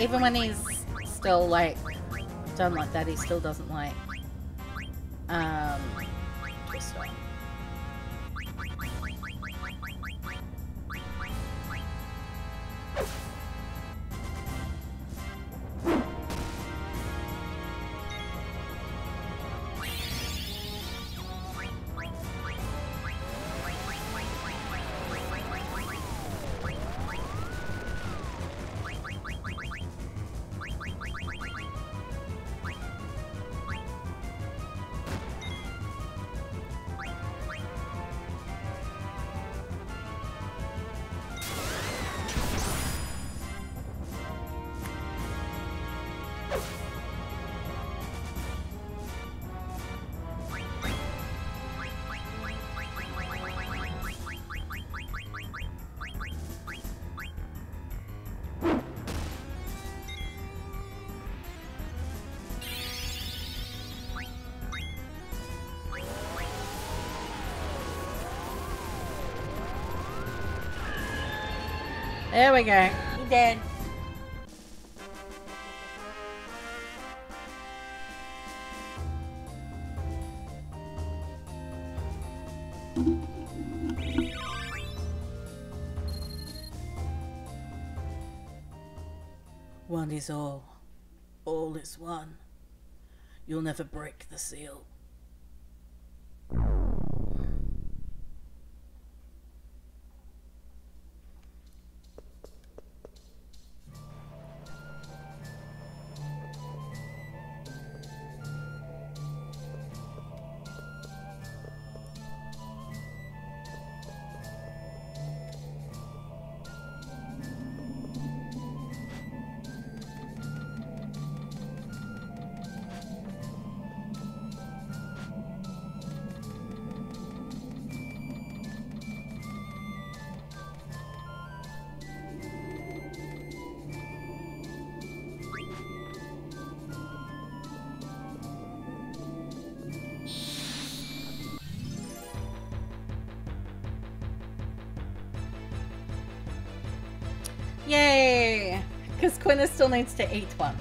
Even when he's still like done like that, he still doesn't There we go. He did. One is all. All is one. You'll never break the seal. Quina still needs to eat one.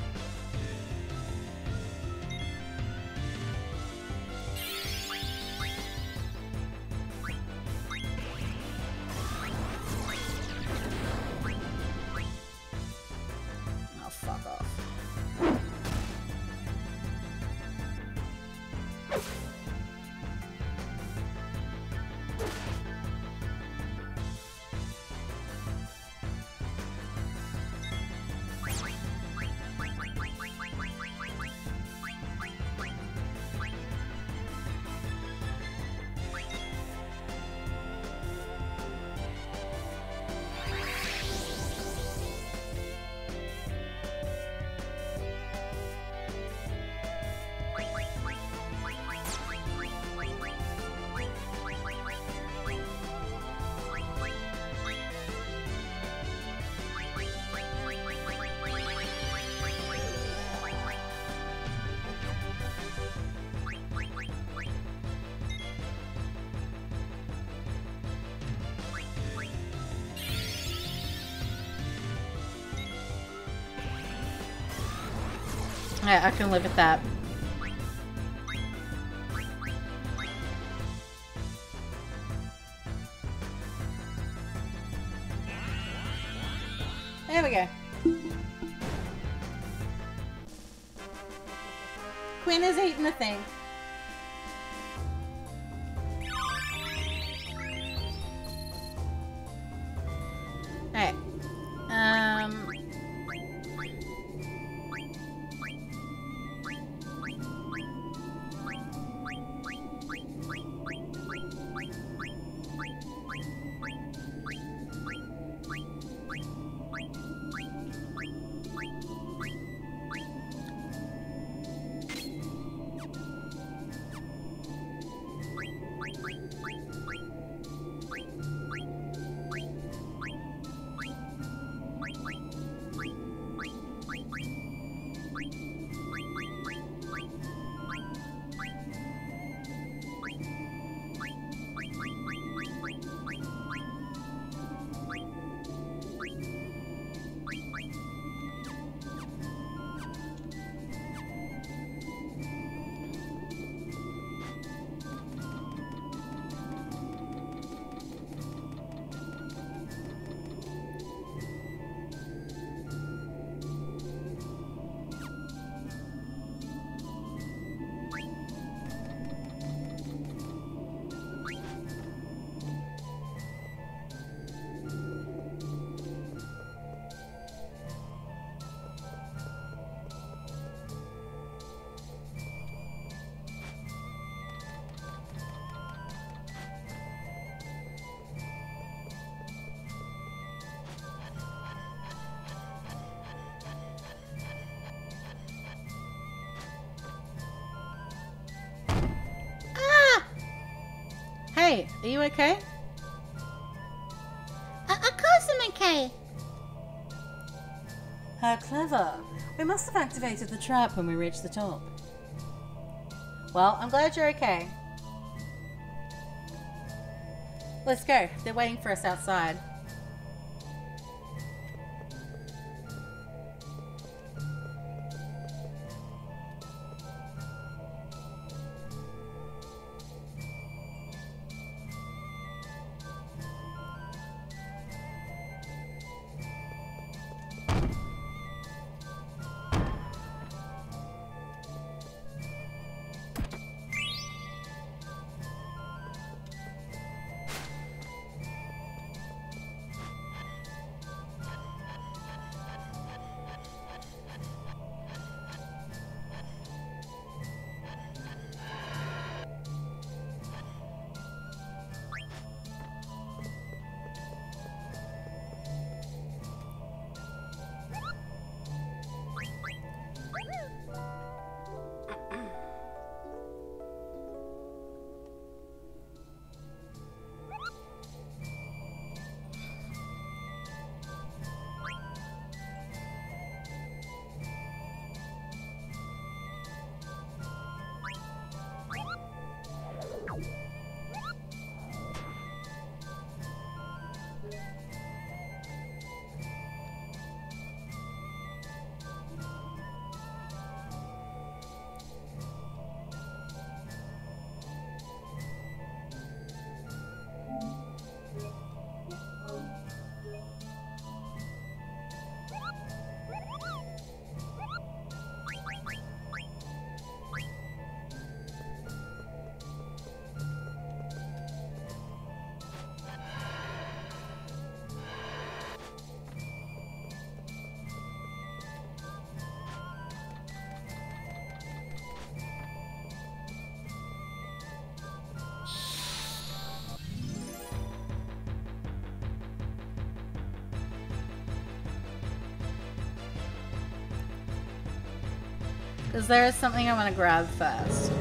I can live with that. There we go. Quinn is eating the thing. Are you okay? Uh, of course I'm okay. How clever. We must have activated the trap when we reached the top. Well, I'm glad you're okay. Let's go. They're waiting for us outside. Because there is something I want to grab first.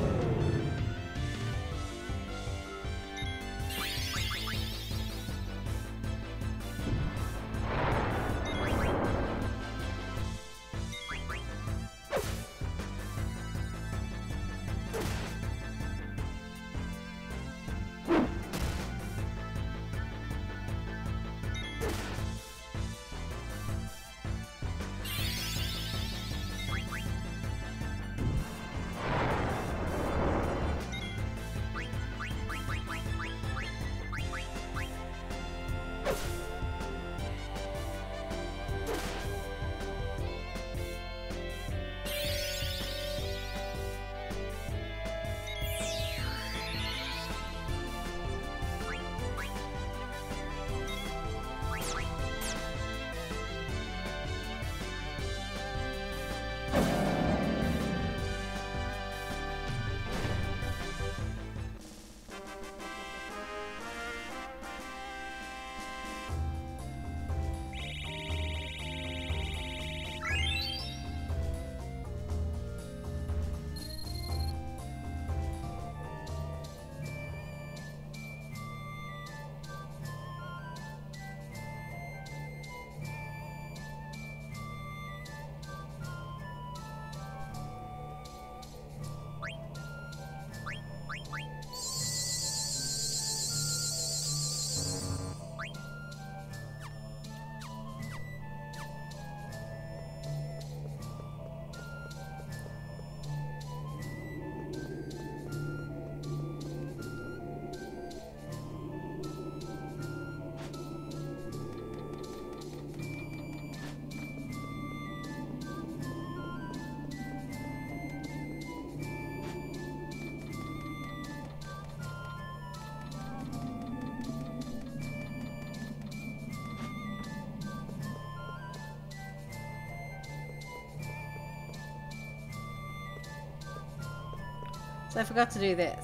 So I forgot to do this.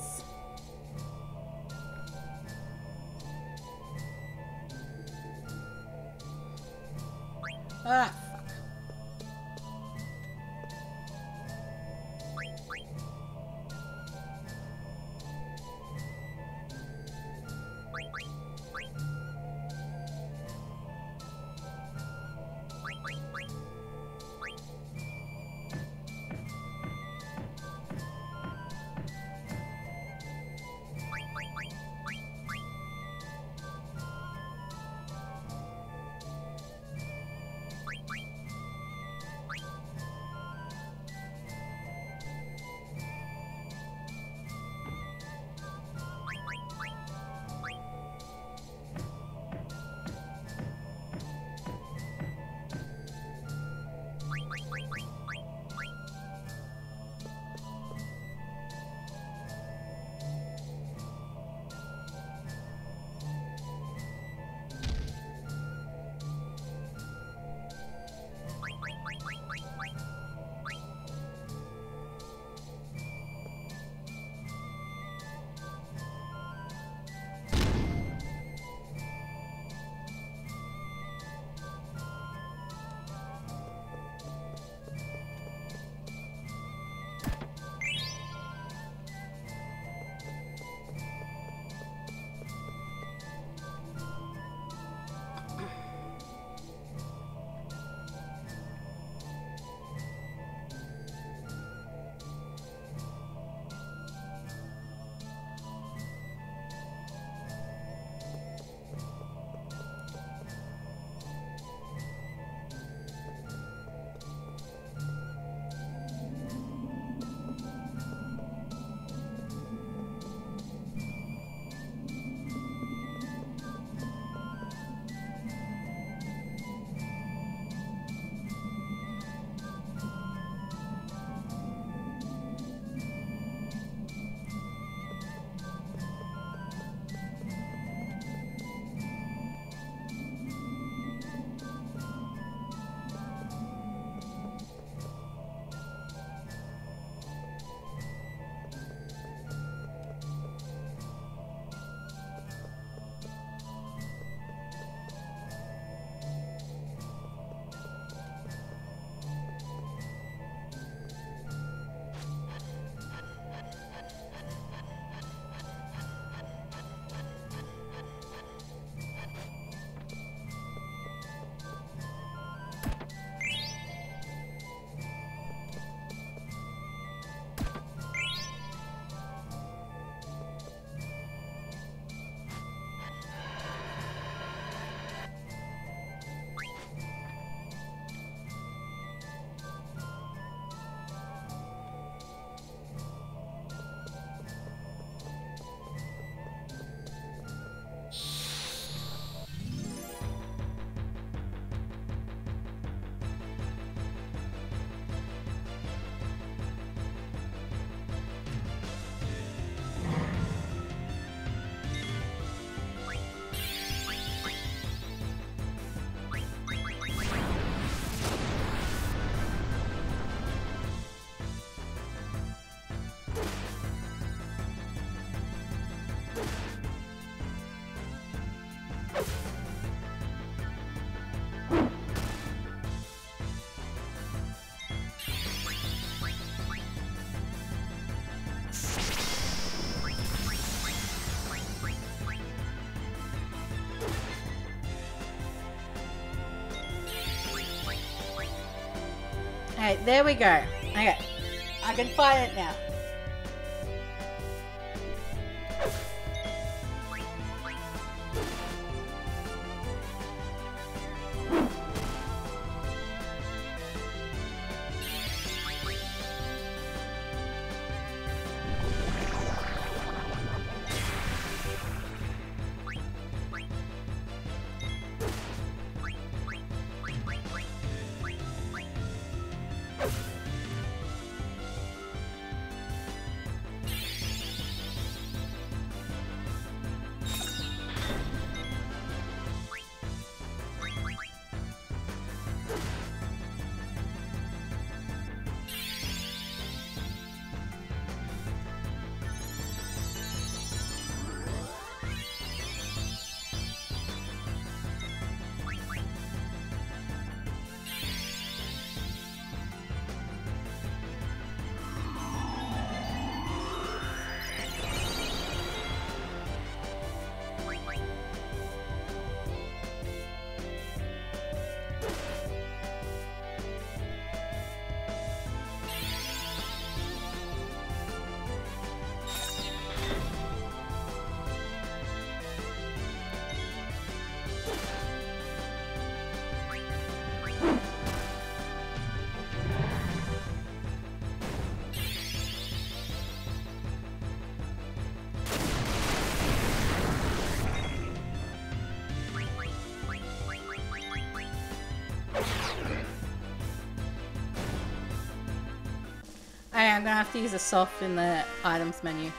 Okay, there we go. Okay. I can find it now. I'm gonna have to use a soft in the items menu.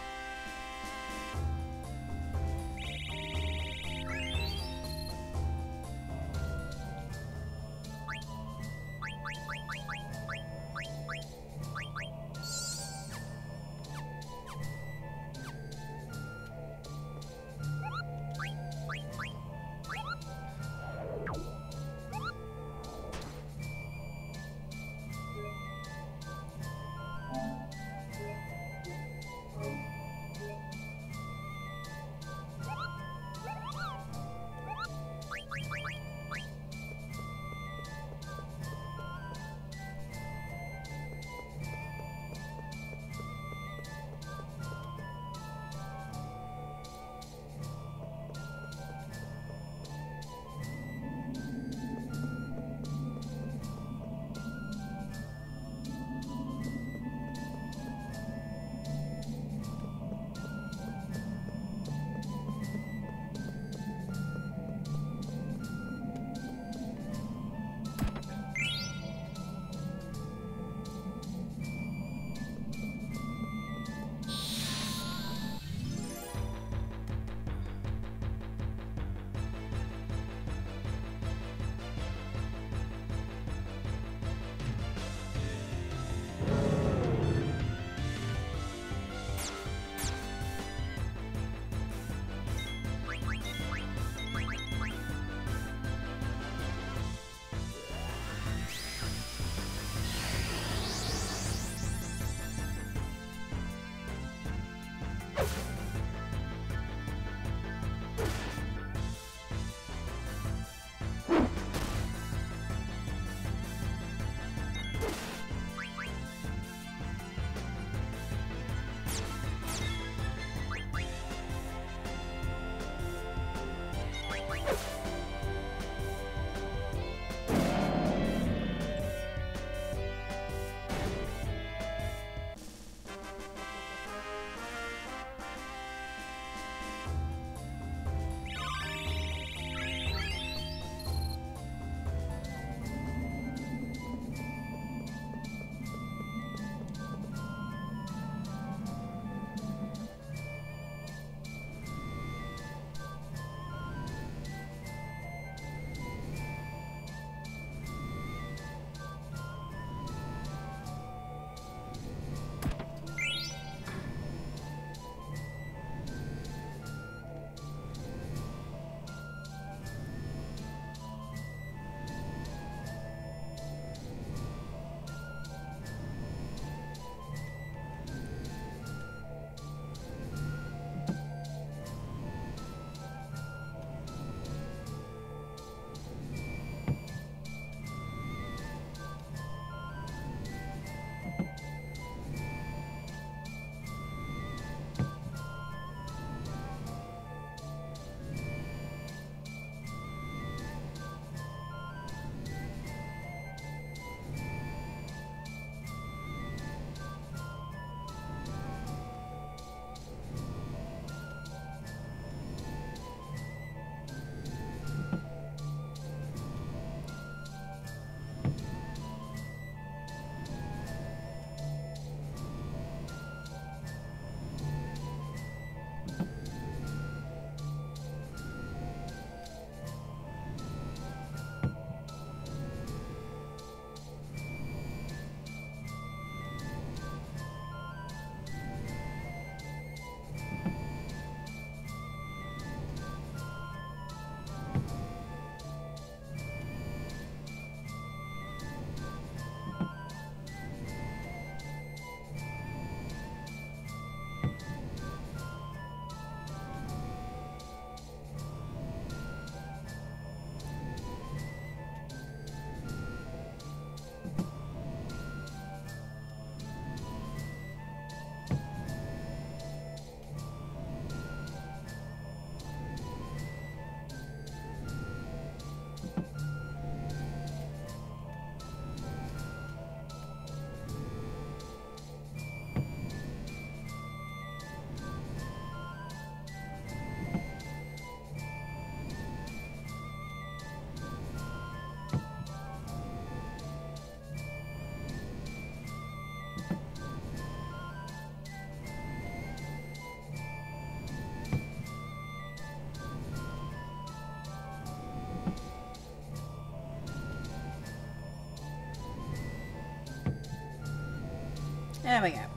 There we go.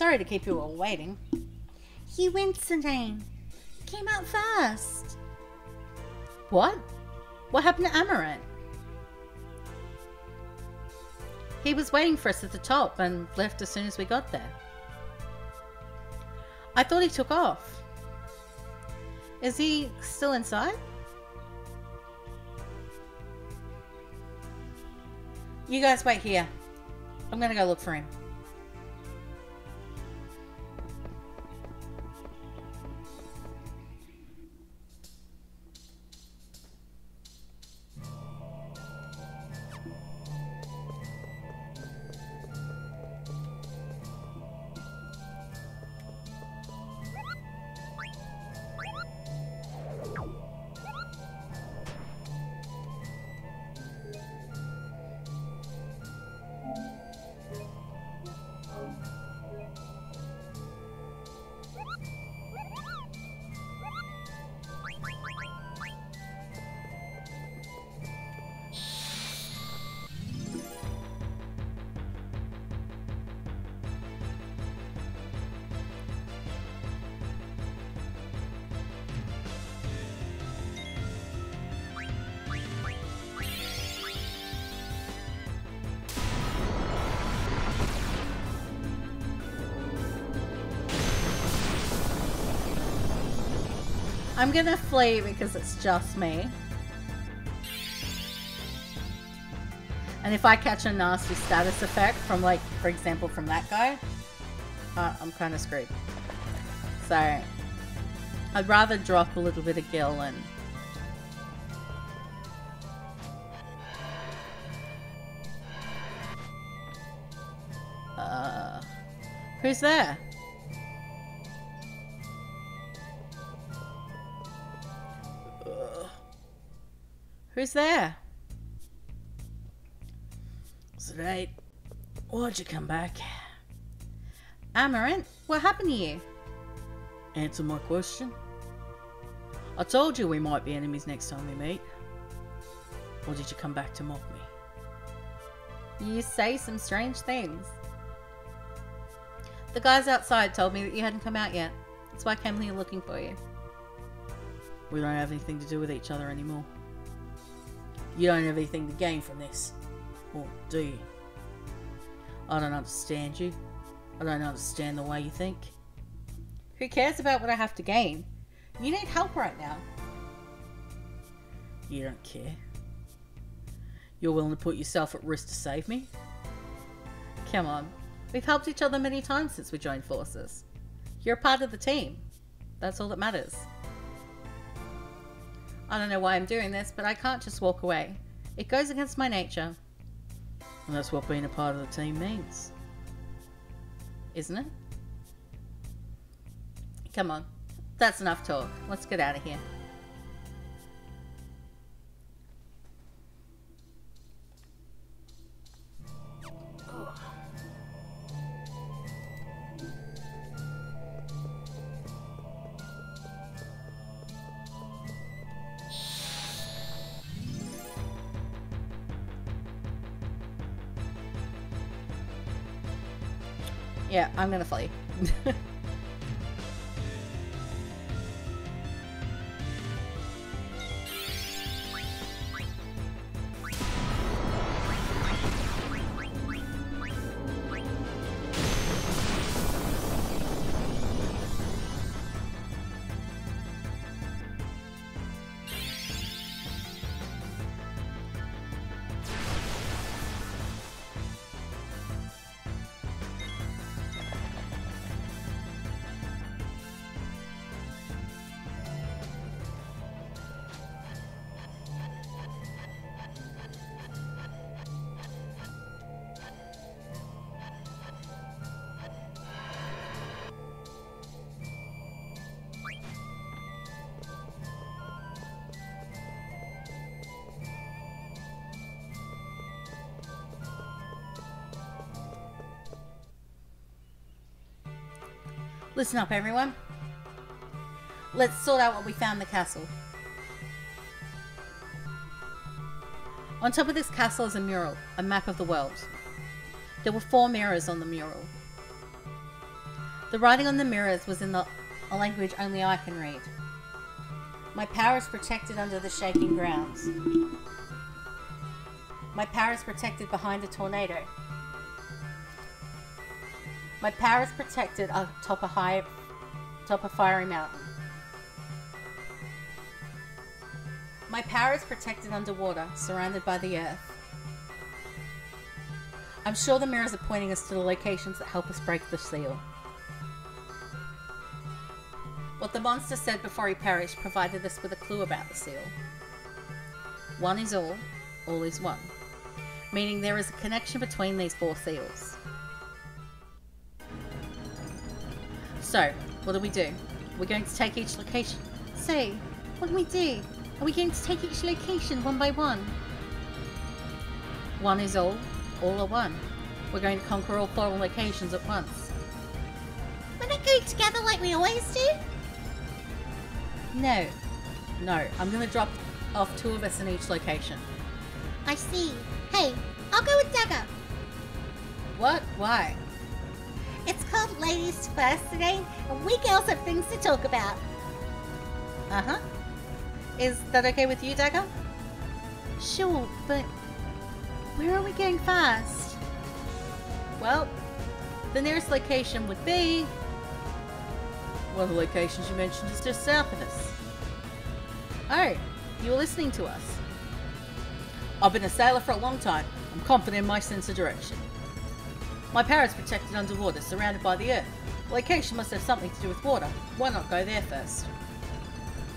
Sorry to keep you all waiting. You win, Sardine. You came out first. What? What happened to Amarant? He was waiting for us at the top and left as soon as we got there. I thought he took off. Is he still inside? You guys wait here. I'm gonna go look for him. I'm gonna flee because it's just me. And if I catch a nasty status effect from like, for example, from that guy, uh, I'm kind of screwed. So, I'd rather drop a little bit of Gil and... Uh, who's there? Who's there? It's right. Why'd you come back? Amarant, what happened to you? Answer my question. I told you we might be enemies next time we meet. Or did you come back to mock me? You say some strange things. The guys outside told me that you hadn't come out yet. That's why I came here looking for you. We don't have anything to do with each other anymore. You don't have anything to gain from this. Or do you? I don't understand you. I don't understand the way you think. Who cares about what I have to gain? You need help right now. You don't care. You're willing to put yourself at risk to save me? Come on. We've helped each other many times since we joined forces. You're a part of the team. That's all that matters. I don't know why I'm doing this, but I can't just walk away. It goes against my nature. And that's what being a part of the team means. Isn't it? Come on. That's enough talk. Let's get out of here. Yeah, I'm gonna flee. *laughs* Listen up, everyone. Let's sort out what we found in the castle. On top of this castle is a mural, a map of the world. There were four mirrors on the mural. The writing on the mirrors was in the a language only I can read. My power is protected under the shaking grounds. My power is protected behind a tornado. My power is protected atop a high, top a fiery mountain. My power is protected underwater, surrounded by the earth. I'm sure the mirrors are pointing us to the locations that help us break the seal. What the monster said before he perished provided us with a clue about the seal. One is all, all is one, meaning there is a connection between these four seals. So, what do we do? We're going to take each location. So, what do we do? Are we going to take each location one by one? One is all, all are one. We're going to conquer all four locations at once. We're not going together like we always do? No. No, I'm going to drop off two of us in each location. I see. Hey, I'll go with Dagger. What? Why? Ladies First today, and we girls have things to talk about. Uh huh. Is that okay with you, Dagger? Sure, but where are we going first? Well, the nearest location would be. One of the locations you mentioned is just south of us. Oh, you were listening to us. I've been a sailor for a long time. I'm confident in my sense of direction. My is protected underwater, surrounded by the earth. Location must have something to do with water. Why not go there first?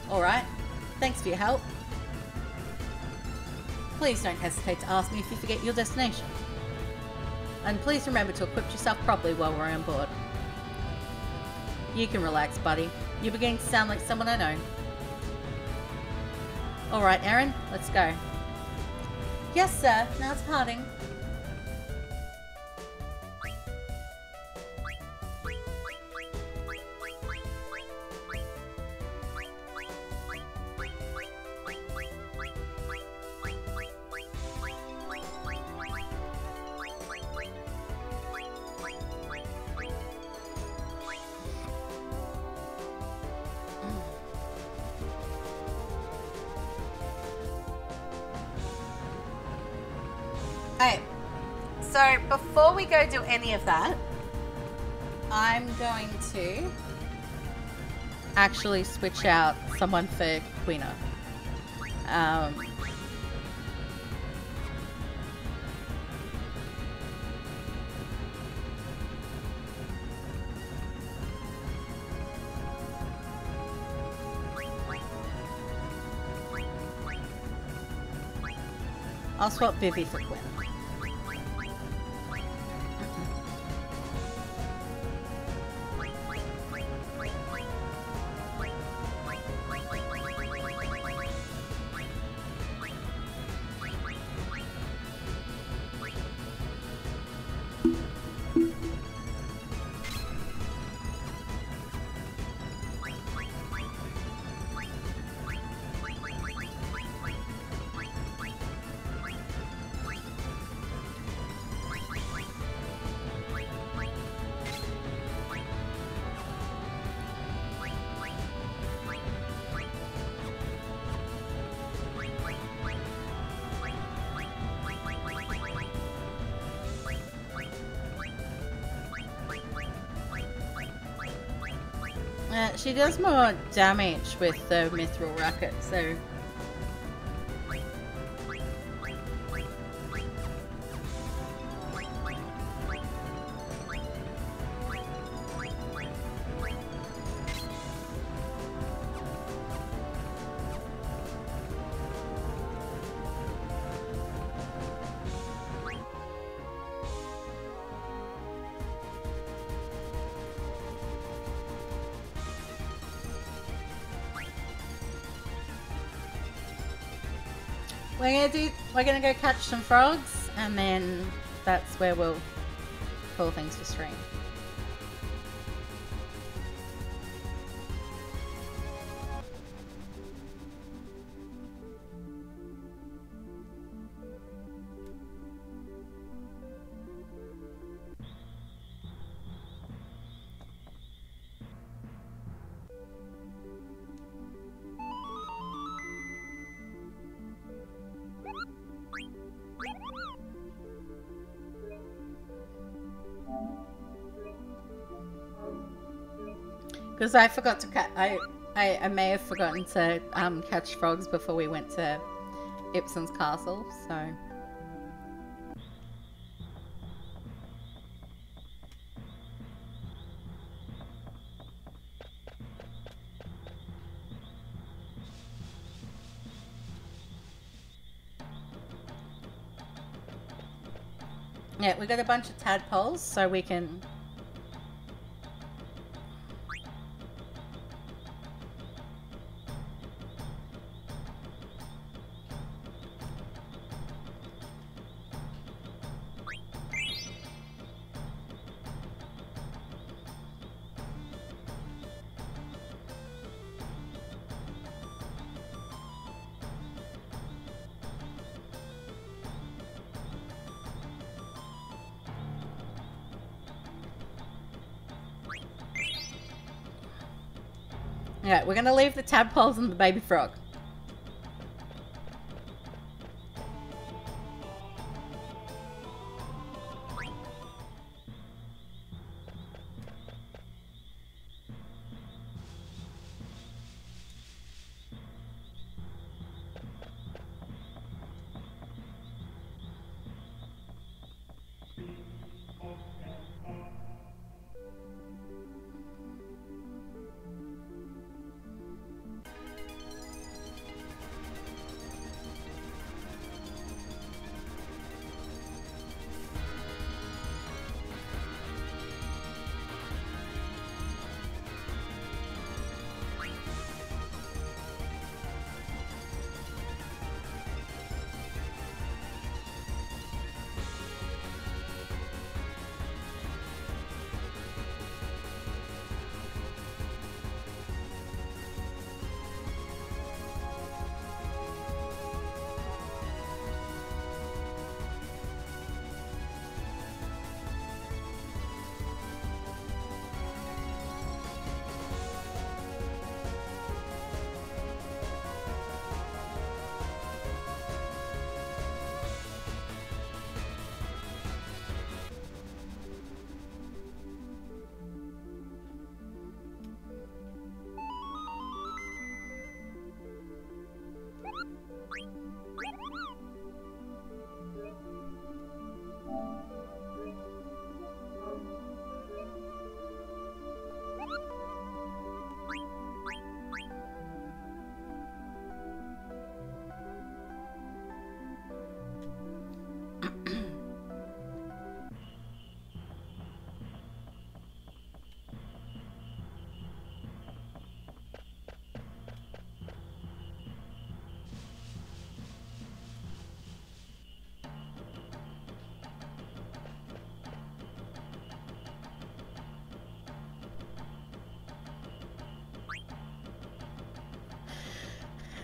Alright. Thanks for your help. Please don't hesitate to ask me if you forget your destination. And please remember to equip yourself properly while we're on board. You can relax, buddy. You're beginning to sound like someone I know. Alright, Erin, let's go. Yes, sir. Now it's parting. Of that, I'm going to actually switch out someone for Quina. Um, I'll swap Vivi for Quina. Does more damage with the mithril racket, so we're gonna go catch some frogs and then that's where we'll call things for stream. Because I forgot to catch. I, I I may have forgotten to um catch frogs before we went to Ipsen's castle. So yeah, we got a bunch of tadpoles, so we can. We're gonna leave the tadpoles and the baby frog.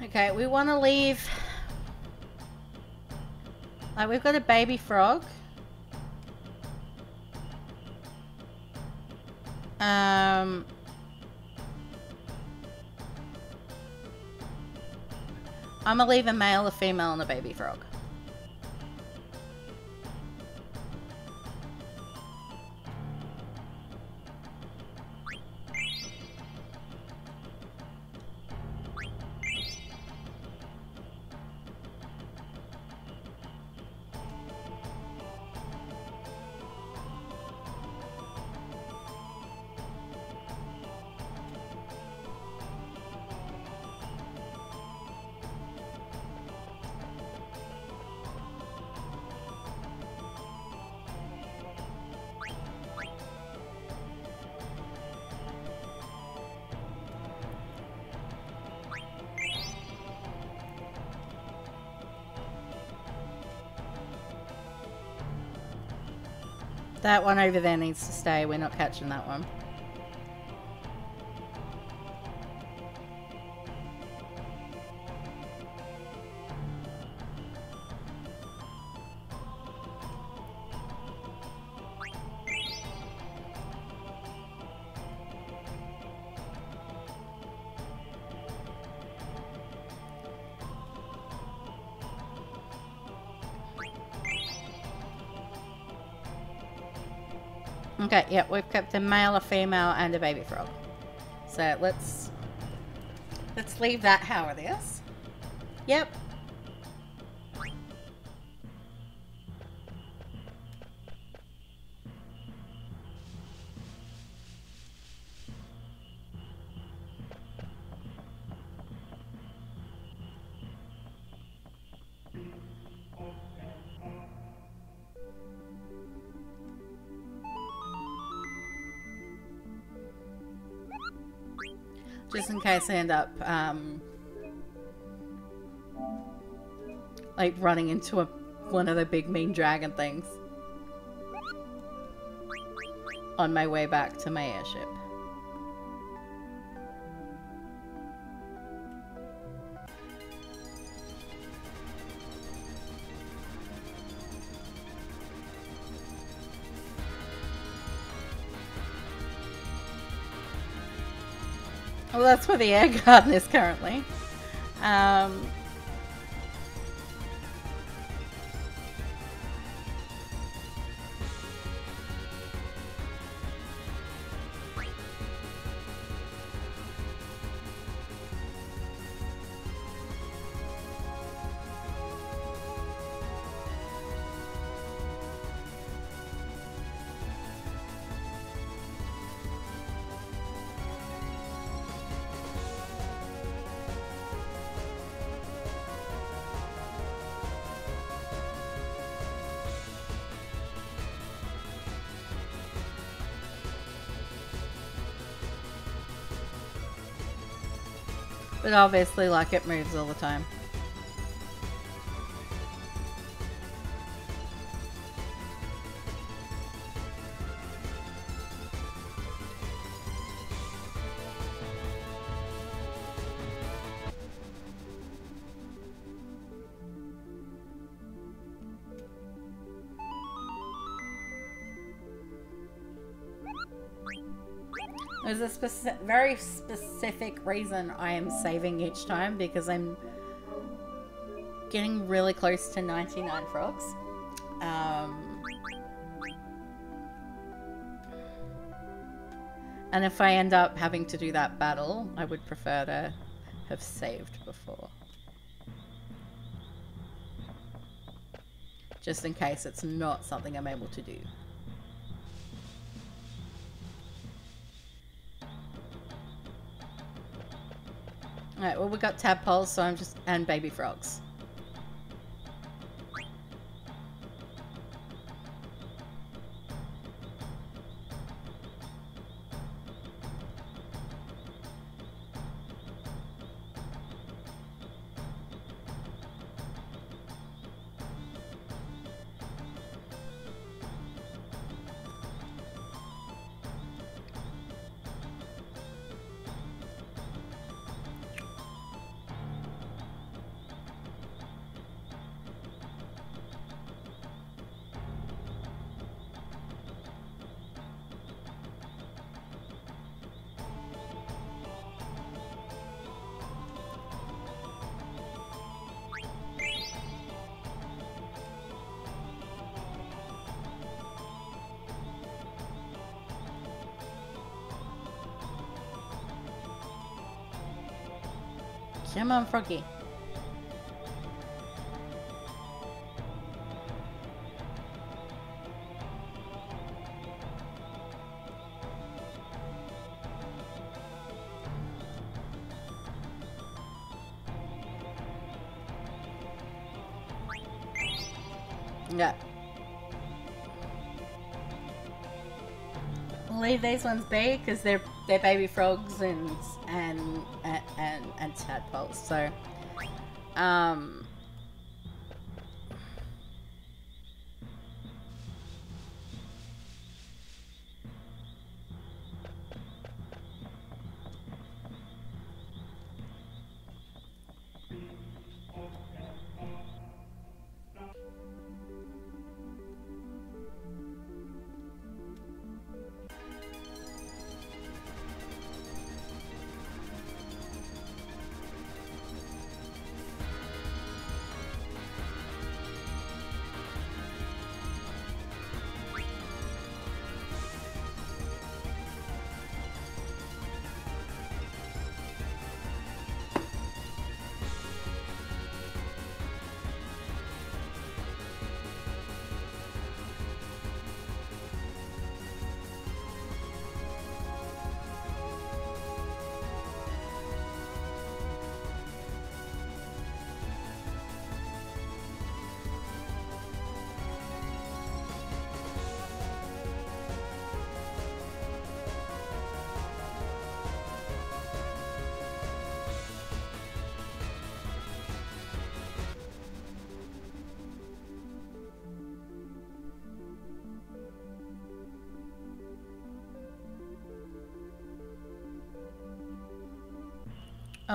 Okay, we want to leave. Like, we've got a baby frog. Um. I'm gonna leave a male, a female, and a baby frog. That one over there needs to stay. We're not catching that one. Okay, yep, we've kept a male, a female, and a baby frog. So let's let's leave that how it is. Yep. I end up, um, like running into a one of the big mean dragon things on my way back to my airship. Where the air *laughs* garden is currently. Um, but obviously, like, it moves all the time. Speci very specific reason I am saving each time because I'm getting really close to 99 frogs. Um, and if I end up having to do that battle, I would prefer to have saved before. Just in case it's not something I'm able to do. We got tadpoles, so I'm just and baby frogs. On, Froggy. Yeah. Leave these ones be because they're they're baby frogs and and and tadpoles. So, um,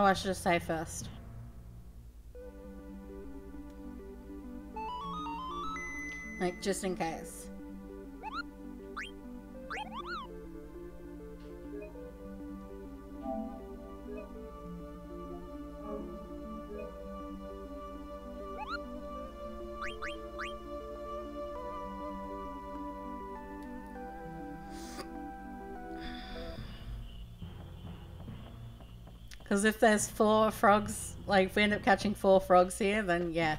I should have saved first. Like, just in case. Because if there's four frogs, like if we end up catching four frogs here, then yeah.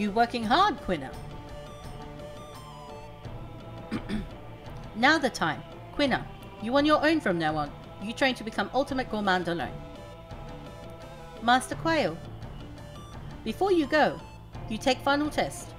You working hard, Quina? *clears throat* now the time. Quina, you on your own from now on. You train to become ultimate gourmand alone. Master Quale, before you go, you take final test.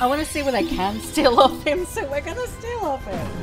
I want to see what I can steal *laughs* off him, so we're gonna steal off him.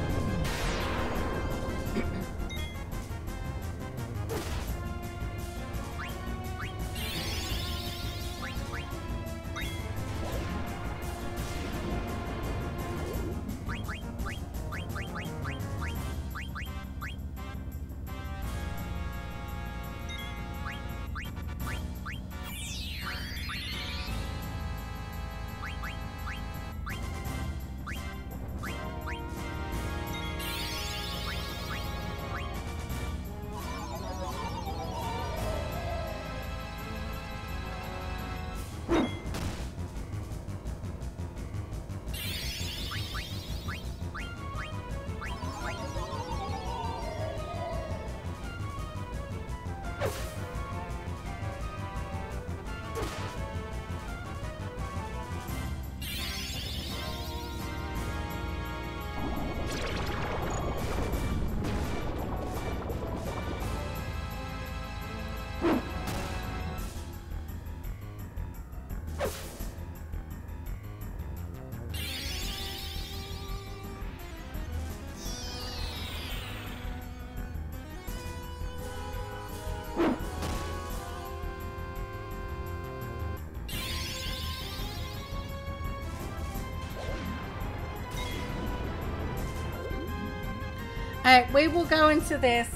We will go into this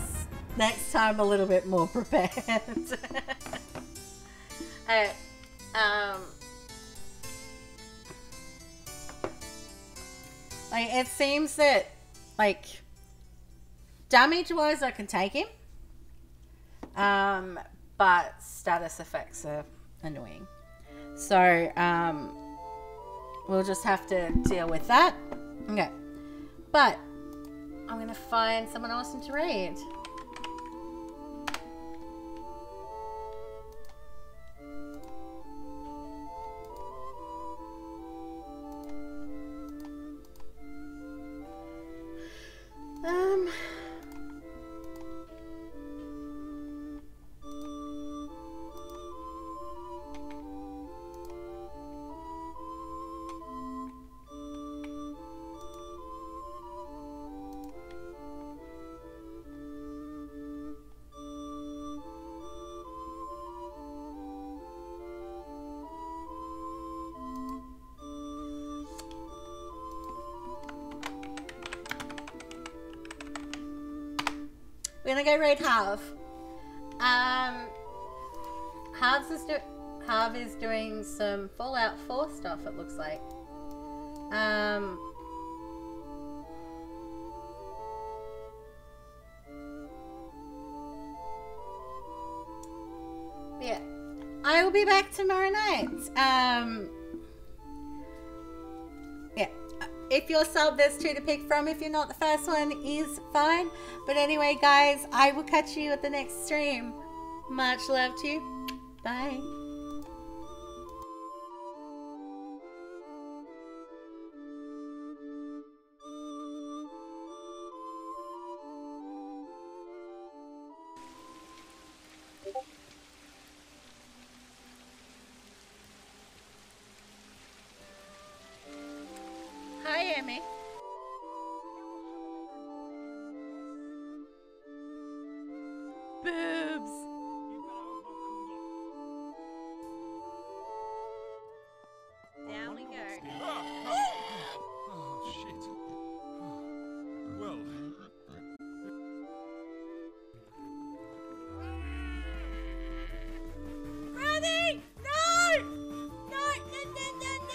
next time a little bit more *laughs* prepared. Um. Like, it seems that, like, damage wise, I can take him. Um, but status effects are annoying. So, um, we'll just have to deal with that. Find someone awesome to read. Go raid Harv. Um, Harv's is do Harv is doing some Fallout 4 stuff. It looks like. Um. Yeah, I will be back tomorrow night. Um. If you're sub, there's two to pick from. If you're not, the first one is fine. But anyway, guys, I will catch you at the next stream. Much love to you.